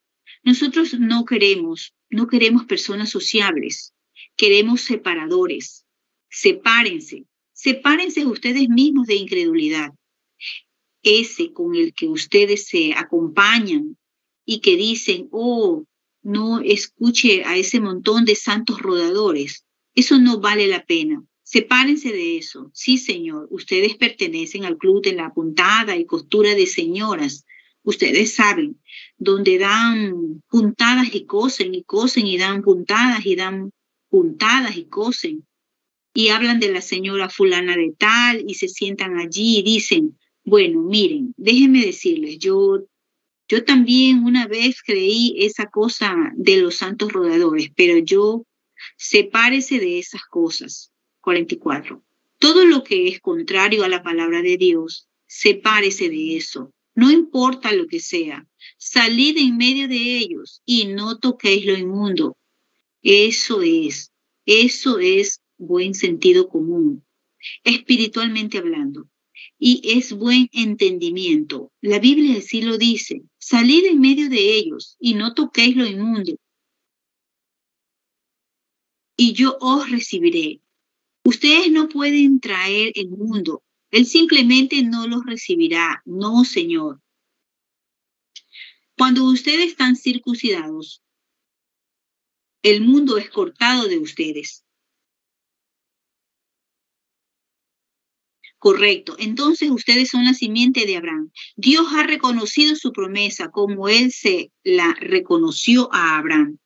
nosotros no queremos, no queremos personas sociables, queremos separadores. Sepárense, sepárense ustedes mismos de incredulidad. Ese con el que ustedes se acompañan y que dicen, oh, no escuche a ese montón de santos rodadores, eso no vale la pena. Sepárense de eso. Sí, señor, ustedes pertenecen al club de la puntada y costura de señoras. Ustedes saben, donde dan puntadas y cosen y cosen y dan puntadas y dan puntadas y cosen. Y hablan de la señora fulana de tal y se sientan allí y dicen, bueno, miren, déjenme decirles, yo, yo también una vez creí esa cosa de los santos rodadores, pero yo sepárese de esas cosas. 44. Todo lo que es contrario a la palabra de Dios, sepárese de eso. No importa lo que sea, salid en medio de ellos y no toquéis lo inmundo. Eso es, eso es buen sentido común, espiritualmente hablando. Y es buen entendimiento. La Biblia así lo dice. Salid en medio de ellos y no toquéis lo inmundo. Y yo os recibiré Ustedes no pueden traer el mundo. Él simplemente no los recibirá. No, Señor. Cuando ustedes están circuncidados, el mundo es cortado de ustedes. Correcto. Entonces ustedes son la simiente de Abraham. Dios ha reconocido su promesa como Él se la reconoció a Abraham.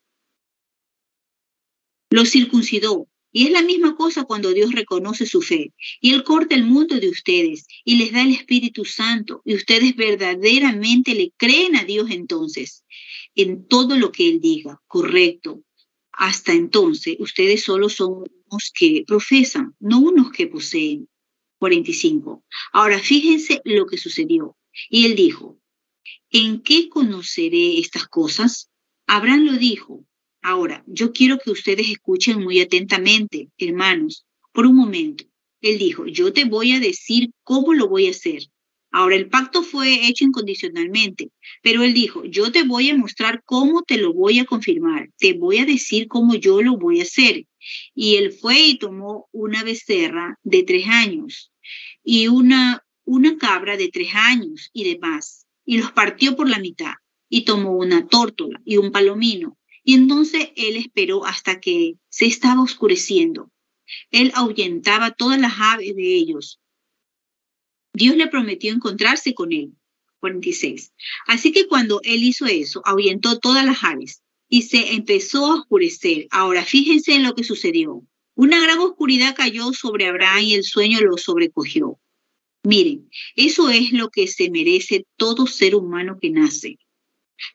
Lo circuncidó, y es la misma cosa cuando Dios reconoce su fe y Él corta el mundo de ustedes y les da el Espíritu Santo y ustedes verdaderamente le creen a Dios entonces en todo lo que Él diga, correcto. Hasta entonces ustedes solo son unos que profesan, no unos que poseen. 45. Ahora fíjense lo que sucedió. Y Él dijo, ¿en qué conoceré estas cosas? Abraham lo dijo, Ahora, yo quiero que ustedes escuchen muy atentamente, hermanos, por un momento. Él dijo, yo te voy a decir cómo lo voy a hacer. Ahora, el pacto fue hecho incondicionalmente, pero él dijo, yo te voy a mostrar cómo te lo voy a confirmar, te voy a decir cómo yo lo voy a hacer. Y él fue y tomó una becerra de tres años y una, una cabra de tres años y demás, y los partió por la mitad, y tomó una tórtola y un palomino y entonces él esperó hasta que se estaba oscureciendo. Él ahuyentaba todas las aves de ellos. Dios le prometió encontrarse con él. 46. Así que cuando él hizo eso, ahuyentó todas las aves y se empezó a oscurecer. Ahora fíjense en lo que sucedió. Una gran oscuridad cayó sobre Abraham y el sueño lo sobrecogió. Miren, eso es lo que se merece todo ser humano que nace.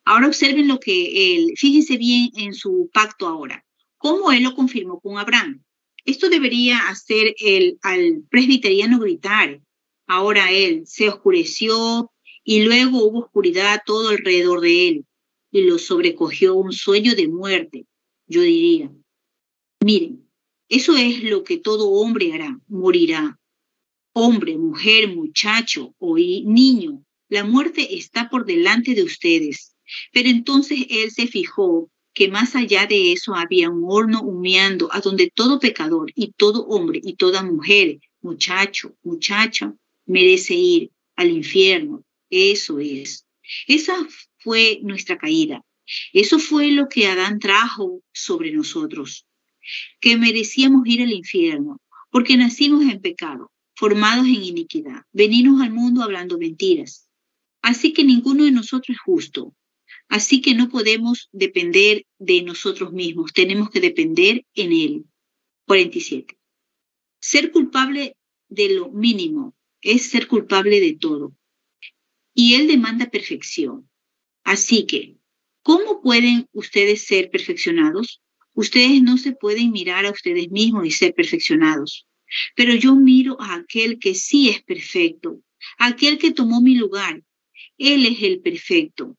Ahora observen lo que él, fíjense bien en su pacto ahora, cómo él lo confirmó con Abraham. Esto debería hacer el, al presbiteriano gritar. Ahora él se oscureció y luego hubo oscuridad todo alrededor de él y lo sobrecogió un sueño de muerte, yo diría. Miren, eso es lo que todo hombre hará, morirá. Hombre, mujer, muchacho o niño, la muerte está por delante de ustedes. Pero entonces él se fijó que más allá de eso había un horno humeando a donde todo pecador y todo hombre y toda mujer, muchacho, muchacha, merece ir al infierno. Eso es. Esa fue nuestra caída. Eso fue lo que Adán trajo sobre nosotros, que merecíamos ir al infierno, porque nacimos en pecado, formados en iniquidad, venimos al mundo hablando mentiras. Así que ninguno de nosotros es justo. Así que no podemos depender de nosotros mismos, tenemos que depender en Él. 47. Ser culpable de lo mínimo es ser culpable de todo. Y Él demanda perfección. Así que, ¿cómo pueden ustedes ser perfeccionados? Ustedes no se pueden mirar a ustedes mismos y ser perfeccionados. Pero yo miro a aquel que sí es perfecto, aquel que tomó mi lugar. Él es el perfecto.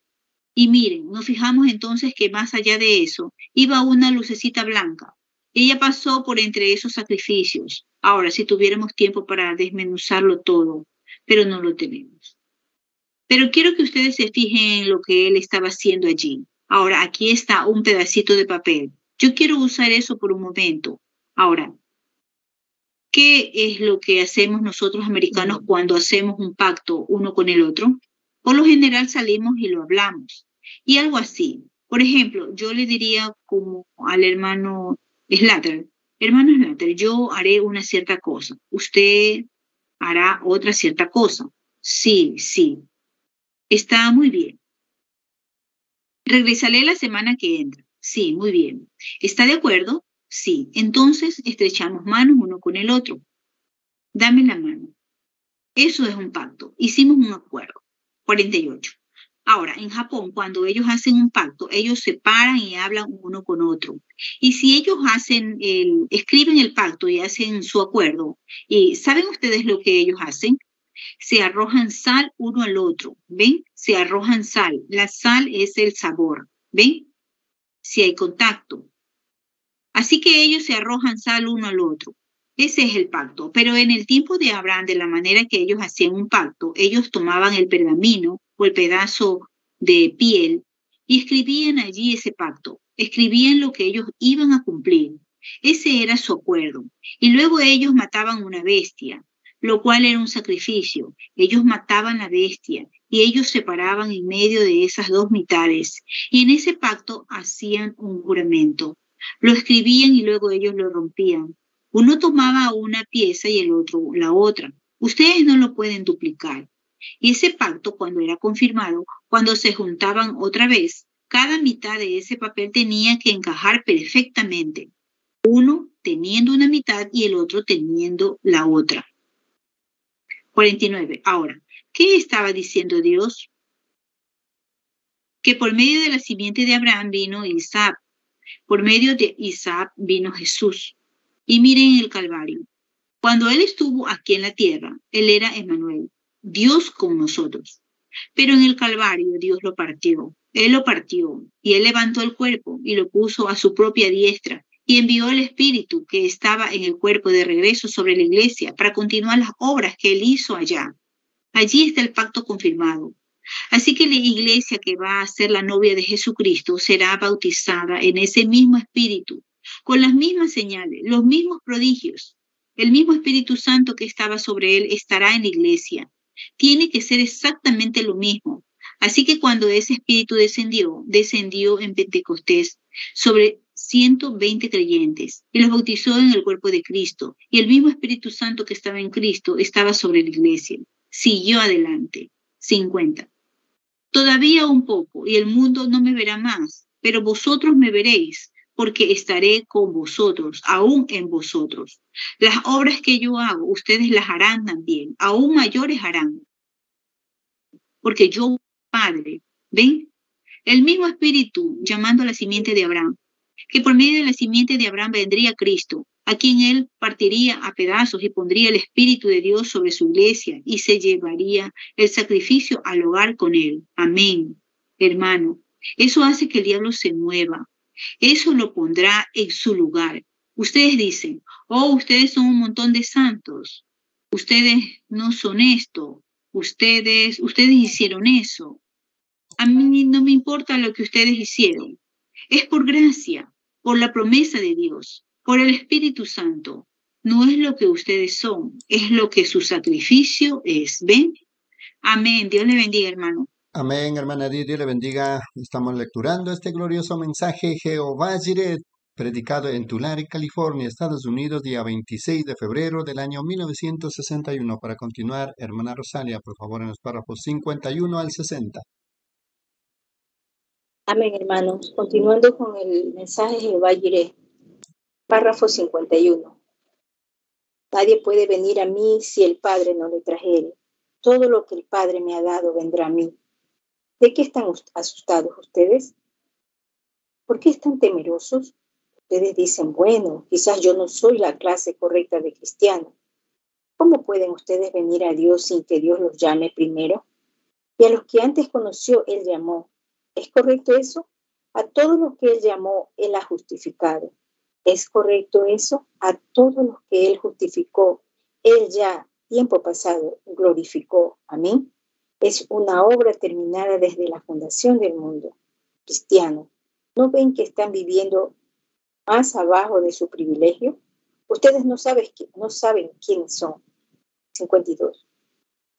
Y miren, nos fijamos entonces que más allá de eso iba una lucecita blanca. Ella pasó por entre esos sacrificios. Ahora, si tuviéramos tiempo para desmenuzarlo todo, pero no lo tenemos. Pero quiero que ustedes se fijen en lo que él estaba haciendo allí. Ahora, aquí está un pedacito de papel. Yo quiero usar eso por un momento. Ahora, ¿qué es lo que hacemos nosotros americanos cuando hacemos un pacto uno con el otro? Por lo general salimos y lo hablamos. Y algo así. Por ejemplo, yo le diría como al hermano Slater, hermano Slater, yo haré una cierta cosa. Usted hará otra cierta cosa. Sí, sí. Está muy bien. Regresaré la semana que entra. Sí, muy bien. ¿Está de acuerdo? Sí. Entonces estrechamos manos uno con el otro. Dame la mano. Eso es un pacto. Hicimos un acuerdo. 48. Ahora, en Japón, cuando ellos hacen un pacto, ellos se paran y hablan uno con otro. Y si ellos hacen el, escriben el pacto y hacen su acuerdo, y ¿saben ustedes lo que ellos hacen? se arrojan sal uno al otro, ¿ven? Se arrojan sal. La sal es el sabor, ¿ven? Si hay contacto. Así que ellos se arrojan sal uno al otro. Ese es el pacto. Pero en el tiempo de Abraham, de la manera que ellos hacían un pacto, ellos tomaban el pergamino o el pedazo de piel y escribían allí ese pacto. Escribían lo que ellos iban a cumplir. Ese era su acuerdo. Y luego ellos mataban una bestia lo cual era un sacrificio. Ellos mataban la bestia y ellos se paraban en medio de esas dos mitades y en ese pacto hacían un juramento. Lo escribían y luego ellos lo rompían. Uno tomaba una pieza y el otro la otra. Ustedes no lo pueden duplicar. Y ese pacto, cuando era confirmado, cuando se juntaban otra vez, cada mitad de ese papel tenía que encajar perfectamente, uno teniendo una mitad y el otro teniendo la otra. 49. Ahora, ¿qué estaba diciendo Dios? Que por medio de la simiente de Abraham vino Isaac, por medio de Isaac vino Jesús. Y miren el Calvario. Cuando Él estuvo aquí en la tierra, Él era Emmanuel, Dios con nosotros. Pero en el Calvario Dios lo partió. Él lo partió y Él levantó el cuerpo y lo puso a su propia diestra y envió el Espíritu que estaba en el cuerpo de regreso sobre la iglesia para continuar las obras que él hizo allá. Allí está el pacto confirmado. Así que la iglesia que va a ser la novia de Jesucristo será bautizada en ese mismo Espíritu, con las mismas señales, los mismos prodigios. El mismo Espíritu Santo que estaba sobre él estará en la iglesia. Tiene que ser exactamente lo mismo. Así que cuando ese Espíritu descendió, descendió en Pentecostés sobre 120 creyentes y los bautizó en el cuerpo de Cristo. Y el mismo Espíritu Santo que estaba en Cristo estaba sobre la iglesia. Siguió adelante. 50. Todavía un poco y el mundo no me verá más, pero vosotros me veréis, porque estaré con vosotros, aún en vosotros. Las obras que yo hago, ustedes las harán también, aún mayores harán. Porque yo, Padre, ¿ven? El mismo Espíritu llamando a la simiente de Abraham, que por medio de la simiente de Abraham vendría Cristo, a quien él partiría a pedazos y pondría el Espíritu de Dios sobre su iglesia y se llevaría el sacrificio al hogar con él. Amén, hermano. Eso hace que el diablo se mueva. Eso lo pondrá en su lugar. Ustedes dicen, oh, ustedes son un montón de santos. Ustedes no son esto. Ustedes, ustedes hicieron eso. A mí no me importa lo que ustedes hicieron. Es por gracia, por la promesa de Dios por el Espíritu Santo. No es lo que ustedes son, es lo que su sacrificio es. ¿Ven? Amén. Dios le bendiga, hermano. Amén, hermana Dios, le bendiga. Estamos lecturando este glorioso mensaje Jehová Jireh, predicado en Tulare, California, Estados Unidos, día 26 de febrero del año 1961. Para continuar, hermana Rosalia, por favor, en los párrafos 51 al 60. Amén, hermanos. Continuando con el mensaje Jehová Jireh. Párrafo 51. Nadie puede venir a mí si el Padre no le trajere. Todo lo que el Padre me ha dado vendrá a mí. ¿De qué están asustados ustedes? ¿Por qué están temerosos? Ustedes dicen, bueno, quizás yo no soy la clase correcta de cristiano. ¿Cómo pueden ustedes venir a Dios sin que Dios los llame primero? Y a los que antes conoció, Él llamó. ¿Es correcto eso? A todos los que Él llamó, Él ha justificado. ¿Es correcto eso? A todos los que Él justificó, Él ya, tiempo pasado, glorificó. Amén. Es una obra terminada desde la fundación del mundo cristiano. ¿No ven que están viviendo más abajo de su privilegio? Ustedes no saben, no saben quiénes son. 52.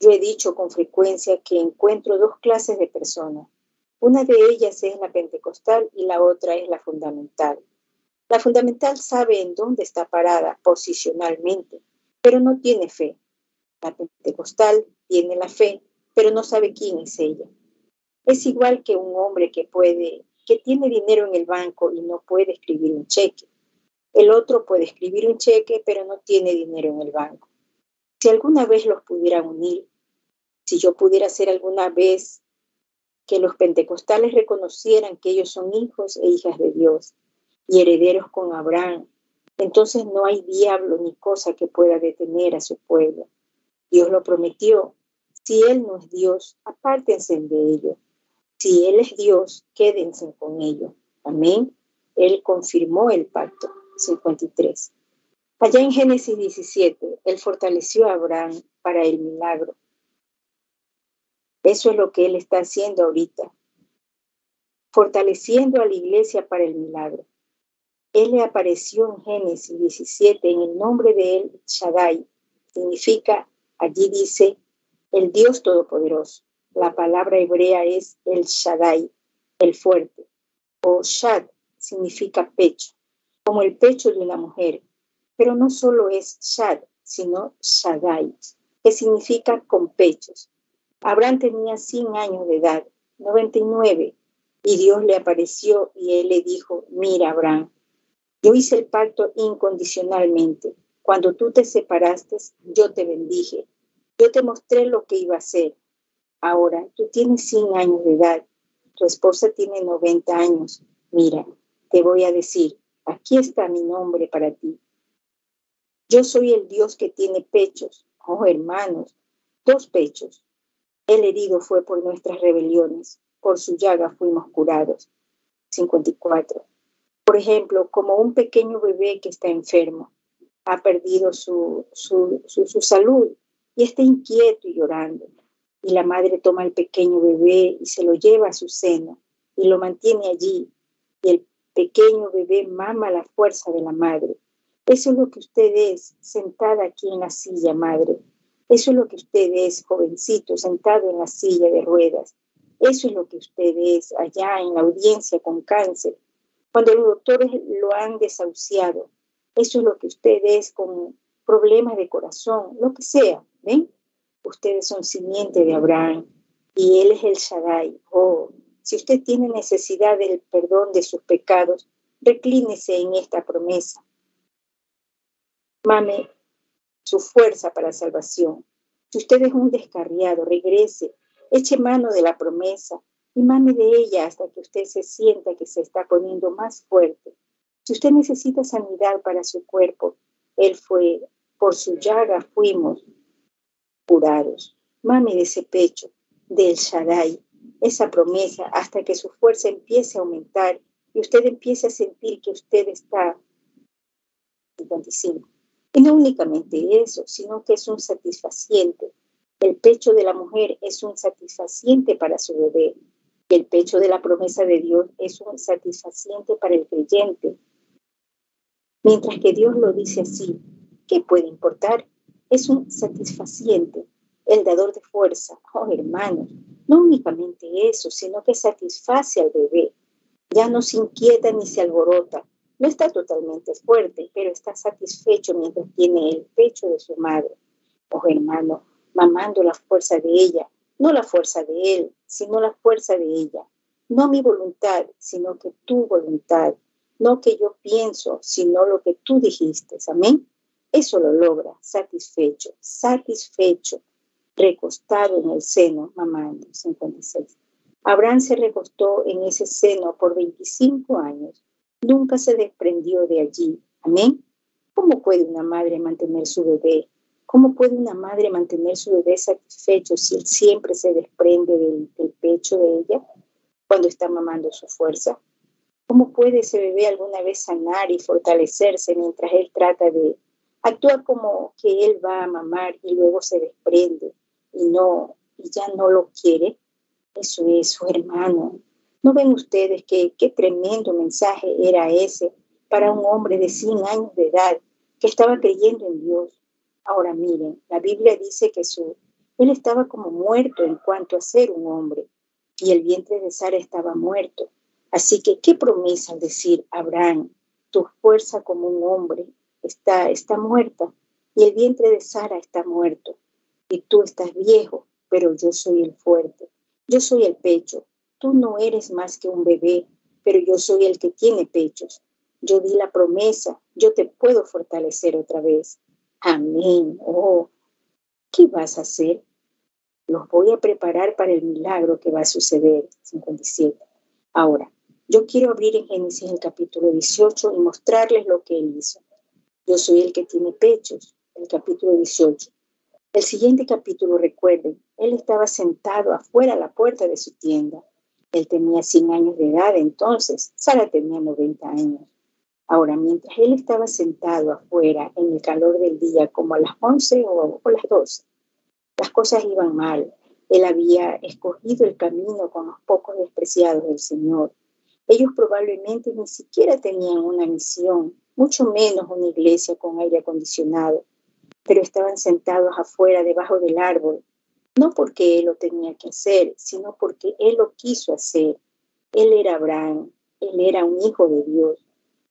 Yo he dicho con frecuencia que encuentro dos clases de personas. Una de ellas es la pentecostal y la otra es la fundamental. La fundamental sabe en dónde está parada posicionalmente, pero no tiene fe. La pentecostal tiene la fe, pero no sabe quién es ella. Es igual que un hombre que puede, que tiene dinero en el banco y no puede escribir un cheque. El otro puede escribir un cheque, pero no tiene dinero en el banco. Si alguna vez los pudiera unir, si yo pudiera hacer alguna vez que los pentecostales reconocieran que ellos son hijos e hijas de Dios, y herederos con Abraham. Entonces no hay diablo ni cosa que pueda detener a su pueblo. Dios lo prometió. Si Él no es Dios, apártense de ello. Si Él es Dios, quédense con ello. Amén. Él confirmó el pacto. 53. Allá en Génesis 17, Él fortaleció a Abraham para el milagro. Eso es lo que Él está haciendo ahorita, fortaleciendo a la iglesia para el milagro. Él le apareció en Génesis 17 en el nombre de él, Shaddai. Significa, allí dice, el Dios Todopoderoso. La palabra hebrea es el Shaddai, el fuerte. O Shad significa pecho, como el pecho de una mujer. Pero no solo es Shad, sino Shaddai, que significa con pechos. Abraham tenía 100 años de edad, 99, y Dios le apareció y él le dijo, mira Abraham, yo hice el pacto incondicionalmente. Cuando tú te separaste, yo te bendije. Yo te mostré lo que iba a hacer. Ahora, tú tienes 100 años de edad. Tu esposa tiene 90 años. Mira, te voy a decir, aquí está mi nombre para ti. Yo soy el Dios que tiene pechos. Oh, hermanos, dos pechos. El herido fue por nuestras rebeliones. Por su llaga fuimos curados. 54 por ejemplo, como un pequeño bebé que está enfermo, ha perdido su, su, salud y está inquieto y llorando. Y la madre toma el pequeño bebé y se lo lleva a su seno y lo mantiene allí. Y el pequeño bebé mama la fuerza de la madre. Eso es lo que usted es, sentada aquí en la silla, madre. Eso es lo que usted es, jovencito, sentado en la silla de ruedas. Eso es lo que usted es allá en la audiencia con cáncer, cuando los doctores lo han desahuciado. Eso es lo que ustedes con problemas de corazón, lo que sea, ¿ven? Ustedes son simiente de Abraham y él es el Shaddai. Oh, si usted tiene necesidad del perdón de sus pecados, reclínese en esta promesa. Mame su fuerza para salvación. Si usted es un descarriado, regrese, eche mano de la promesa y mame de ella hasta que usted se sienta que se está poniendo más fuerte. Si usted necesita sanidad para su cuerpo, Él fue, por su llaga fuimos curados. Mame de ese pecho, del Shaddai, esa promesa, hasta que su fuerza empiece a aumentar y usted empiece a sentir que usted está 55. Y no únicamente eso, sino que es un satisfaciente. El pecho de la mujer es un satisfaciente para su bebé. Y el pecho de la promesa de Dios es un satisfaciente para el creyente. Mientras que Dios lo dice así, ¿qué puede importar? Es un satisfaciente, el dador de fuerza. Oh, hermanos, no únicamente eso, sino que satisface al bebé. Ya no se inquieta ni se alborota. No está totalmente fuerte, pero está satisfecho mientras tiene el pecho de su madre. Oh, hermano, mamando la fuerza de ella, no la fuerza de él, sino la fuerza de ella. No mi voluntad, sino que tu voluntad. No que yo pienso, sino lo que tú dijiste. Amén. Eso lo logra, satisfecho, satisfecho recostado en el seno, mamando, 56. Abraham se recostó en ese seno por 25 años. Nunca se desprendió de allí. Amén. ¿Cómo puede una madre mantener su bebé? ¿Cómo puede una madre mantener su bebé satisfecho si él siempre se desprende del, del pecho de ella cuando está mamando su fuerza? ¿Cómo puede ese bebé alguna vez sanar y fortalecerse mientras él trata de actuar como que él va a mamar y luego se desprende y no y ya no lo quiere, eso es su hermano. ¿No ven ustedes que qué tremendo mensaje era ese para un hombre de 100 años de edad que estaba creyendo en Dios? Ahora miren, la Biblia dice que su, él estaba como muerto en cuanto a ser un hombre y el vientre de Sara estaba muerto. Así que qué promesa al decir, Abraham, tu fuerza como un hombre está, está muerta y el vientre de Sara está muerto y tú estás viejo, pero yo soy el fuerte. Yo soy el pecho. Tú no eres más que un bebé, pero yo soy el que tiene pechos. Yo di la promesa, yo te puedo fortalecer otra vez. Amén. Oh, ¿qué vas a hacer? Los voy a preparar para el milagro que va a suceder. 57. Ahora, yo quiero abrir en Génesis el capítulo 18 y mostrarles lo que él hizo. Yo soy el que tiene pechos, el capítulo 18. El siguiente capítulo, recuerden, él estaba sentado afuera a la puerta de su tienda. Él tenía 100 años de edad entonces, Sara tenía 90 años. Ahora, mientras él estaba sentado afuera en el calor del día, como a las 11 o, o las 12, las cosas iban mal. Él había escogido el camino con los pocos despreciados del Señor. Ellos probablemente ni siquiera tenían una misión, mucho menos una iglesia con aire acondicionado pero estaban sentados afuera debajo del árbol, no porque él lo tenía que hacer, sino porque él lo quiso hacer. Él era Abraham, él era un hijo de Dios.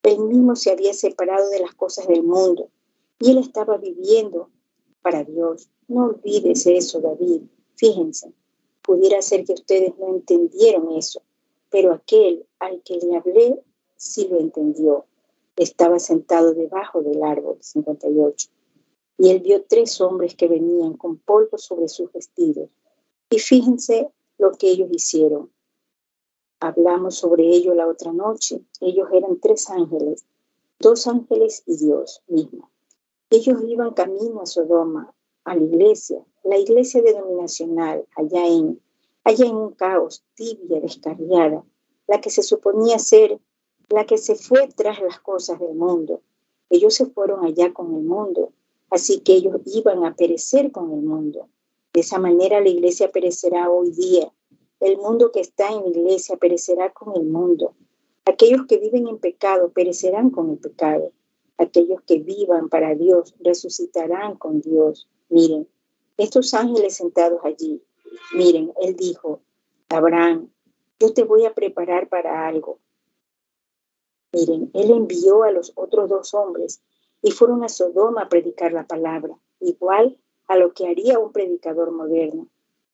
Él mismo se había separado de las cosas del mundo y él estaba viviendo para Dios. No olvides eso, David. Fíjense, pudiera ser que ustedes no entendieron eso, pero aquel al que le hablé sí lo entendió. Estaba sentado debajo del árbol 58 y él vio tres hombres que venían con polvo sobre sus vestidos. Y fíjense lo que ellos hicieron. Hablamos sobre ello la otra noche. Ellos eran tres ángeles, dos ángeles y Dios mismo. Ellos iban camino a Sodoma, a la iglesia, la iglesia denominacional, allá en, allá en un caos, tibia, descarriada, la que se suponía ser, la que se fue tras las cosas del mundo. Ellos se fueron allá con el mundo, Así que ellos iban a perecer con el mundo. De esa manera la iglesia perecerá hoy día. El mundo que está en la iglesia perecerá con el mundo. Aquellos que viven en pecado perecerán con el pecado. Aquellos que vivan para Dios resucitarán con Dios. Miren, estos ángeles sentados allí, miren, él dijo, Abraham, yo te voy a preparar para algo. Miren, él envió a los otros dos hombres y fueron a Sodoma a predicar la palabra, igual a lo que haría un predicador moderno.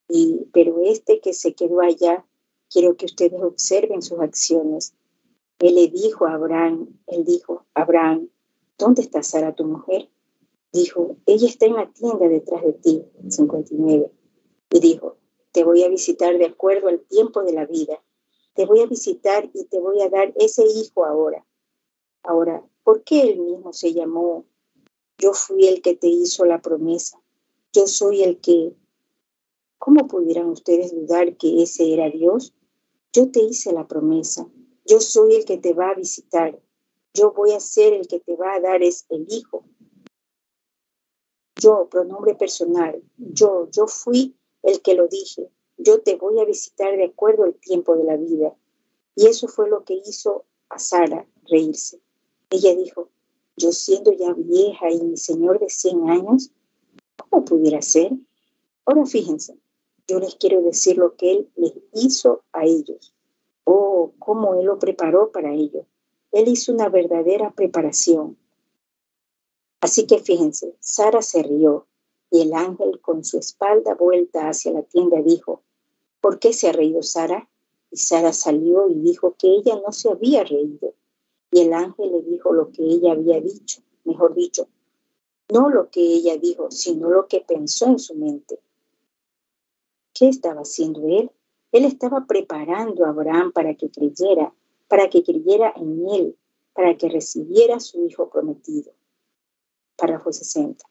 Y, pero este que se quedó allá, quiero que ustedes observen sus acciones. Él le dijo a Abraham, él dijo, Abraham, ¿dónde está Sara tu mujer? Dijo, ella está en la tienda detrás de ti, 59. Y dijo, te voy a visitar de acuerdo al tiempo de la vida. Te voy a visitar y te voy a dar ese hijo ahora. Ahora, ¿por qué él mismo se llamó? Yo fui el que te hizo la promesa. Yo soy el que... ¿Cómo pudieran ustedes dudar que ese era Dios? Yo te hice la promesa. Yo soy el que te va a visitar. Yo voy a ser el que te va a dar es el hijo. Yo, pronombre personal, yo, yo fui el que lo dije. Yo te voy a visitar de acuerdo al tiempo de la vida. Y eso fue lo que hizo a Sara reírse. Ella dijo, yo siendo ya vieja y mi señor de 100 años, ¿cómo pudiera ser? Ahora fíjense, yo les quiero decir lo que Él les hizo a ellos. Oh, cómo Él lo preparó para ellos. Él hizo una verdadera preparación. Así que fíjense, Sara se rió y el ángel con su espalda vuelta hacia la tienda dijo, ¿por qué se ha reído Sara? Y Sara salió y dijo que ella no se había reído. Y el ángel le dijo lo que ella había dicho, mejor dicho, no lo que ella dijo, sino lo que pensó en su mente. ¿Qué estaba haciendo él? Él estaba preparando a Abraham para que creyera, para que creyera en él, para que recibiera su hijo prometido. Párrafo 60.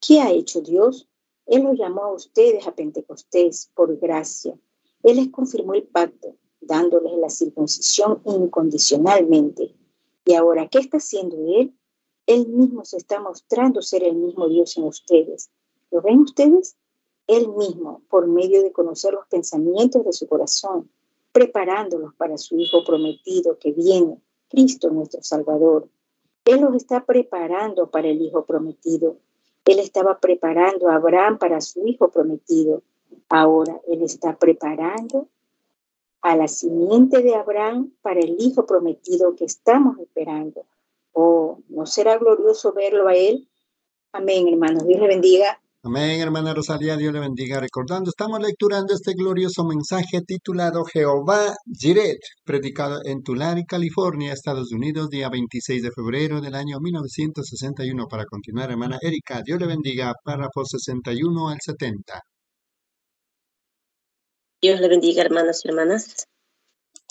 ¿Qué ha hecho Dios? Él lo llamó a ustedes a Pentecostés por gracia. Él les confirmó el pacto, dándoles la circuncisión incondicionalmente. Y ahora, ¿qué está haciendo Él? Él mismo se está mostrando ser el mismo Dios en ustedes. ¿Lo ven ustedes? Él mismo, por medio de conocer los pensamientos de su corazón, preparándolos para su Hijo prometido que viene, Cristo nuestro Salvador. Él los está preparando para el Hijo prometido. Él estaba preparando a Abraham para su Hijo prometido. Ahora Él está preparando a la simiente de Abraham para el Hijo prometido que estamos esperando. Oh, ¿no será glorioso verlo a Él? Amén, hermanos. Dios le bendiga. Amén, hermana Rosalía, Dios le bendiga. Recordando, estamos lecturando este glorioso mensaje titulado Jehová Jiret, predicado en Tulare, California, Estados Unidos, día 26 de febrero del año 1961. Para continuar, hermana Erika, Dios le bendiga, párrafo 61 al 70. Dios le bendiga, hermanos y hermanas.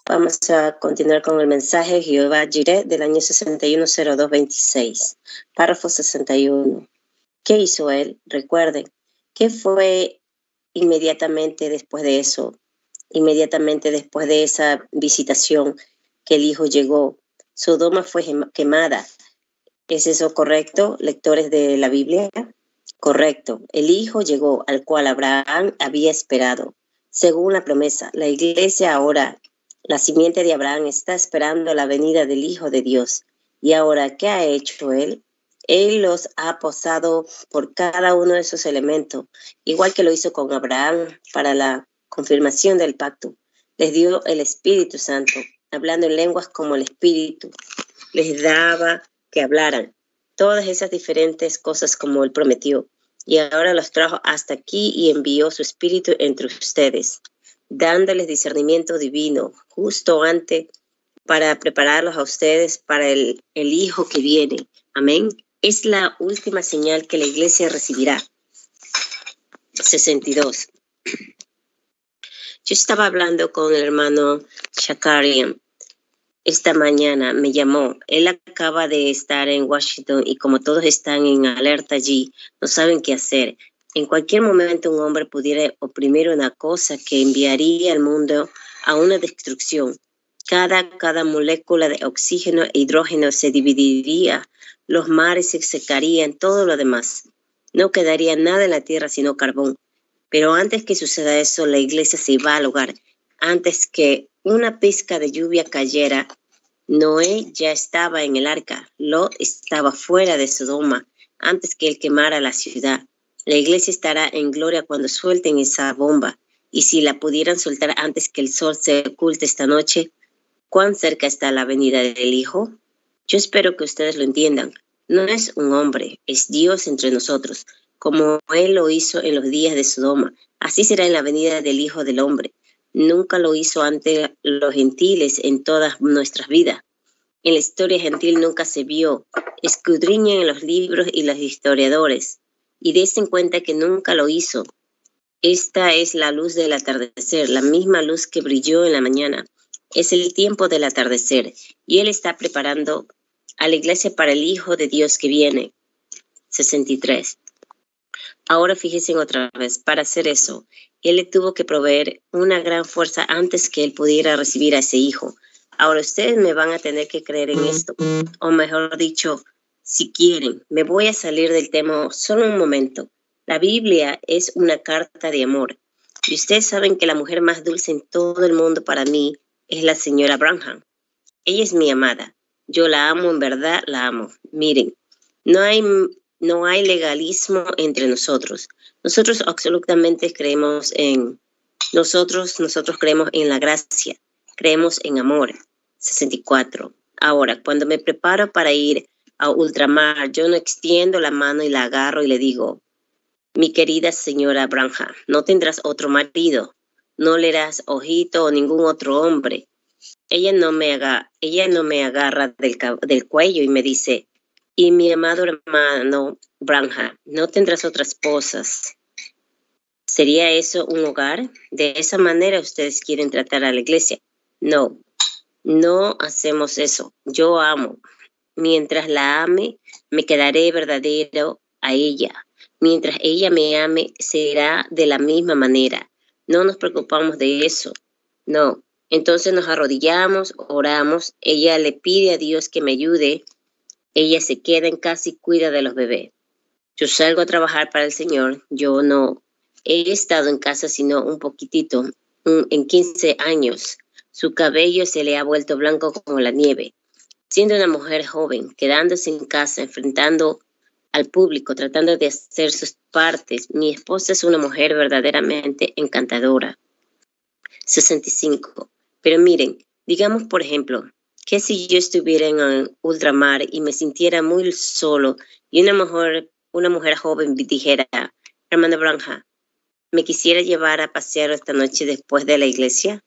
Vamos a continuar con el mensaje Jehová Jiret del año 610226, párrafo 61. ¿Qué hizo él? Recuerden, ¿qué fue inmediatamente después de eso? Inmediatamente después de esa visitación que el hijo llegó, Sodoma fue quemada. ¿Es eso correcto, lectores de la Biblia? Correcto. El hijo llegó al cual Abraham había esperado. Según la promesa, la iglesia ahora, la simiente de Abraham, está esperando la venida del Hijo de Dios. Y ahora, ¿qué ha hecho él? Él los ha posado por cada uno de esos elementos, igual que lo hizo con Abraham para la confirmación del pacto. Les dio el Espíritu Santo, hablando en lenguas como el Espíritu. Les daba que hablaran todas esas diferentes cosas como él prometió. Y ahora los trajo hasta aquí y envió su Espíritu entre ustedes, dándoles discernimiento divino justo antes para prepararlos a ustedes para el, el Hijo que viene. Amén es la última señal que la iglesia recibirá. 62. Yo estaba hablando con el hermano Shakarian esta mañana, me llamó. Él acaba de estar en Washington y como todos están en alerta allí, no saben qué hacer. En cualquier momento un hombre pudiera oprimir una cosa que enviaría al mundo a una destrucción. Cada, cada molécula de oxígeno e hidrógeno se dividiría los mares se secarían, todo lo demás. No quedaría nada en la tierra sino carbón. Pero antes que suceda eso, la iglesia se iba al hogar. Antes que una pizca de lluvia cayera, Noé ya estaba en el arca, Lot estaba fuera de Sodoma, antes que él quemara la ciudad. La iglesia estará en gloria cuando suelten esa bomba. Y si la pudieran soltar antes que el sol se oculte esta noche, ¿cuán cerca está la venida del Hijo? Yo espero que ustedes lo entiendan. No es un hombre, es Dios entre nosotros, como Él lo hizo en los días de Sodoma. Así será en la venida del Hijo del Hombre. Nunca lo hizo ante los gentiles en todas nuestras vidas. en la historia gentil nunca se vio. Escudriñen en los libros y los historiadores y desen cuenta que nunca lo hizo. Esta es la luz del atardecer, la misma luz que brilló en la mañana. Es el tiempo del atardecer y Él está preparando a la iglesia para el Hijo de Dios que viene. 63. Ahora fíjense otra vez, para hacer eso, Él le tuvo que proveer una gran fuerza antes que Él pudiera recibir a ese Hijo. Ahora ustedes me van a tener que creer en esto, o mejor dicho, si quieren, me voy a salir del tema solo un momento. La Biblia es una carta de amor. Y ustedes saben que la mujer más dulce en todo el mundo para mí es la señora Branham. Ella es mi amada. Yo la amo, en verdad la amo. Miren, no hay, no hay legalismo entre nosotros. Nosotros absolutamente creemos en, nosotros, nosotros creemos en la gracia, creemos en amor. 64. Ahora, cuando me preparo para ir a ultramar, yo no extiendo la mano y la agarro y le digo, mi querida señora Branja, no tendrás otro marido, no le das ojito o ningún otro hombre. Ella no me, haga, ella no me agarra del, del cuello y me dice, y mi amado hermano Branja, no tendrás otras esposas. ¿Sería eso un hogar? ¿De esa manera ustedes quieren tratar a la iglesia? No, no hacemos eso. Yo amo. Mientras la ame, me quedaré verdadero a ella. Mientras ella me ame, será de la misma manera. No nos preocupamos de eso. No. Entonces nos arrodillamos, oramos. Ella le pide a Dios que me ayude. Ella se queda en casa y cuida de los bebés. Yo salgo a trabajar para el Señor. Yo no he estado en casa sino un poquitito, en 15 años. Su cabello se le ha vuelto blanco como la nieve. Siendo una mujer joven, quedándose en casa, enfrentando al público, tratando de hacer sus partes, mi esposa es una mujer verdaderamente encantadora. 65. Pero miren, digamos por ejemplo, que si yo estuviera en ultramar y me sintiera muy solo y una mujer, una mujer joven dijera, hermana Branja, ¿me quisiera llevar a pasear esta noche después de la iglesia?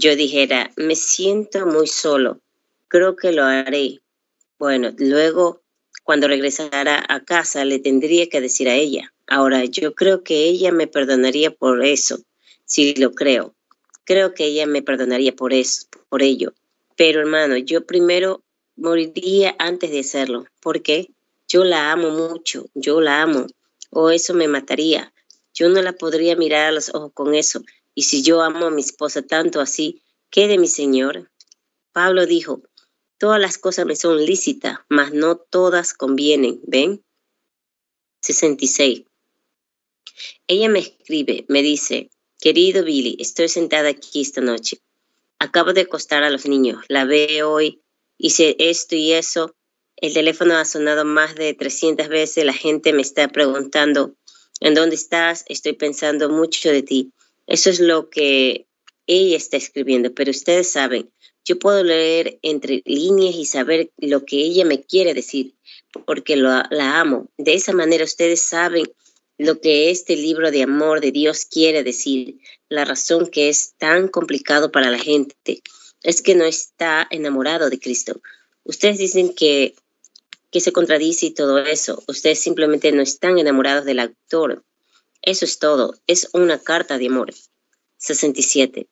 yo dijera, me siento muy solo, creo que lo haré. Bueno, luego cuando regresara a casa le tendría que decir a ella. Ahora, yo creo que ella me perdonaría por eso, si lo creo. Creo que ella me perdonaría por eso, por ello. Pero hermano, yo primero moriría antes de hacerlo. porque Yo la amo mucho, yo la amo. O eso me mataría. Yo no la podría mirar a los ojos con eso. Y si yo amo a mi esposa tanto así, ¿qué de mi Señor? Pablo dijo, todas las cosas me son lícitas, mas no todas convienen. ¿Ven? 66. Ella me escribe, me dice, querido Billy, estoy sentada aquí esta noche. Acabo de acostar a los niños, la veo hoy, hice esto y eso. El teléfono ha sonado más de 300 veces, la gente me está preguntando, ¿en dónde estás? Estoy pensando mucho de ti. Eso es lo que ella está escribiendo, pero ustedes saben, yo puedo leer entre líneas y saber lo que ella me quiere decir, porque la amo. De esa manera ustedes saben lo que este libro de amor de Dios quiere decir. La razón que es tan complicado para la gente es que no está enamorado de Cristo. Ustedes dicen que, que se contradice y todo eso. Ustedes simplemente no están enamorados del autor. Eso es todo. Es una carta de amor. 67.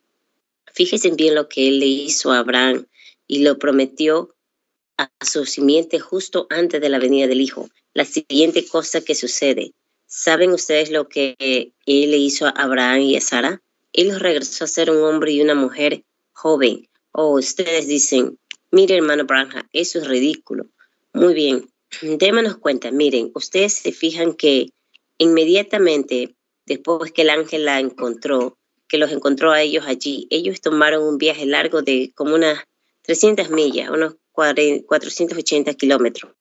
Fíjense bien lo que él le hizo a Abraham y lo prometió a su simiente justo antes de la venida del Hijo. La siguiente cosa que sucede. ¿Saben ustedes lo que él le hizo a Abraham y a Sara? Él los regresó a ser un hombre y una mujer joven. O oh, ustedes dicen, mire hermano Branja, eso es ridículo. Muy bien, démonos cuenta, miren, ustedes se fijan que Inmediatamente después que el ángel la encontró, que los encontró a ellos allí, ellos tomaron un viaje largo de como unas 300 millas, unos 480 kilómetros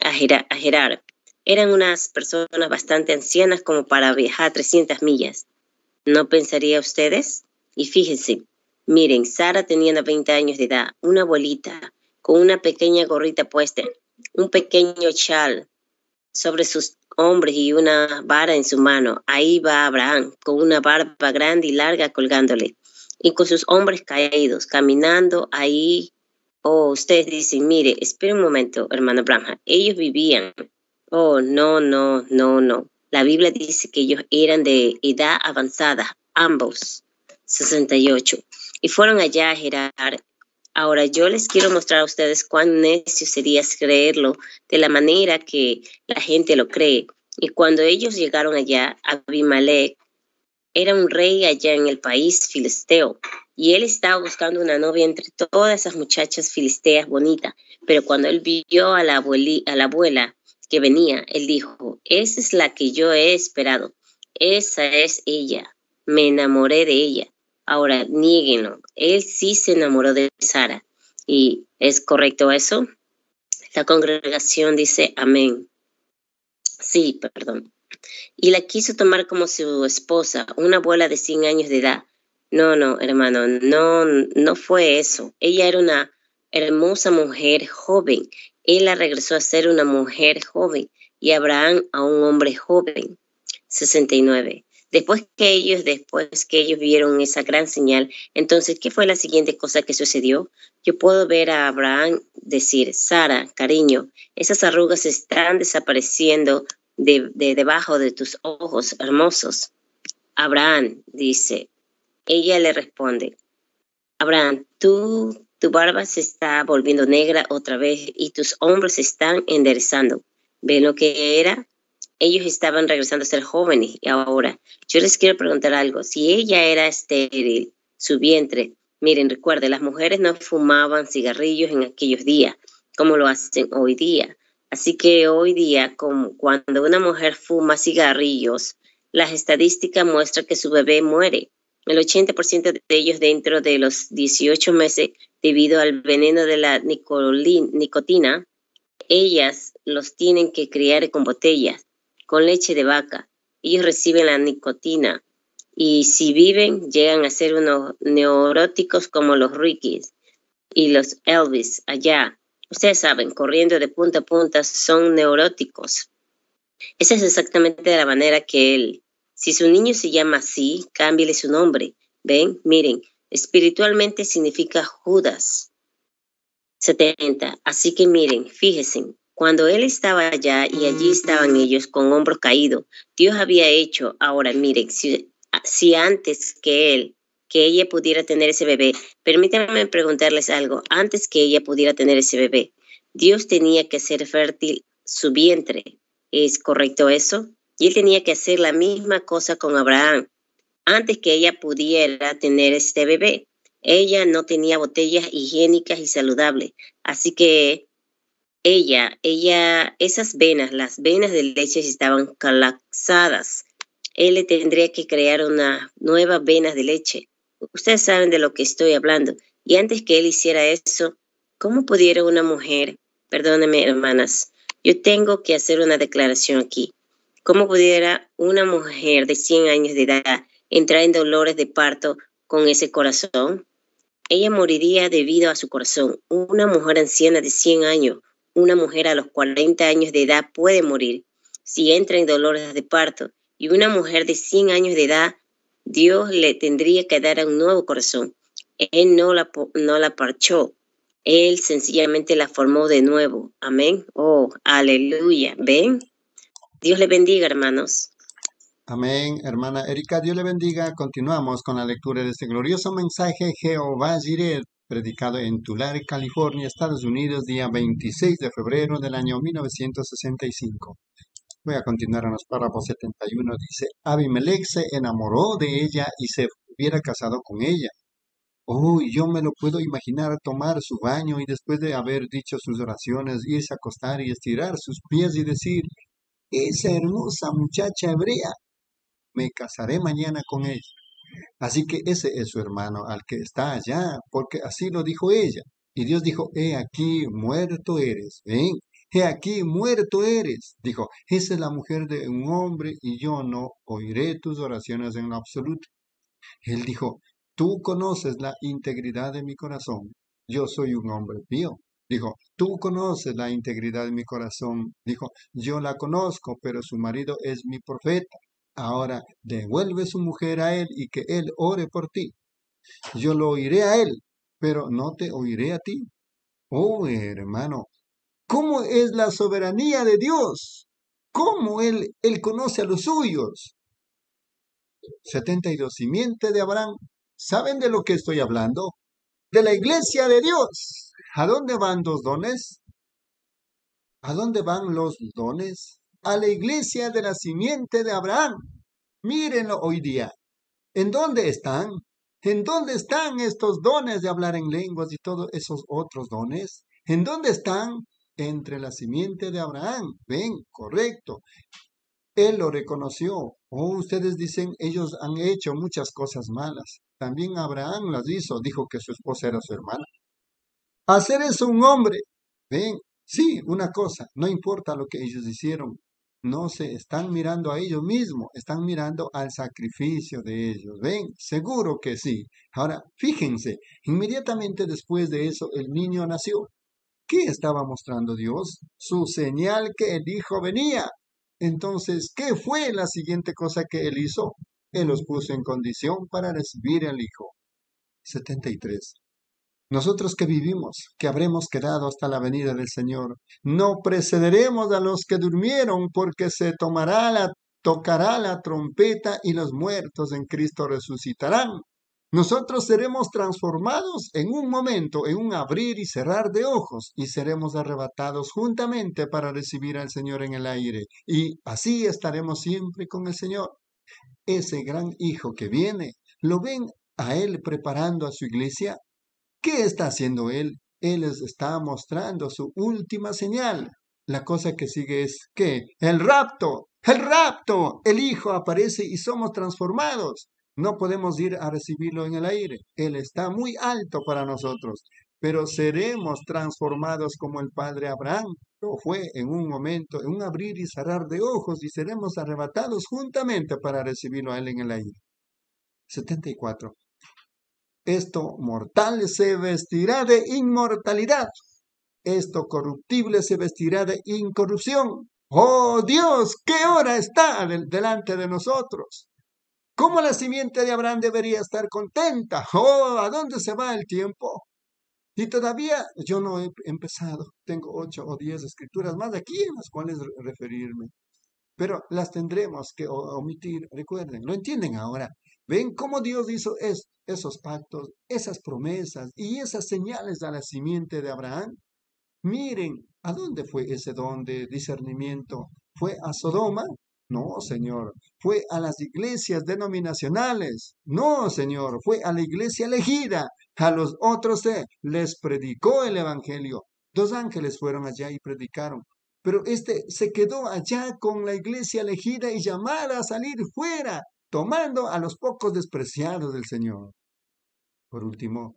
a, Gerar. Eran unas personas bastante ancianas como para viajar 300 millas. ¿No pensaría ustedes? Y fíjense, miren, Sara tenía 20 años de edad, una abuelita con una pequeña gorrita puesta, un pequeño chal sobre sus hombres y una vara en su mano. Ahí va Abraham, con una barba grande y larga colgándole, y con sus hombres caídos, caminando ahí Oh, ustedes dicen, mire, espera un momento, hermano Branham, ellos vivían. Oh, no, no, no, no. La Biblia dice que ellos eran de edad avanzada, ambos, 68, y fueron allá a Gerar. Ahora yo les quiero mostrar a ustedes cuán necio sería creerlo de la manera que la gente lo cree. Y cuando ellos llegaron allá, Abimelech era un rey allá en el país filisteo y él estaba buscando una novia entre todas esas muchachas filisteas bonitas. Pero cuando él vio a la, a la abuela que venía, él dijo, esa es la que yo he esperado, esa es ella, me enamoré de ella. Ahora, nieguenlo, él sí se enamoró de Sara. ¿Y es correcto eso? La congregación dice amén. Sí, perdón. Y la quiso tomar como su esposa, una abuela de 100 años de edad. No, no, hermano, no, no fue eso. Ella era una hermosa mujer joven. Él la regresó a ser una mujer joven y Abraham a un hombre joven. 69. Después que ellos, después que ellos vieron esa gran señal, entonces, ¿qué fue la siguiente cosa que sucedió? Yo puedo ver a Abraham decir, Sara, cariño, esas arrugas están desapareciendo de, de debajo de tus ojos hermosos. Abraham dice, ella le responde, Abraham, tú, tu barba se está volviendo negra otra vez y tus hombros se están enderezando. ¿Ven lo que era? Ellos estaban regresando a ser jóvenes y ahora yo les quiero preguntar algo. Si ella era estéril, su vientre, miren, recuerden, las mujeres no fumaban cigarrillos en aquellos días como lo hacen hoy día. Así que hoy día, como cuando una mujer fuma cigarrillos, las estadísticas muestran que su bebé muere el 80% de ellos dentro de los 18 meses debido al veneno de la nicotina, ellas los tienen que criar con botellas, con leche de vaca. Ellos reciben la nicotina y si viven llegan a ser unos neuróticos como los Rickies y los Elvis allá. Ustedes saben, corriendo de punta a punta son neuróticos. Esa es exactamente la manera que él si su niño se llama así, cámbiale su nombre. Ven, miren, espiritualmente significa Judas. 70. Así que miren, fíjense, cuando él estaba allá y allí estaban ellos con hombros caídos, Dios había hecho, ahora miren, si, antes que él, que ella pudiera tener ese bebé, permítanme preguntarles algo, antes que ella pudiera tener ese bebé, Dios tenía que ser fértil su vientre. ¿Es correcto eso? Y él tenía que hacer la misma cosa con Abraham antes que ella pudiera tener este bebé. Ella no tenía botellas higiénicas y saludables, así que ella, ella, esas venas, las venas de leche estaban colapsadas. Él le tendría que crear una nueva venas de leche. Ustedes saben de lo que estoy hablando. Y antes que él hiciera eso, ¿cómo pudiera una mujer, perdónenme hermanas, yo tengo que hacer una declaración aquí. ¿Cómo pudiera una mujer de 100 años de edad entrar en dolores de parto con ese corazón? Ella moriría debido a su corazón. Una mujer anciana de 100 años, una mujer a los 40 años de edad puede morir si entra en dolores de parto. Y una mujer de 100 años de edad, Dios le tendría que dar un nuevo corazón. Él no la, no la parchó. Él sencillamente la formó de nuevo. Amén. Oh, aleluya. ¿Ven? Dios le bendiga, hermanos. Amén, hermana Erika, Dios le bendiga. Continuamos con la lectura de este glorioso mensaje Jehová Jireh, predicado en Tulare, California, Estados Unidos, día 26 de febrero del año 1965. Voy a continuar en los párrafos 71. Dice, Abimelech se enamoró de ella y se hubiera casado con ella. Oh, yo me lo puedo imaginar tomar su baño y después de haber dicho sus oraciones, irse a acostar y estirar sus pies y decir, esa hermosa muchacha hebrea, me casaré mañana con ella. Así que ese es su hermano al que está allá, porque así lo dijo ella. Y Dios dijo, he aquí, muerto eres. He aquí, muerto eres. Dijo, esa es la mujer de un hombre y yo no oiré tus oraciones en absoluto. Él dijo, tú conoces la integridad de mi corazón. Yo soy un hombre pío. Dijo, tú conoces la integridad de mi corazón. Dijo, yo la conozco, pero su marido es mi profeta. Ahora devuelve su mujer a él y que él ore por ti. Yo lo oiré a él, pero no te oiré a ti. Oh, hermano, ¿cómo es la soberanía de Dios? ¿Cómo Él, él conoce a los suyos? 72. Simiente de Abraham. ¿Saben de lo que estoy hablando? De la iglesia de Dios. ¿A dónde van los dones? ¿A dónde van los dones? A la iglesia de la simiente de Abraham. Mírenlo hoy día. ¿En dónde están? ¿En dónde están estos dones de hablar en lenguas y todos esos otros dones? ¿En dónde están? Entre la simiente de Abraham. Ven, correcto. Él lo reconoció. Oh, ustedes dicen, ellos han hecho muchas cosas malas. También Abraham las hizo. Dijo que su esposa era su hermana. Hacer eso un hombre. Ven, sí, una cosa. No importa lo que ellos hicieron. No se están mirando a ellos mismos. Están mirando al sacrificio de ellos. Ven, seguro que sí. Ahora, fíjense. Inmediatamente después de eso, el niño nació. ¿Qué estaba mostrando Dios? Su señal que el hijo venía. Entonces, ¿qué fue la siguiente cosa que él hizo? Él los puso en condición para recibir al Hijo. 73. Nosotros que vivimos, que habremos quedado hasta la venida del Señor, no precederemos a los que durmieron, porque se tomará la, tocará la trompeta y los muertos en Cristo resucitarán. Nosotros seremos transformados en un momento, en un abrir y cerrar de ojos, y seremos arrebatados juntamente para recibir al Señor en el aire. Y así estaremos siempre con el Señor. Ese gran Hijo que viene, ¿lo ven a Él preparando a su iglesia? ¿Qué está haciendo Él? Él les está mostrando su última señal. La cosa que sigue es que el rapto, el rapto, el Hijo aparece y somos transformados. No podemos ir a recibirlo en el aire. Él está muy alto para nosotros, pero seremos transformados como el Padre Abraham lo fue en un momento, en un abrir y cerrar de ojos, y seremos arrebatados juntamente para recibirlo a Él en el aire. 74. Esto mortal se vestirá de inmortalidad. Esto corruptible se vestirá de incorrupción. Oh Dios, ¿qué hora está delante de nosotros? ¿Cómo la simiente de Abraham debería estar contenta? Oh, ¿a dónde se va el tiempo? Y todavía yo no he empezado. Tengo ocho o diez escrituras más aquí en las cuales referirme. Pero las tendremos que omitir. Recuerden, ¿lo entienden ahora? ¿Ven cómo Dios hizo esos pactos, esas promesas y esas señales a la simiente de Abraham? Miren, ¿a dónde fue ese don de discernimiento? ¿Fue a Sodoma? No, Señor, fue a las iglesias denominacionales. No, Señor, fue a la iglesia elegida. A los otros se les predicó el Evangelio. Dos ángeles fueron allá y predicaron. Pero este se quedó allá con la iglesia elegida y llamada a salir fuera, tomando a los pocos despreciados del Señor. Por último,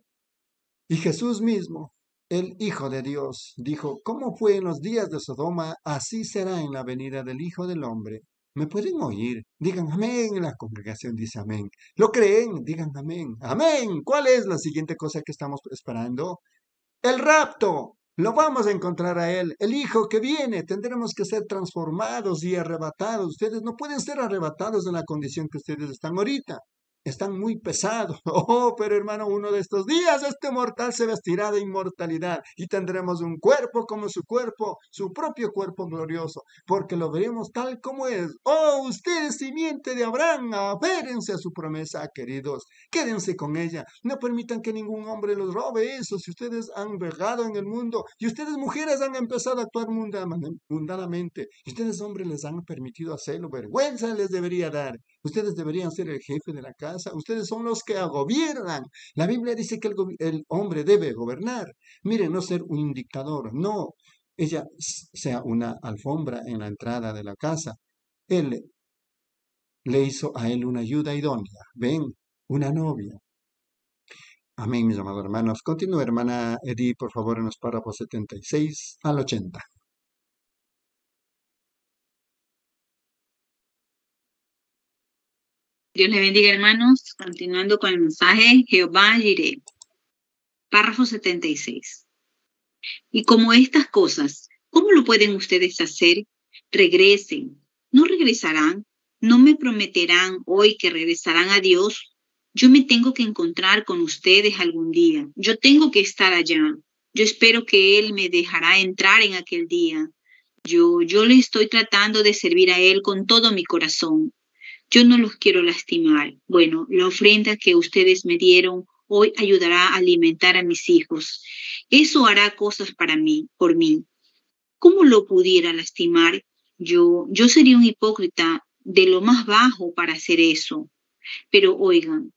y Jesús mismo, el Hijo de Dios, dijo, ¿cómo fue en los días de Sodoma, así será en la venida del Hijo del Hombre. ¿Me pueden oír? Digan amén. La congregación dice amén. ¿Lo creen? Digan amén. Amén. ¿Cuál es la siguiente cosa que estamos esperando? El rapto. Lo vamos a encontrar a Él. El Hijo que viene. Tendremos que ser transformados y arrebatados. Ustedes no pueden ser arrebatados en la condición que ustedes están ahorita están muy pesados. Oh, pero hermano, uno de estos días este mortal se vestirá de inmortalidad y tendremos un cuerpo como su cuerpo, su propio cuerpo glorioso, porque lo veremos tal como es. Oh, ustedes simiente de Abraham, aférense a su promesa, queridos, quédense con ella. No permitan que ningún hombre los robe eso. Si ustedes han vergado en el mundo y ustedes mujeres han empezado a actuar mundanamente y ustedes hombres les han permitido hacerlo, vergüenza les debería dar. Ustedes deberían ser el jefe de la casa. Ustedes son los que gobiernan. La Biblia dice que el, hombre debe gobernar. Miren, no ser un dictador. No. Ella sea una alfombra en la entrada de la casa. Él le hizo a él una ayuda idónea. Ven, una novia. Amén, mis amados hermanos. Continúa, hermana Edith, por favor, en los párrafos 76 al 80. Dios le bendiga, hermanos. Continuando con el mensaje, Jehová iré. Párrafo 76. Y como estas cosas, ¿cómo lo pueden ustedes hacer? Regresen. ¿No regresarán? ¿No me prometerán hoy que regresarán a Dios? Yo me tengo que encontrar con ustedes algún día. Yo tengo que estar allá. Yo espero que Él me dejará entrar en aquel día. Yo, yo le estoy tratando de servir a Él con todo mi corazón. Yo no los quiero lastimar. Bueno, la ofrenda que ustedes me dieron hoy ayudará a alimentar a mis hijos. Eso hará cosas para mí, por mí. ¿Cómo lo pudiera lastimar? Yo, yo sería un hipócrita de lo más bajo para hacer eso. Pero oigan,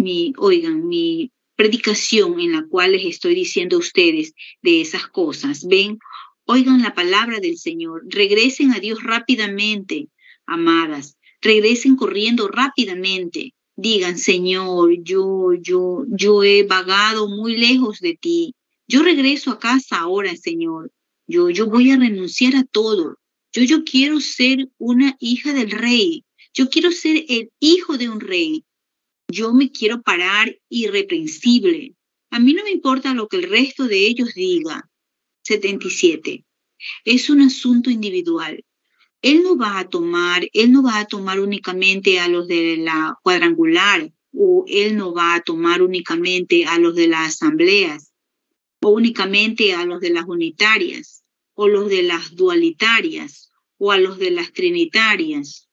mi, oigan, mi predicación en la cual les estoy diciendo a ustedes de esas cosas, ven, oigan la palabra del Señor, regresen a Dios rápidamente, amadas, regresen corriendo rápidamente. Digan, Señor, yo, yo, yo he vagado muy lejos de ti. Yo regreso a casa ahora, Señor. Yo, yo voy a renunciar a todo. Yo, yo quiero ser una hija del rey. Yo quiero ser el hijo de un rey. Yo me quiero parar irreprensible. A mí no me importa lo que el resto de ellos diga. 77. Es un asunto individual. Él no va a tomar, él no va a tomar únicamente a los de la cuadrangular o él no va a tomar únicamente a los de las asambleas o únicamente a los de las unitarias o los de las dualitarias o a los de las trinitarias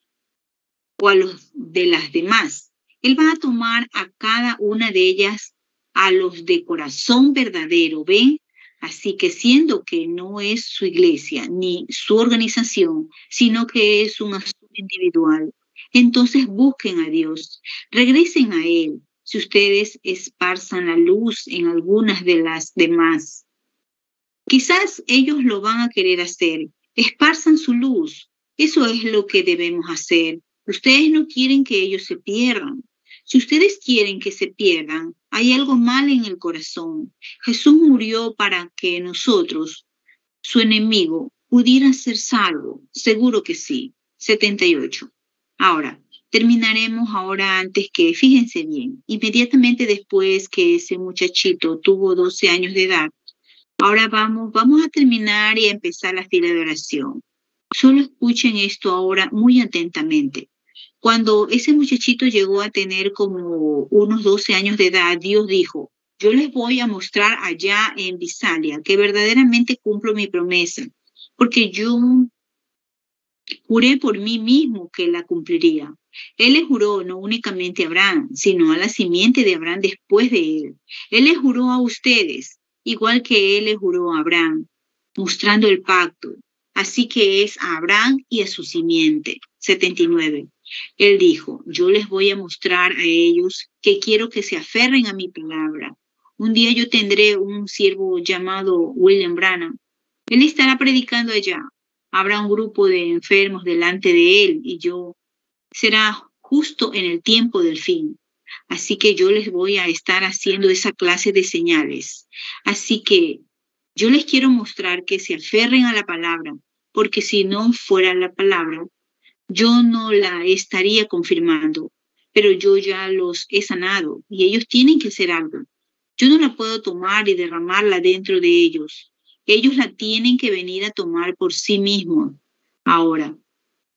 o a los de las demás. Él va a tomar a cada una de ellas a los de corazón verdadero, ¿ven? Así que siendo que no es su iglesia ni su organización, sino que es un asunto individual, entonces busquen a Dios, regresen a Él. Si ustedes esparzan la luz en algunas de las demás, quizás ellos lo van a querer hacer. Esparzan su luz. Eso es lo que debemos hacer. Ustedes no quieren que ellos se pierdan. Si ustedes quieren que se pierdan, hay algo mal en el corazón. Jesús murió para que nosotros, su enemigo, pudiera ser salvo. Seguro que sí. 78. Ahora, terminaremos ahora antes que, fíjense bien, inmediatamente después que ese muchachito tuvo 12 años de edad, ahora vamos, vamos a terminar y a empezar la fila de oración. Solo escuchen esto ahora muy atentamente. Cuando ese muchachito llegó a tener como unos 12 años de edad, Dios dijo, yo les voy a mostrar allá en Visalia que verdaderamente cumplo mi promesa, porque yo juré por mí mismo que la cumpliría. Él le juró no únicamente a Abraham, sino a la simiente de Abraham después de él. Él le juró a ustedes, igual que él le juró a Abraham, mostrando el pacto. Así que es a Abraham y a su simiente. 79. Él dijo, yo les voy a mostrar a ellos que quiero que se aferren a mi palabra. Un día yo tendré un siervo llamado William Branham. Él estará predicando allá. Habrá un grupo de enfermos delante de él y yo será justo en el tiempo del fin. Así que yo les voy a estar haciendo esa clase de señales. Así que yo les quiero mostrar que se aferren a la palabra, porque si no fuera la palabra, yo no la estaría confirmando, pero yo ya los he sanado y ellos tienen que hacer algo. Yo no la puedo tomar y derramarla dentro de ellos. Ellos la tienen que venir a tomar por sí mismos. Ahora,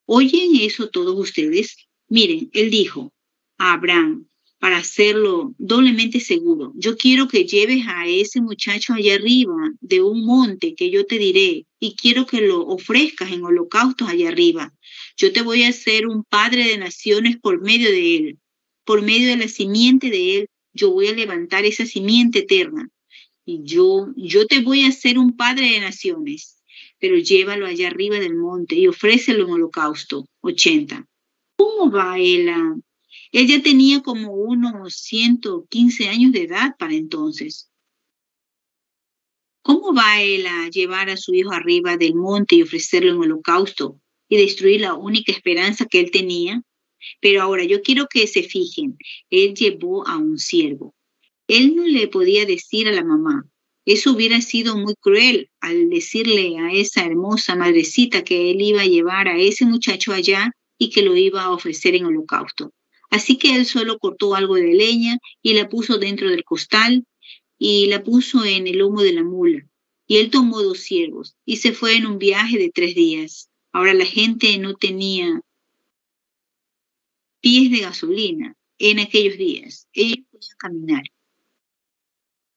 ¿oyen eso todos ustedes? Miren, él dijo Abraham, para hacerlo doblemente seguro, yo quiero que lleves a ese muchacho allá arriba de un monte que yo te diré y quiero que lo ofrezcas en holocaustos allá arriba. Yo te voy a hacer un padre de naciones por medio de él. Por medio de la simiente de él, yo voy a levantar esa simiente eterna. Y yo, yo te voy a hacer un padre de naciones. Pero llévalo allá arriba del monte y ofrécelo en holocausto. 80. ¿Cómo va Él ya tenía como unos 115 años de edad para entonces. ¿Cómo va él a llevar a su hijo arriba del monte y ofrecerlo en holocausto? y destruir la única esperanza que él tenía. Pero ahora yo quiero que se fijen, él llevó a un siervo. Él no le podía decir a la mamá, eso hubiera sido muy cruel al decirle a esa hermosa madrecita que él iba a llevar a ese muchacho allá y que lo iba a ofrecer en holocausto. Así que él solo cortó algo de leña y la puso dentro del costal y la puso en el lomo de la mula. Y él tomó dos siervos y se fue en un viaje de tres días. Ahora la gente no tenía pies de gasolina en aquellos días. Ellos podían caminar.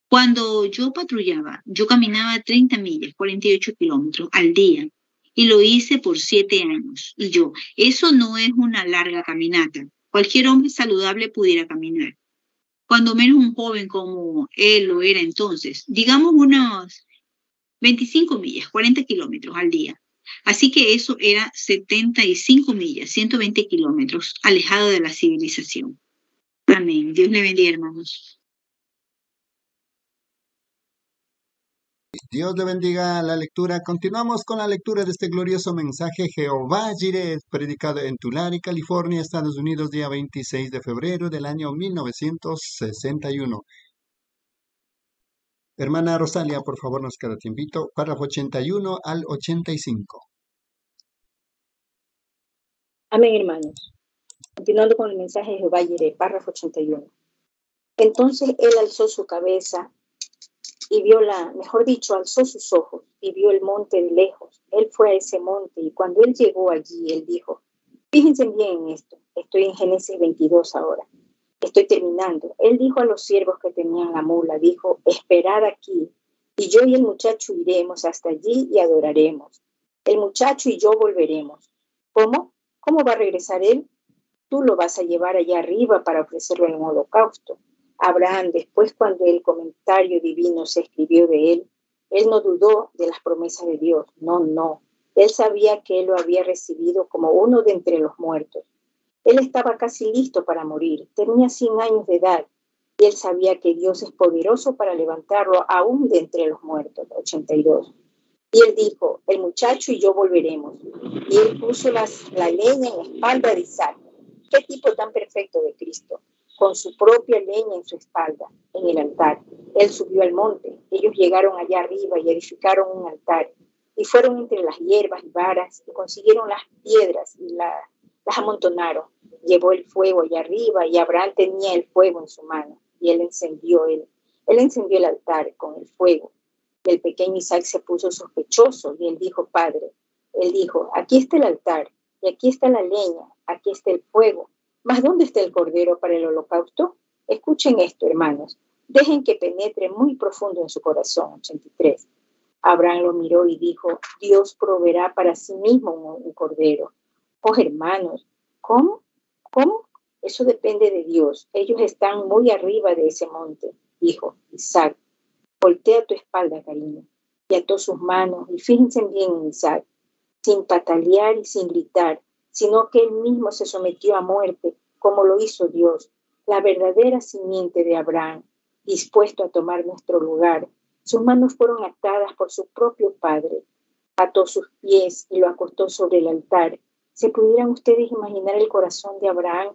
Cuando yo patrullaba, yo caminaba 30 millas, 48 kilómetros al día, y lo hice por siete años. Y yo, eso no es una larga caminata. Cualquier hombre saludable pudiera caminar. Cuando menos un joven como él lo era entonces, digamos unos 25 millas, 40 kilómetros al día. Así que eso era 75 millas, 120 kilómetros, alejado de la civilización. Amén. Dios le bendiga, hermanos. Dios le bendiga la lectura. Continuamos con la lectura de este glorioso mensaje Jehová Jireh, predicado en Tulare, California, Estados Unidos, día 26 de febrero del año 1961. Hermana Rosalia, por favor, nos queda tiempito. Párrafo 81 al 85. Amén, hermanos. Continuando con el mensaje de Jehová Jireh, párrafo 81. Entonces él alzó su cabeza y vio la, mejor dicho, alzó sus ojos y vio el monte de lejos. Él fue a ese monte y cuando él llegó allí, él dijo, fíjense bien en esto, estoy en Génesis 22 ahora, estoy terminando. Él dijo a los siervos que tenían la mula, dijo, esperad aquí y yo y el muchacho iremos hasta allí y adoraremos. El muchacho y yo volveremos. ¿Cómo? ¿Cómo va a regresar él? Tú lo vas a llevar allá arriba para ofrecerlo en holocausto. Abraham, después cuando el comentario divino se escribió de él, él no dudó de las promesas de Dios. No, no. Él sabía que él lo había recibido como uno de entre los muertos. Él estaba casi listo para morir. Tenía 100 años de edad y él sabía que Dios es poderoso para levantarlo aún de entre los muertos. 82. Y él dijo, el muchacho y yo volveremos. Y él puso las, la leña en la espalda de Isaac. Qué tipo tan perfecto de Cristo con su propia leña en su espalda, en el altar. Él subió al monte. Ellos llegaron allá arriba y edificaron un altar. Y fueron entre las hierbas y varas y consiguieron las piedras y las amontonaron. Llevó el fuego allá arriba y Abraham tenía el fuego en su mano y él encendió él. Él encendió el altar con el fuego. Y el pequeño Isaac se puso sospechoso y él dijo, Padre, él dijo, aquí está el altar y aquí está la leña, aquí está el fuego, ¿Mas dónde está el cordero para el holocausto? Escuchen esto, hermanos. Dejen que penetre muy profundo en su corazón. 83. Abraham lo miró y dijo, Dios proveerá para sí mismo un, cordero. Oh, hermanos, ¿cómo? ¿Cómo? Eso depende de Dios. Ellos están muy arriba de ese monte, dijo Isaac. Voltea tu espalda, cariño. Y ató sus manos. Y fíjense bien en Isaac, sin patalear y sin gritar sino que él mismo se sometió a muerte, como lo hizo Dios, la verdadera simiente de Abraham, dispuesto a tomar nuestro lugar. Sus manos fueron atadas por su propio padre. Ató sus pies y lo acostó sobre el altar. ¿Se pudieran ustedes imaginar el corazón de Abraham?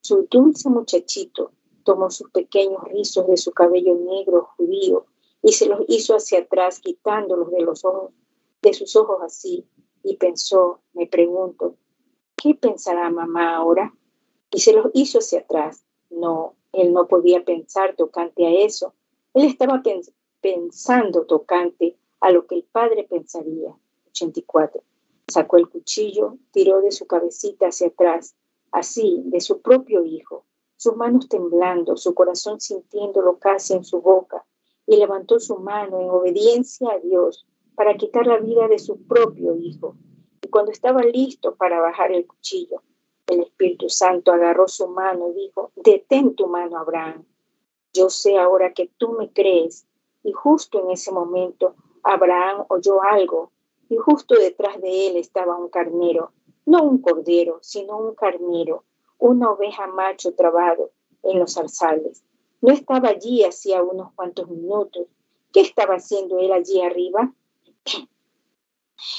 Su dulce muchachito tomó sus pequeños rizos de su cabello negro judío y se los hizo hacia atrás, quitándolos de los ojos, de sus ojos así, y pensó, me pregunto, ¿qué pensará mamá ahora? Y se los hizo hacia atrás. No, él no podía pensar tocante a eso. Él estaba pensando tocante a lo que el padre pensaría. 84. Sacó el cuchillo, tiró de su cabecita hacia atrás, así, de su propio hijo, sus manos temblando, su corazón sintiéndolo casi en su boca, y levantó su mano en obediencia a Dios para quitar la vida de su propio hijo cuando estaba listo para bajar el cuchillo, el Espíritu Santo agarró su mano y dijo, detén tu mano, Abraham. Yo sé ahora que tú me crees. Y justo en ese momento, Abraham oyó algo, y justo detrás de él estaba un carnero, no un cordero, sino un carnero, una oveja macho trabado en los zarzales. No estaba allí hacía unos cuantos minutos. ¿Qué estaba haciendo él allí arriba?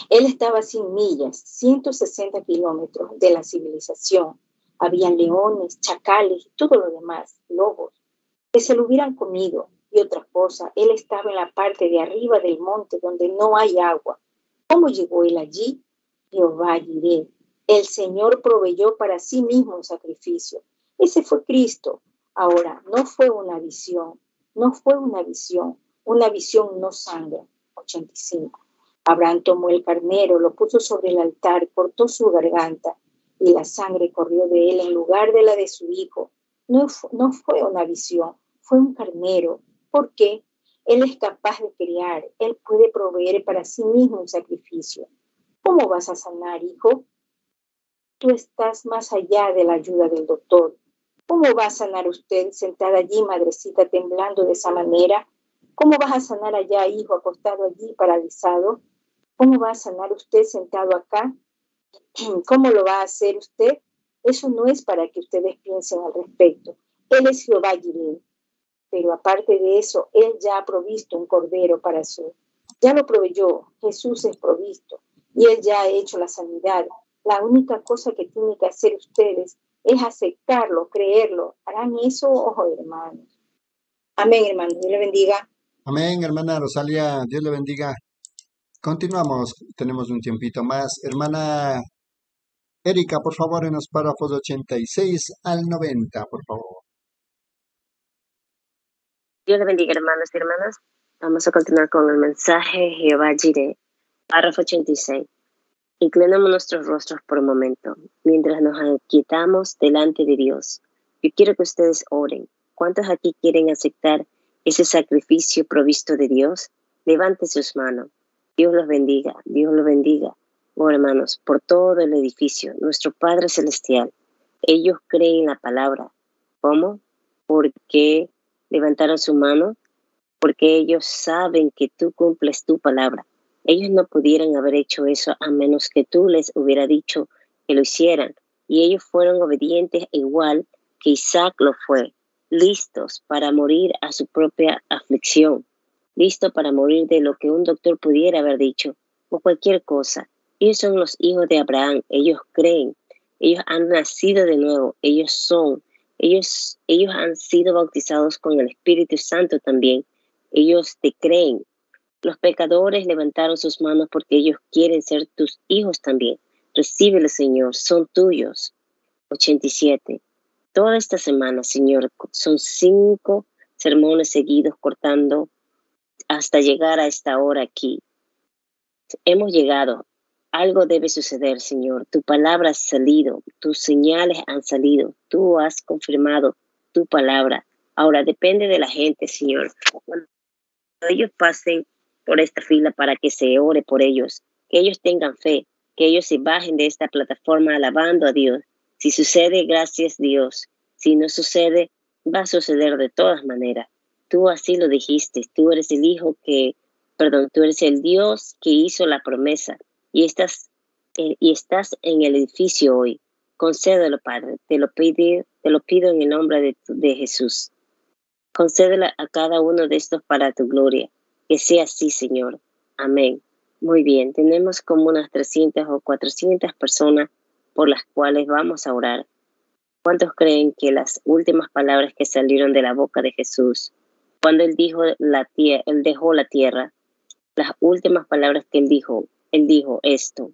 Él estaba sin millas, 160 kilómetros de la civilización. Habían leones, chacales y todo lo demás, lobos, que se lo hubieran comido. Y otra cosa, él estaba en la parte de arriba del monte donde no hay agua. ¿Cómo llegó él allí? Jehová diré. El Señor proveyó para sí mismo un sacrificio. Ese fue Cristo. Ahora, no fue una visión, no fue una visión, una visión no sangre. 85. Abraham tomó el carnero, lo puso sobre el altar, cortó su garganta y la sangre corrió de él en lugar de la de su hijo. No, fue una visión, fue un carnero. ¿Por qué? Él es capaz de crear, Él puede proveer para sí mismo un sacrificio. ¿Cómo vas a sanar, hijo? Tú estás más allá de la ayuda del doctor. ¿Cómo va a sanar usted sentada allí, madrecita, temblando de esa manera? ¿Cómo vas a sanar allá, hijo, acostado allí, paralizado? ¿Cómo va a sanar usted sentado acá? ¿Cómo lo va a hacer usted? Eso no es para que ustedes piensen al respecto. Él es Jehová Jireh. Pero aparte de eso, Él ya ha provisto un cordero para su. Ya lo proveyó. Jesús es provisto. Y Él ya ha hecho la sanidad. La única cosa que tienen que hacer ustedes es aceptarlo, creerlo. Harán eso, ojo, hermanos. Amén, hermanos. Dios le bendiga. Amén, hermana Rosalia. Dios le bendiga. Continuamos. Tenemos un tiempito más. Hermana Erika, por favor, en los párrafos 86 al 90, por favor. Dios le bendiga, hermanos y hermanas. Vamos a continuar con el mensaje Jehová Jireh, párrafo 86. Inclinamos nuestros rostros por un momento, mientras nos aquietamos delante de Dios. Yo quiero que ustedes oren. ¿Cuántos aquí quieren aceptar ese sacrificio provisto de Dios? Levante sus manos. Dios los bendiga, Dios los bendiga oh hermanos, por todo el edificio, nuestro Padre Celestial. Ellos creen la palabra. ¿Cómo? Porque levantaron su mano, porque ellos saben que tú cumples tu palabra. Ellos no pudieran haber hecho eso a menos que tú les hubiera dicho que lo hicieran. Y ellos fueron obedientes igual que Isaac lo fue, listos para morir a su propia aflicción, listos para morir de lo que un doctor pudiera haber dicho o cualquier cosa. Ellos son los hijos de Abraham, ellos creen, ellos han nacido de nuevo, ellos son, ellos, ellos han sido bautizados con el Espíritu Santo también, ellos te creen. Los pecadores levantaron sus manos porque ellos quieren ser tus hijos también. Recíbelo, Señor, son tuyos. 87. Toda esta semana, Señor, son cinco sermones seguidos cortando hasta llegar a esta hora aquí. Hemos llegado algo debe suceder, Señor. Tu palabra ha salido, tus señales han salido, tú has confirmado tu palabra. Ahora depende de la gente, Señor. Cuando ellos pasen por esta fila para que se ore por ellos, que ellos tengan fe, que ellos se bajen de esta plataforma alabando a Dios. Si sucede, gracias Dios. Si no sucede, va a suceder de todas maneras. Tú así lo dijiste, tú eres el Hijo que, perdón, tú eres el Dios que hizo la promesa y estás, eh, y estás en el edificio hoy. Concédelo, Padre. Te lo, pido, te lo pido en el nombre de, de Jesús. Concédelo a cada uno de estos para tu gloria. Que sea así, Señor. Amén. Muy bien, tenemos como unas 300 o 400 personas por las cuales vamos a orar. ¿Cuántos creen que las últimas palabras que salieron de la boca de Jesús, cuando él dijo la tierra, él dejó la tierra, las últimas palabras que él dijo, él dijo esto,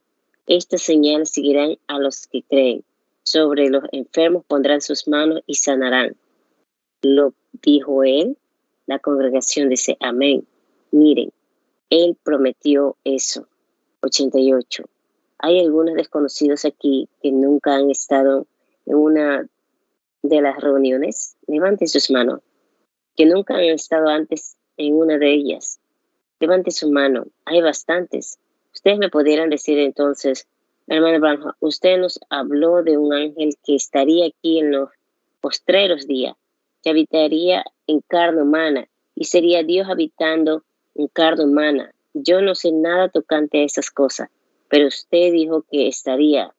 estas señales seguirán a los que creen. Sobre los enfermos pondrán sus manos y sanarán. Lo dijo él. La congregación dice, amén. Miren, él prometió eso. 88. Hay algunos desconocidos aquí que nunca han estado en una de las reuniones. Levanten sus manos. Que nunca han estado antes en una de ellas. Levante su mano. Hay bastantes. Ustedes me pudieran decir entonces, hermano Branham, usted nos habló de un ángel que estaría aquí en los postreros días, que habitaría en carne humana y sería Dios habitando en carne humana. Yo no sé nada tocante a esas cosas, pero usted dijo que estaría.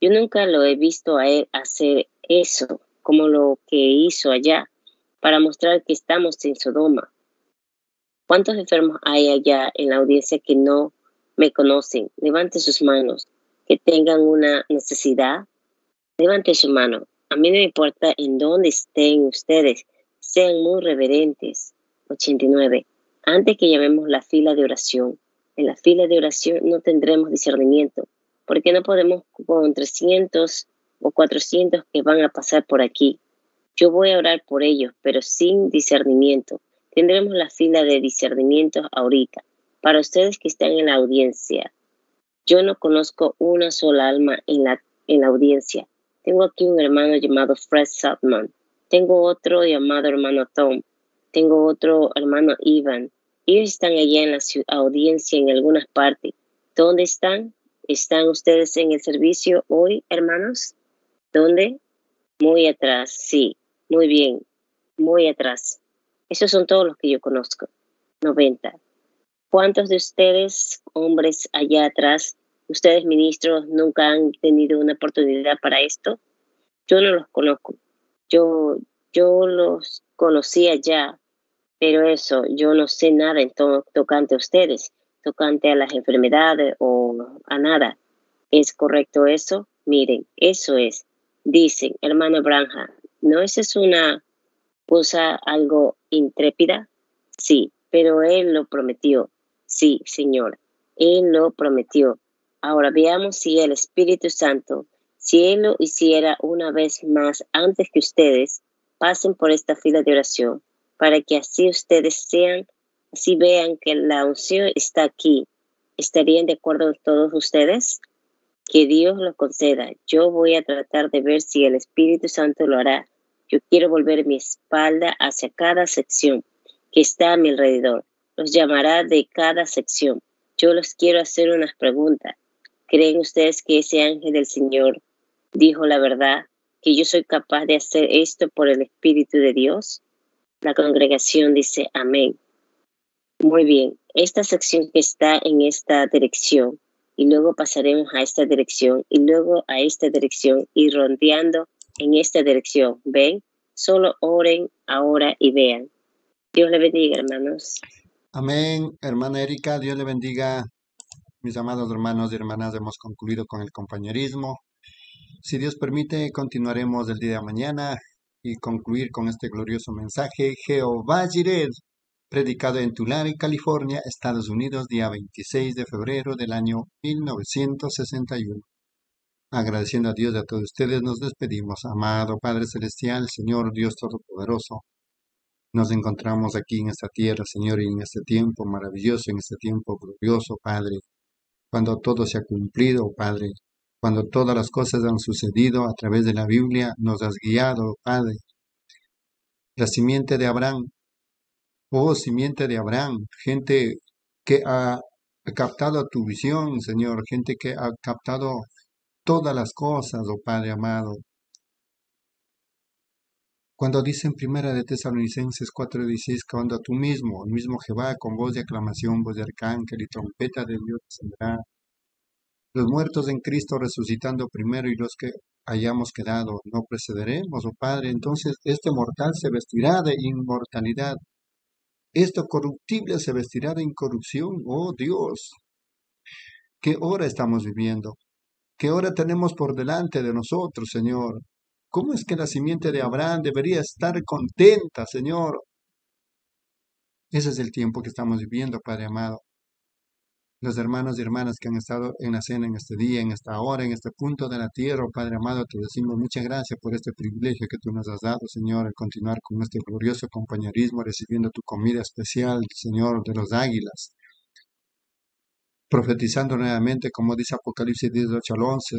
Yo nunca lo he visto a él hacer eso, como lo que hizo allá, para mostrar que estamos en Sodoma. ¿Cuántos enfermos hay allá en la audiencia que no me conocen, levante sus manos, que tengan una necesidad, levante su mano. A mí no me importa en dónde estén ustedes, sean muy reverentes. 89. Antes que llamemos la fila de oración, en la fila de oración no tendremos discernimiento, porque no podemos con 300 o 400 que van a pasar por aquí. Yo voy a orar por ellos, pero sin discernimiento. Tendremos la fila de discernimiento ahorita. Para ustedes que están en la audiencia, yo no conozco una sola alma en la, en la audiencia. Tengo aquí un hermano llamado Fred Saltman. Tengo otro llamado hermano Tom. tengo otro hermano Iván. Ellos están allá en la audiencia en algunas partes. ¿Dónde están? ¿Están ustedes en el servicio hoy, hermanos? ¿Dónde? Muy atrás, sí. Muy bien. Muy atrás. Esos son todos los que yo conozco. 90. ¿Cuántos de ustedes, hombres allá atrás, ustedes ministros, nunca han tenido una oportunidad para esto? Yo no los conozco. Yo, yo los conocía ya, pero eso, yo no sé nada en tocante a ustedes, tocante a las enfermedades o a nada. ¿Es correcto eso? Miren, eso es. Dicen, hermano Branja, ¿no esa es una cosa algo intrépida? Sí, pero él lo prometió. Sí, Señor, él lo prometió. Ahora veamos si el Espíritu Santo, si él lo hiciera una vez más antes que ustedes, pasen por esta fila de oración para que así ustedes sean, así vean que la unción está aquí. ¿Estarían de acuerdo todos ustedes? Que Dios lo conceda. Yo voy a tratar de ver si el Espíritu Santo lo hará. Yo quiero volver mi espalda hacia cada sección que está a mi alrededor. Los llamará de cada sección. Yo les quiero hacer unas preguntas. ¿Creen ustedes que ese ángel del Señor dijo la verdad? ¿Que yo soy capaz de hacer esto por el Espíritu de Dios? La congregación dice amén. Muy bien, esta sección que está en esta dirección y luego pasaremos a esta dirección y luego a esta dirección y rondeando en esta dirección. ¿Ven? Solo oren ahora y vean. Dios le bendiga, hermanos. Amén, hermana Erika, Dios le bendiga. Mis amados hermanos y hermanas, hemos concluido con el compañerismo. Si Dios permite, continuaremos el día de mañana y concluir con este glorioso mensaje. Jehová Jireh, predicado en Tulare, California, Estados Unidos, día 26 de febrero del año 1961. Agradeciendo a Dios y a todos ustedes, nos despedimos. Amado Padre Celestial, Señor Dios Todopoderoso, nos encontramos aquí en esta tierra, Señor, y en este tiempo maravilloso, en este tiempo glorioso, Padre, cuando todo se ha cumplido, Padre, cuando todas las cosas han sucedido a través de la Biblia, nos has guiado, Padre. La simiente de Abraham, oh simiente de Abraham, gente que ha captado tu visión, Señor, gente que ha captado todas las cosas, oh Padre amado. Cuando dice en primera de Tesalonicenses 4:16, cuando tú mismo, el mismo Jehová, con voz de aclamación, voz de arcángel y trompeta de Dios descenderá los muertos en Cristo resucitando primero y los que hayamos quedado no precederemos, oh Padre. Entonces este mortal se vestirá de inmortalidad. Esto corruptible se vestirá de incorrupción, oh Dios. ¿Qué hora estamos viviendo? ¿Qué hora tenemos por delante de nosotros, Señor? ¿Cómo es que la simiente de Abraham debería estar contenta, Señor? Ese es el tiempo que estamos viviendo, Padre amado los hermanos y hermanas que han estado en la cena en este día, en esta hora, en este punto de la tierra. Oh Padre amado, te decimos muchas gracias por este privilegio que tú nos has dado, Señor, al continuar con este glorioso compañerismo, recibiendo tu comida especial, Señor, de los águilas. Profetizando nuevamente, como dice Apocalipsis 18 al 11,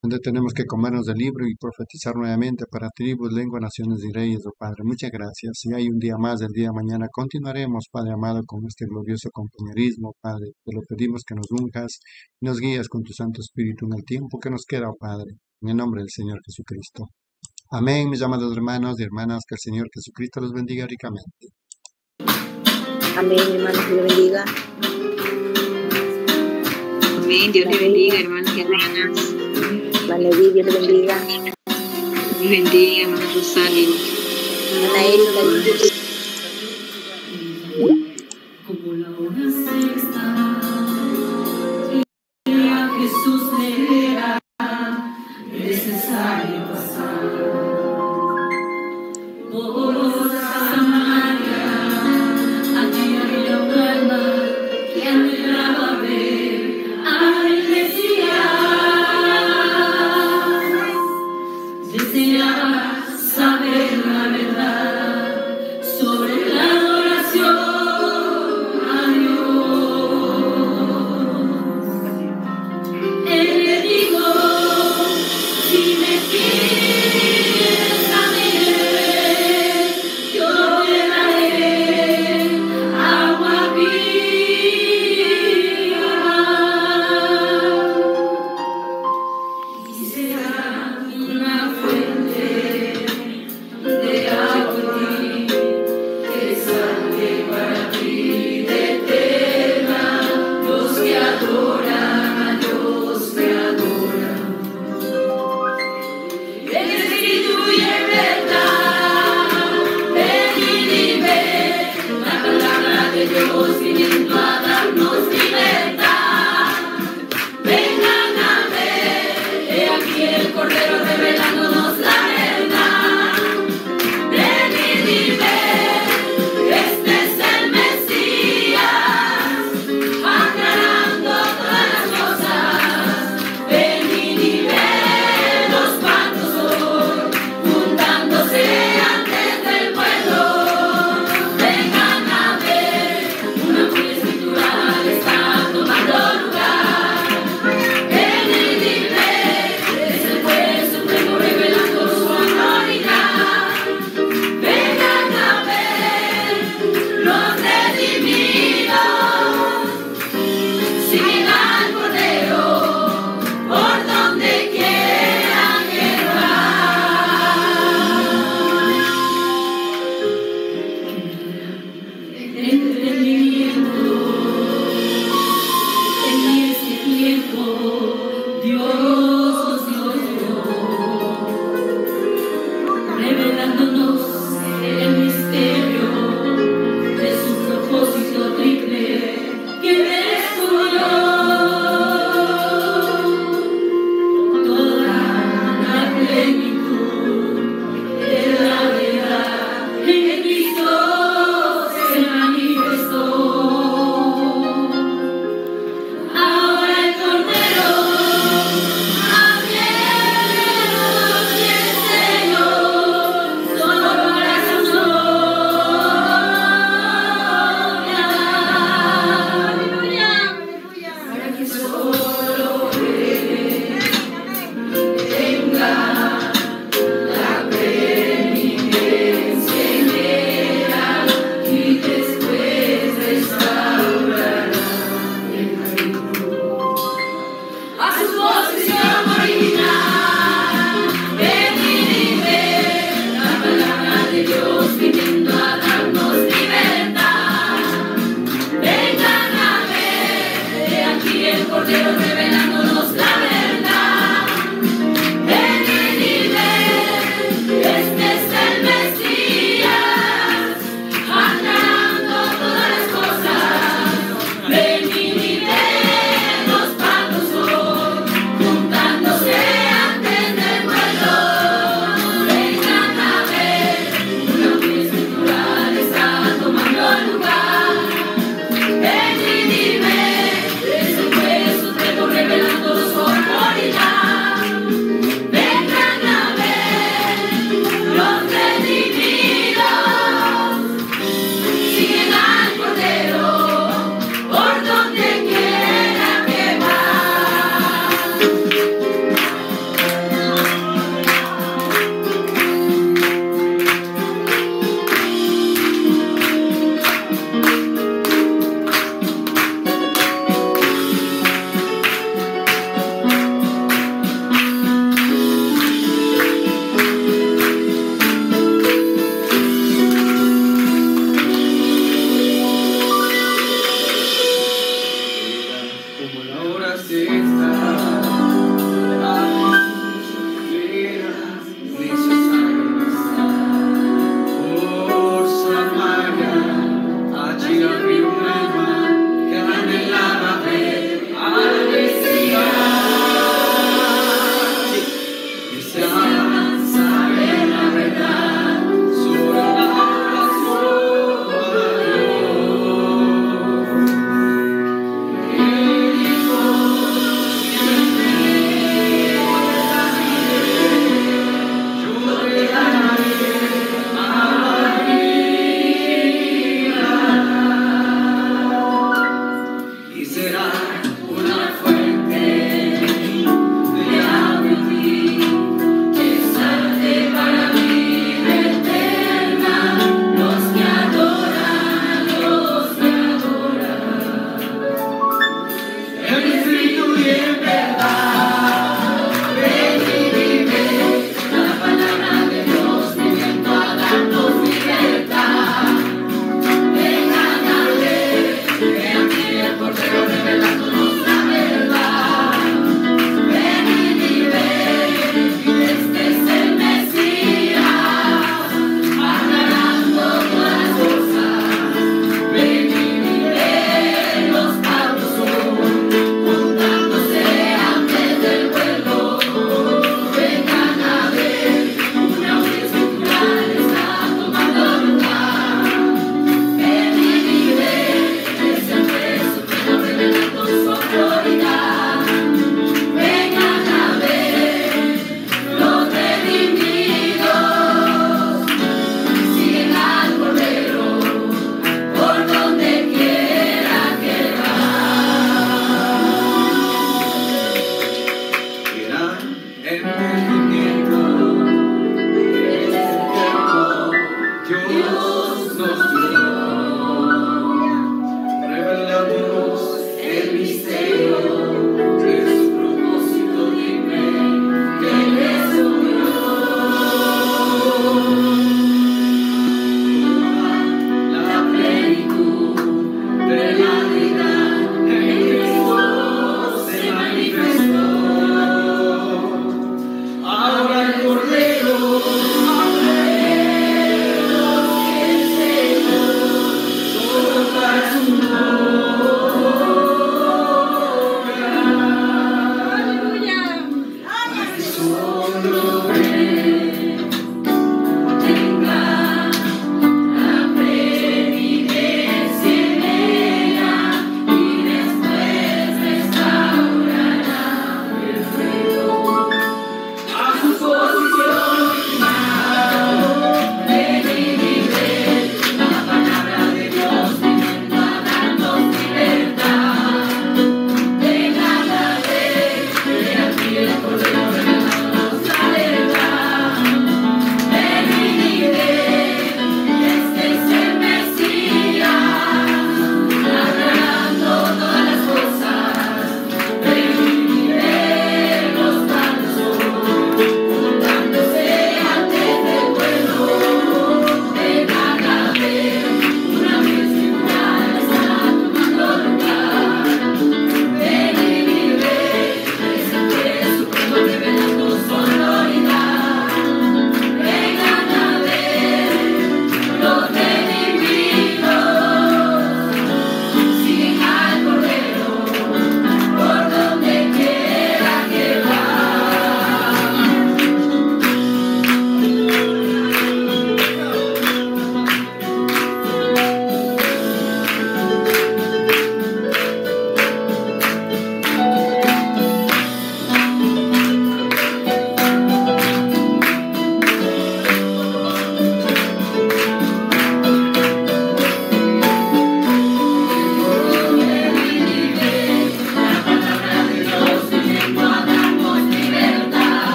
donde tenemos que comernos del libro y profetizar nuevamente para tribus, lenguas, naciones y reyes, oh Padre. Muchas gracias. Si hay un día más del día de mañana, continuaremos, Padre amado, con este glorioso compañerismo, Padre. Te lo pedimos que nos unjas y nos guías con tu Santo Espíritu en el tiempo que nos queda, oh Padre. En el nombre del Señor Jesucristo. Amén, mis amados hermanos y hermanas, que el Señor Jesucristo los bendiga ricamente. Amén, hermanos, Dios bendiga. Amén, Dios le bendiga, hermanos y hermanas. Edith, Dios le bendiga. Dios bendiga, Rosario. Hermana Erika,